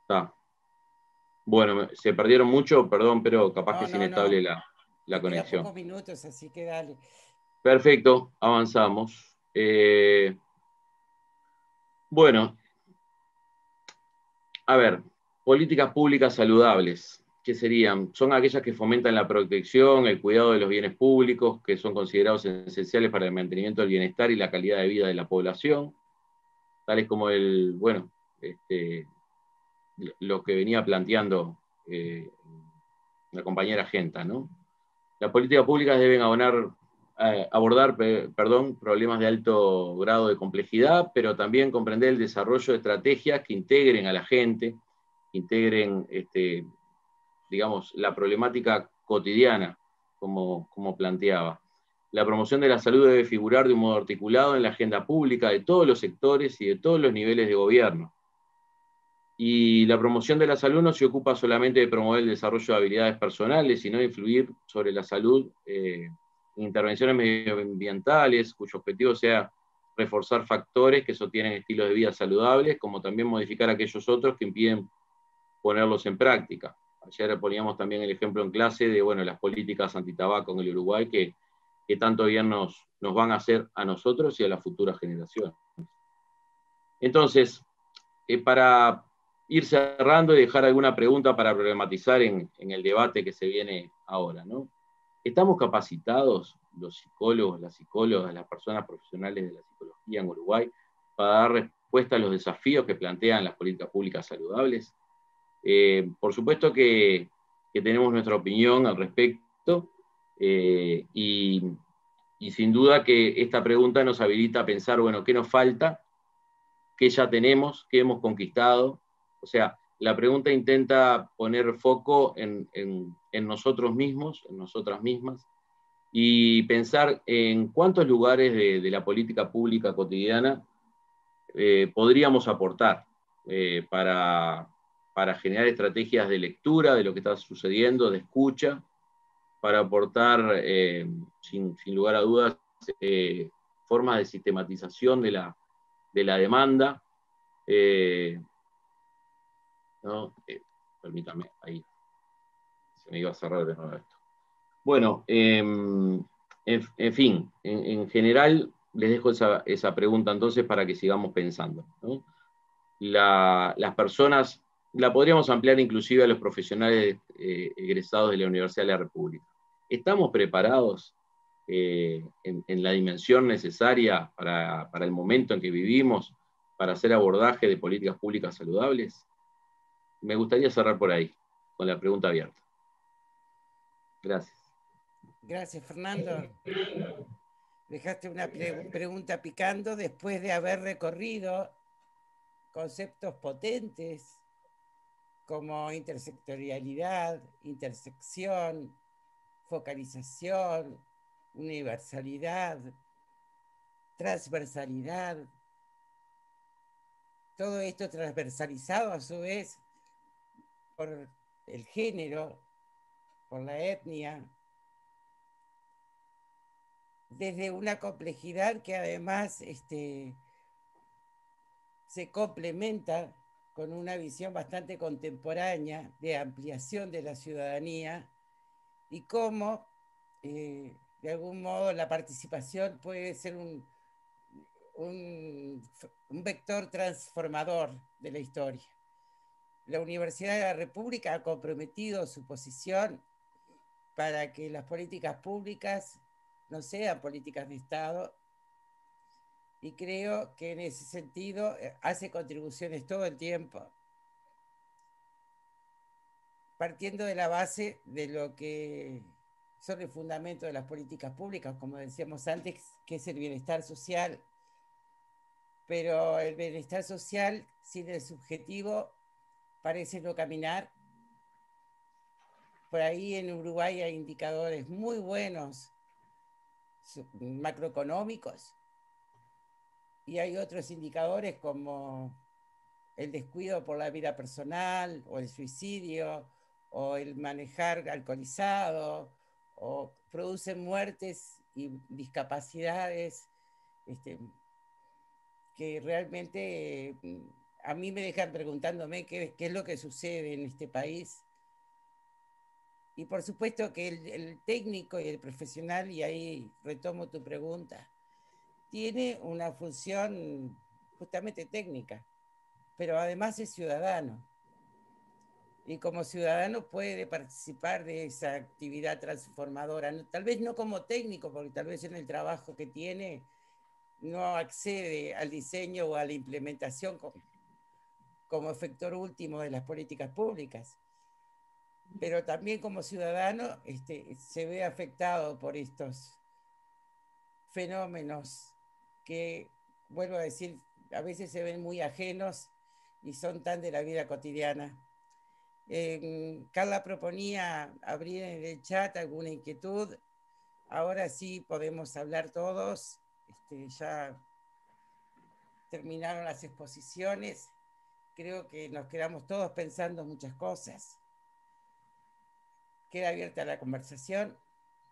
Speaker 9: Está. Bueno, se perdieron mucho, perdón, pero capaz que es inestable la, la conexión.
Speaker 1: Pocos minutos, así que dale.
Speaker 9: Perfecto, avanzamos. Eh, bueno, a ver, políticas públicas saludables, ¿qué serían? Son aquellas que fomentan la protección, el cuidado de los bienes públicos, que son considerados esenciales para el mantenimiento del bienestar y la calidad de vida de la población, tales como el, bueno, este, lo que venía planteando eh, la compañera Genta, ¿no? Las políticas públicas deben abonar eh, abordar perdón, problemas de alto grado de complejidad, pero también comprender el desarrollo de estrategias que integren a la gente, integren, este, digamos, la problemática cotidiana, como, como planteaba. La promoción de la salud debe figurar de un modo articulado en la agenda pública de todos los sectores y de todos los niveles de gobierno. Y la promoción de la salud no se ocupa solamente de promover el desarrollo de habilidades personales, sino de influir sobre la salud eh, intervenciones medioambientales cuyo objetivo sea reforzar factores que sostienen estilos de vida saludables, como también modificar aquellos otros que impiden ponerlos en práctica. Ayer poníamos también el ejemplo en clase de bueno, las políticas antitabaco en el Uruguay que, que tanto bien nos, nos van a hacer a nosotros y a las futuras generaciones. Entonces, eh, para ir cerrando y dejar alguna pregunta para problematizar en, en el debate que se viene ahora, ¿no? ¿Estamos capacitados los psicólogos, las psicólogas, las personas profesionales de la psicología en Uruguay para dar respuesta a los desafíos que plantean las políticas públicas saludables? Eh, por supuesto que, tenemos nuestra opinión al respecto eh, y, sin duda que esta pregunta nos habilita a pensar, bueno, ¿qué nos falta? ¿Qué ya tenemos? ¿Qué hemos conquistado? O sea, la pregunta intenta poner foco en, nosotros mismos, en nosotras mismas, y pensar en cuántos lugares de, la política pública cotidiana eh, podríamos aportar eh, para, generar estrategias de lectura de lo que está sucediendo, de escucha, para aportar, eh, sin, lugar a dudas, formas de sistematización de la, de la demanda, ¿no? Eh, permítame, ahí. Se me iba a cerrar de nuevo esto. Bueno, em, en, fin, en, general les dejo esa, pregunta entonces para que sigamos pensando. las personas, la podríamos ampliar inclusive a los profesionales eh, egresados de la Universidad de la República. ¿Estamos preparados eh, en, la dimensión necesaria para, para el momento en que vivimos para hacer abordaje de políticas públicas saludables? me gustaría cerrar por ahí, con la pregunta abierta. Gracias.
Speaker 1: Gracias, Fernando. Dejaste una pregunta picando después de haber recorrido conceptos potentes como intersectorialidad, intersección, focalización, universalidad, transversalidad. Todo esto transversalizado a su vez por el género, por la etnia, desde una complejidad que además este, se complementa con una visión bastante contemporánea de ampliación de la ciudadanía y cómo, eh, de algún modo, la participación puede ser un, un, vector transformador de la historia. La Universidad de la República ha comprometido su posición para que las políticas públicas no sean políticas de Estado y creo que en ese sentido eh, hace contribuciones todo el tiempo, partiendo de la base de lo que son el fundamento de las políticas públicas, como decíamos antes, que es el bienestar social. Pero el bienestar social sin el subjetivo parece no caminar. Por ahí en Uruguay hay indicadores muy buenos macroeconómicos y hay otros indicadores como el descuido por la vida personal o el suicidio o el manejar alcoholizado o producen muertes y discapacidades este, que realmente mm, a mí me dejan preguntándome qué, es lo que sucede en este país. Y por supuesto que el técnico y el profesional, y ahí retomo tu pregunta, tiene una función justamente técnica, pero además es ciudadano. Y como ciudadano puede participar de esa actividad transformadora, tal vez no como técnico, porque tal vez en el trabajo que tiene no accede al diseño o a la implementación como, efector último de las políticas públicas, pero también como ciudadano este, se ve afectado por estos fenómenos que, vuelvo a decir, a veces se ven muy ajenos y son tan de la vida cotidiana. Carla proponía abrir en el chat alguna inquietud. Ahora sí podemos hablar todos. Este, ya terminaron las exposiciones. Creo que nos quedamos todos pensando muchas cosas. Queda abierta la conversación.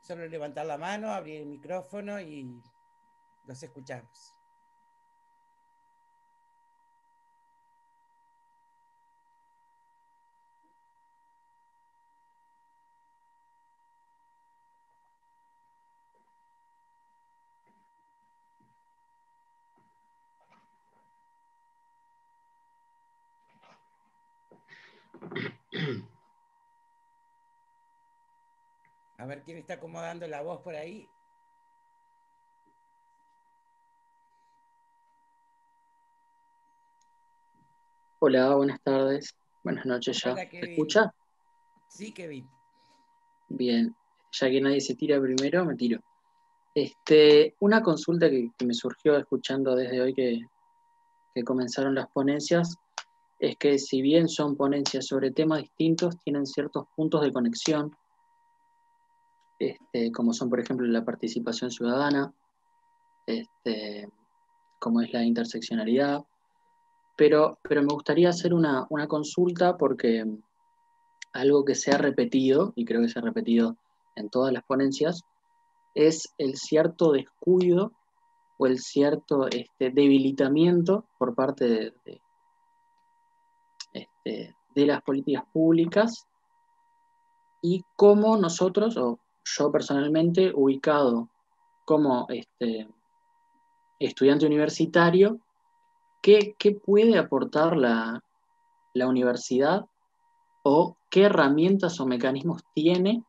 Speaker 1: Solo levantar la mano, abrir el micrófono y los escuchamos. A ver quién está acomodando la voz por ahí.
Speaker 10: Hola, buenas tardes. Buenas noches ya. ¿Se escucha?
Speaker 1: Sí, Kevin.
Speaker 10: Bien, ya que nadie se tira primero, me tiro. Este, una consulta que, me surgió escuchando desde hoy que, comenzaron las ponencias es que si bien son ponencias sobre temas distintos, tienen ciertos puntos de conexión, este, como son, por ejemplo, la participación ciudadana, este, como es la interseccionalidad, pero, me gustaría hacer una, consulta porque algo que se ha repetido, y creo que se ha repetido en todas las ponencias, es el cierto descuido o el cierto este, debilitamiento por parte de, este, de, las políticas públicas y cómo nosotros, o yo personalmente, ubicado como este, estudiante universitario, ¿Qué, puede aportar la, universidad o qué herramientas o mecanismos tiene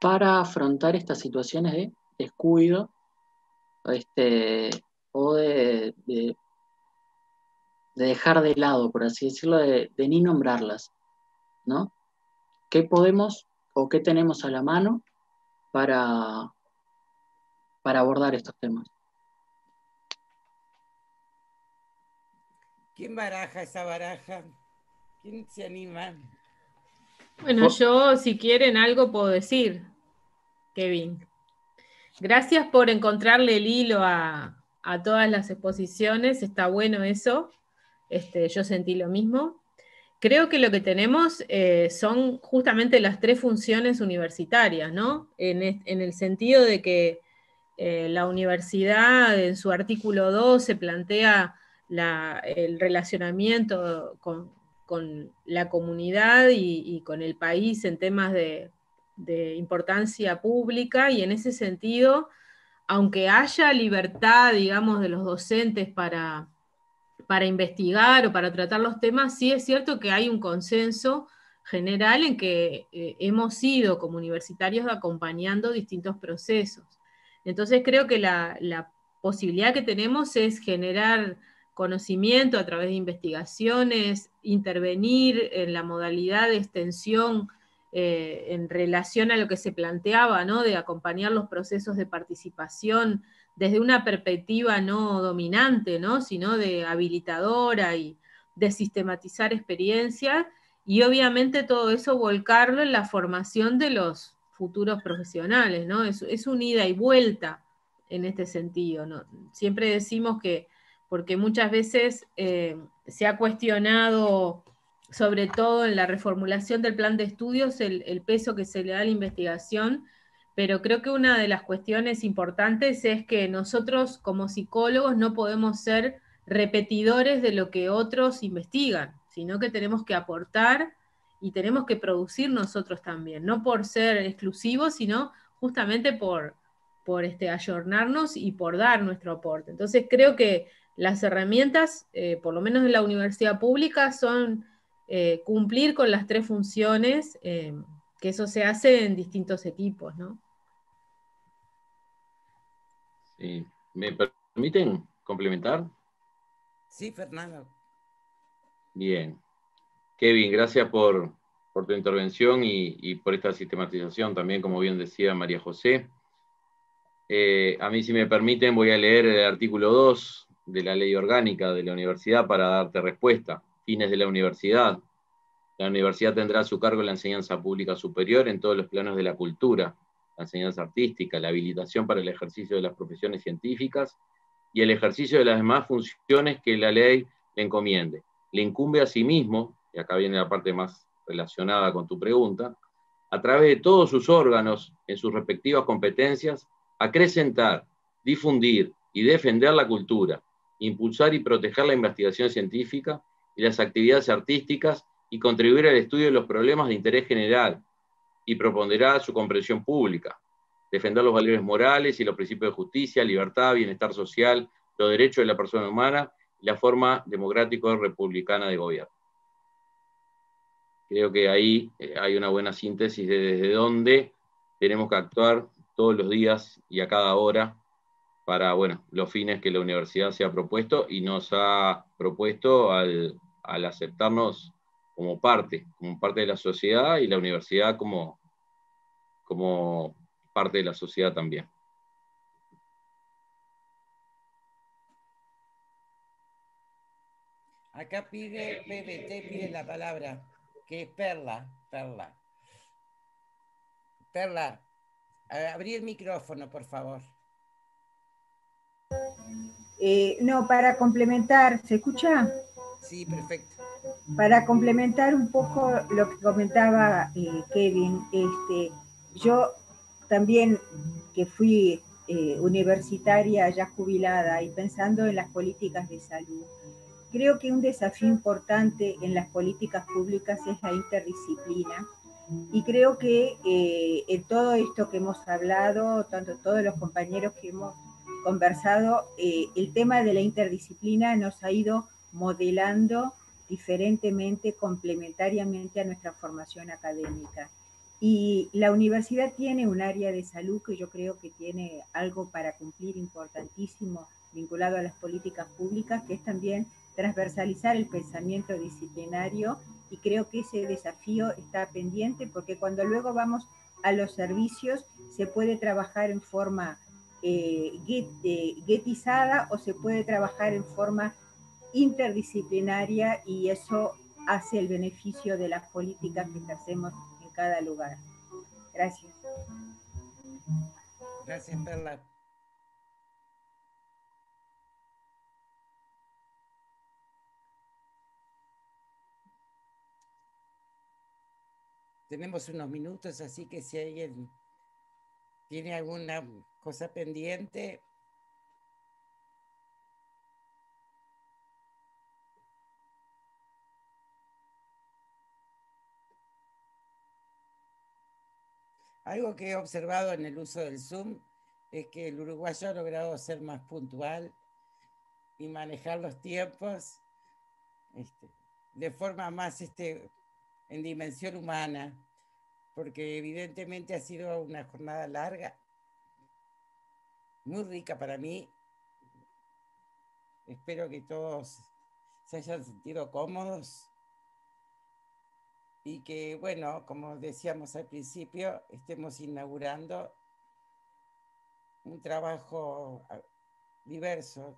Speaker 10: para afrontar estas situaciones de descuido este, o de, dejar de lado, por así decirlo, de, ni nombrarlas, ¿no? ¿Qué podemos o qué tenemos a la mano para, para abordar estos temas?
Speaker 1: ¿Quién baraja esa baraja? ¿Quién se anima?
Speaker 8: Bueno, yo si quieren algo puedo decir, Kevin. Gracias por encontrarle el hilo a, todas las exposiciones, está bueno eso. Este, yo sentí lo mismo. Creo que lo que tenemos eh, son justamente las tres funciones universitarias, ¿no? En, en, el sentido de que eh, la universidad en su artículo 2 se plantea el relacionamiento con, la comunidad y, con el país en temas de, importancia pública y en ese sentido, aunque haya libertad, digamos, de los docentes para, para investigar o para tratar los temas, sí es cierto que hay un consenso general en que eh, hemos sido como universitarios acompañando distintos procesos. Entonces creo que la, posibilidad que tenemos es generar conocimiento a través de investigaciones, intervenir en la modalidad de extensión eh, en relación a lo que se planteaba, ¿no? de acompañar los procesos de participación desde una perspectiva no dominante, ¿no? sino de habilitadora y de sistematizar experiencias y obviamente todo eso volcarlo en la formación de los futuros profesionales, ¿no? Es, es un y vuelta en este sentido, ¿no? Siempre decimos que, porque muchas veces eh, se ha cuestionado, sobre todo en la reformulación del plan de estudios, el, peso que se le da a la investigación, pero creo que una de las cuestiones importantes es que nosotros como psicólogos no podemos ser repetidores de lo que otros investigan sino que tenemos que aportar y tenemos que producir nosotros también, no por ser exclusivos, sino justamente por, por este, ayornarnos y por dar nuestro aporte. Entonces creo que las herramientas, eh, por lo menos en la universidad pública, son eh, cumplir con las tres funciones, eh, que eso se hace en distintos equipos, ¿no?
Speaker 9: Sí. ¿Me permiten complementar?
Speaker 1: Sí, Fernando.
Speaker 9: Bien. Kevin, gracias por, tu intervención y, por esta sistematización también, como bien decía María José. Eh, a mí, si me permiten, voy a leer el artículo 2 de la ley orgánica de la universidad para darte respuesta. Fines de la universidad. La universidad tendrá a su cargo la enseñanza pública superior en todos los planos de la cultura, la enseñanza artística, la habilitación para el ejercicio de las profesiones científicas y el ejercicio de las demás funciones que la ley le encomiende le incumbe a sí mismo, y acá viene la parte más relacionada con tu pregunta, a través de todos sus órganos en sus respectivas competencias, acrecentar, difundir y defender la cultura, impulsar y proteger la investigación científica y las actividades artísticas y contribuir al estudio de los problemas de interés general y proponderá su comprensión pública, defender los valores morales y los principios de justicia, libertad, bienestar social, los derechos de la persona humana la forma democrático-republicana de gobierno. Creo que ahí eh, hay una buena síntesis de desde dónde tenemos que actuar todos los días y a cada hora para bueno, los fines que la universidad se ha propuesto y nos ha propuesto al, aceptarnos como parte, como parte de la sociedad y la universidad como, como parte de la sociedad también.
Speaker 1: Acá pide PBT, pide la palabra, que es Perla, Perla. Perla, abrí el micrófono, por favor.
Speaker 6: Eh, no, para complementar, ¿se escucha?
Speaker 1: Sí, perfecto.
Speaker 6: Para complementar un poco lo que comentaba eh, Kevin, este, yo también que fui eh, universitaria ya jubilada y pensando en las políticas de salud, Creo que un desafío importante en las políticas públicas es la interdisciplina y creo que eh, en todo esto que hemos hablado, tanto todos los compañeros que hemos conversado, eh, el tema de la interdisciplina nos ha ido modelando diferentemente, complementariamente a nuestra formación académica. Y la universidad tiene un área de salud que yo creo que tiene algo para cumplir importantísimo vinculado a las políticas públicas, que es también transversalizar el pensamiento disciplinario y creo que ese desafío está pendiente porque cuando luego vamos a los servicios se puede trabajar en forma eh, getizada o se puede trabajar en forma interdisciplinaria y eso hace el beneficio de las políticas que hacemos en cada lugar. Gracias.
Speaker 1: Gracias, Perla. Tenemos unos minutos, así que si alguien ¿Tiene alguna cosa pendiente? Algo que he observado en el uso del Zoom es que el uruguayo ha logrado ser más puntual y manejar los tiempos este, de forma más este, en dimensión humana, porque evidentemente ha sido una jornada larga, muy rica para mí. Espero que todos se hayan sentido cómodos y que, bueno, como decíamos al principio, estemos inaugurando un trabajo diverso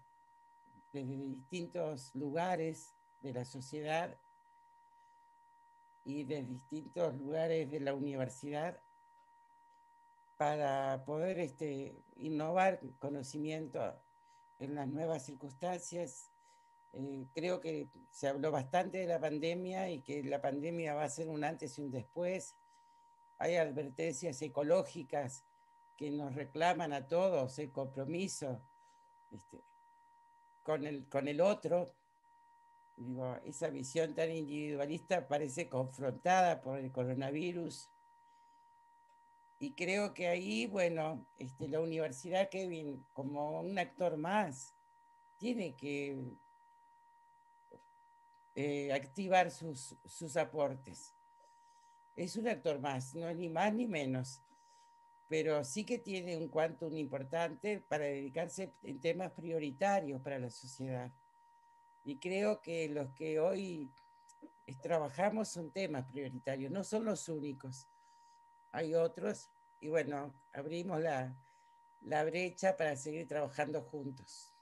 Speaker 1: desde distintos lugares de la sociedad y de distintos lugares de la universidad para poder este, innovar conocimiento en las nuevas circunstancias eh, creo que se habló bastante de la pandemia y que la pandemia va a ser un antes y un después. Hay advertencias ecológicas que nos reclaman a todos el compromiso este, con, el, con el otro. Digo, esa visión tan individualista parece confrontada por el coronavirus. Y creo que ahí, bueno, este, la Universidad Kevin, como un actor más, tiene que eh, activar sus, sus aportes. Es un actor más, no es ni más ni menos, pero sí que tiene un un importante para dedicarse en temas prioritarios para la sociedad. Y creo que los que hoy trabajamos son temas prioritarios, no son los únicos. Hay otros y bueno, abrimos la, la brecha para seguir trabajando juntos.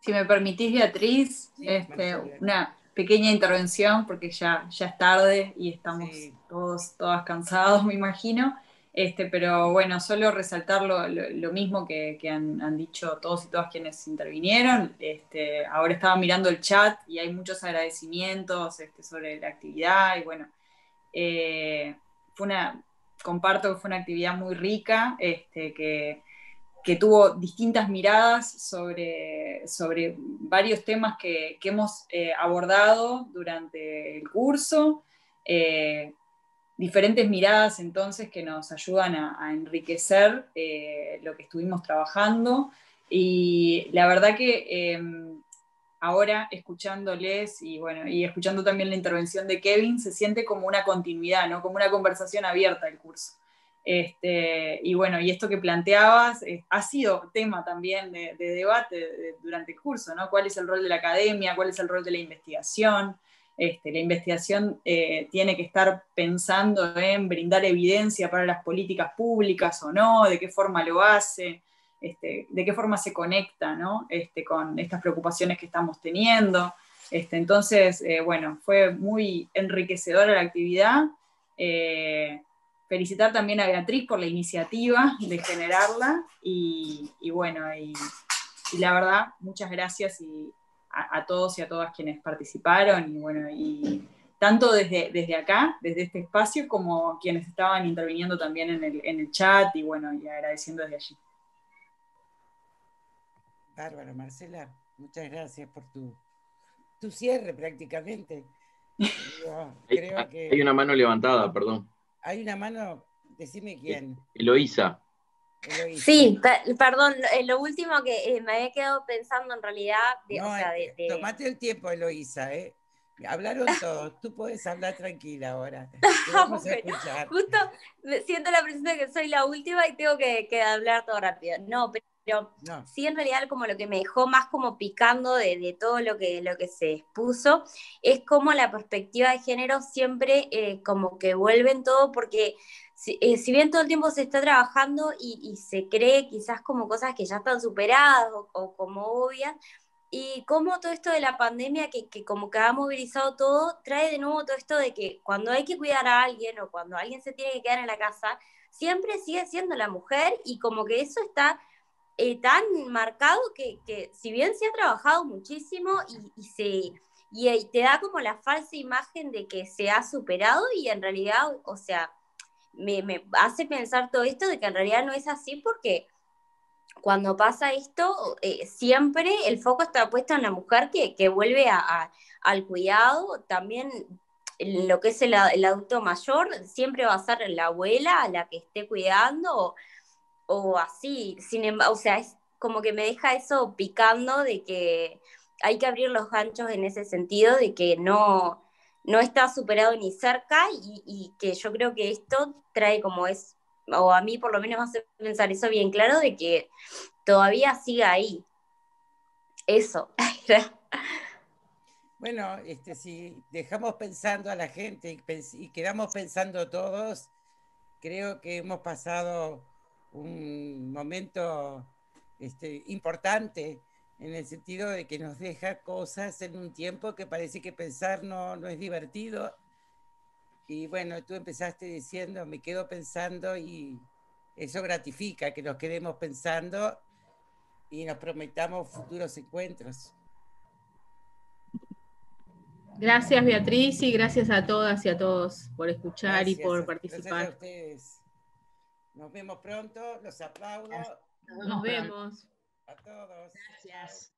Speaker 3: Si me permitís, Beatriz, este, una pequeña intervención, porque ya, ya es tarde y estamos todos, todas cansados, [laughs] me imagino. Este, pero bueno, solo resaltar lo, mismo que, han, dicho todos y todas quienes intervinieron. Este, ahora estaba mirando el chat y hay muchos agradecimientos este, sobre la actividad y bueno, eh, comparto que fue una actividad muy rica, que, que tuvo distintas miradas sobre, sobre varios temas que, hemos eh, abordado durante el curso, eh, diferentes miradas entonces que nos ayudan a, enriquecer eh, lo que estuvimos trabajando y la verdad que em, ahora escuchándoles y bueno, y escuchando también la intervención de Kevin, se siente como una continuidad, ¿no? como una conversación abierta el curso. Este, y bueno, y esto que planteabas eh, ha sido tema también de, debate durante el curso, ¿no? ¿Cuál es el rol de la academia? ¿Cuál es el rol de la investigación? Este, la investigación eh, tiene que estar pensando en brindar evidencia para las políticas públicas o no, de qué forma lo hace, este, de qué forma se conecta ¿no? este, con estas preocupaciones que estamos teniendo. Este, entonces, eh, bueno, fue muy enriquecedora la actividad felicitar también a Beatriz por la iniciativa de generarla y, bueno, y, la verdad, muchas gracias a, todos y a todas quienes participaron y bueno, y tanto desde, desde acá, desde este espacio, como quienes estaban interviniendo también en el, en el chat y bueno, y agradeciendo desde allí.
Speaker 1: Bárbara, Marcela, muchas gracias por tu, tu cierre prácticamente. [laughs]
Speaker 9: hay una mano levantada, perdón.
Speaker 1: Hay una mano, decime quién.
Speaker 9: Eloísa.
Speaker 11: Sí, perdón, eh, lo último que eh, me había quedado pensando en realidad.
Speaker 1: Eh, tomate el tiempo, Eloísa, ¿eh? Hablaron [laughs] todos, tú puedes hablar tranquila ahora. [laughs]
Speaker 11: Vamos a escuchar. Justo siento la presencia de que soy la última y tengo que, hablar todo rápido. No, pero sí en realidad como lo que me dejó más como picando de, todo lo que, lo que se expuso es como la perspectiva de género siempre eh, como que vuelve en todo porque eh, si, bien todo el tiempo se está trabajando y, se cree quizás como cosas que ya están superadas o, como obvias, y como todo esto de la pandemia que, que, como que ha movilizado todo, trae de nuevo todo esto de que cuando hay que cuidar a alguien o cuando alguien se tiene que quedar en la casa, siempre sigue siendo la mujer y como que eso está eh, tan marcado que, si bien se ha trabajado muchísimo y, se, y, te da como la falsa imagen de que se ha superado y en realidad, o sea, me, hace pensar todo esto de que en realidad no es así porque cuando pasa esto, eh, siempre el foco está puesto en la mujer que, vuelve al cuidado, también lo que es el, adulto mayor, siempre va a ser la abuela a la que esté cuidando o, así, sin embargo, o sea, es como que me deja eso picando de que hay que abrir los ganchos en ese sentido, de que no, no está superado ni cerca y, que yo creo que esto trae como es, o a mí por lo menos me hace pensar eso bien claro, de que todavía sigue ahí. Eso. [laughs]
Speaker 1: bueno, este, si dejamos pensando a la gente y quedamos pensando todos, creo que hemos pasado un momento este, importante en el sentido de que nos deja cosas en un tiempo que parece que pensar no, no es divertido. Y bueno, tú empezaste diciendo, me quedo pensando y eso gratifica que nos quedemos pensando y nos prometamos futuros encuentros.
Speaker 8: Gracias Beatriz y gracias a todas y a todos por escuchar y por participar.
Speaker 1: a ustedes. Nos vemos pronto, los aplaudo.
Speaker 8: Nos vemos.
Speaker 1: A todos.
Speaker 4: Gracias.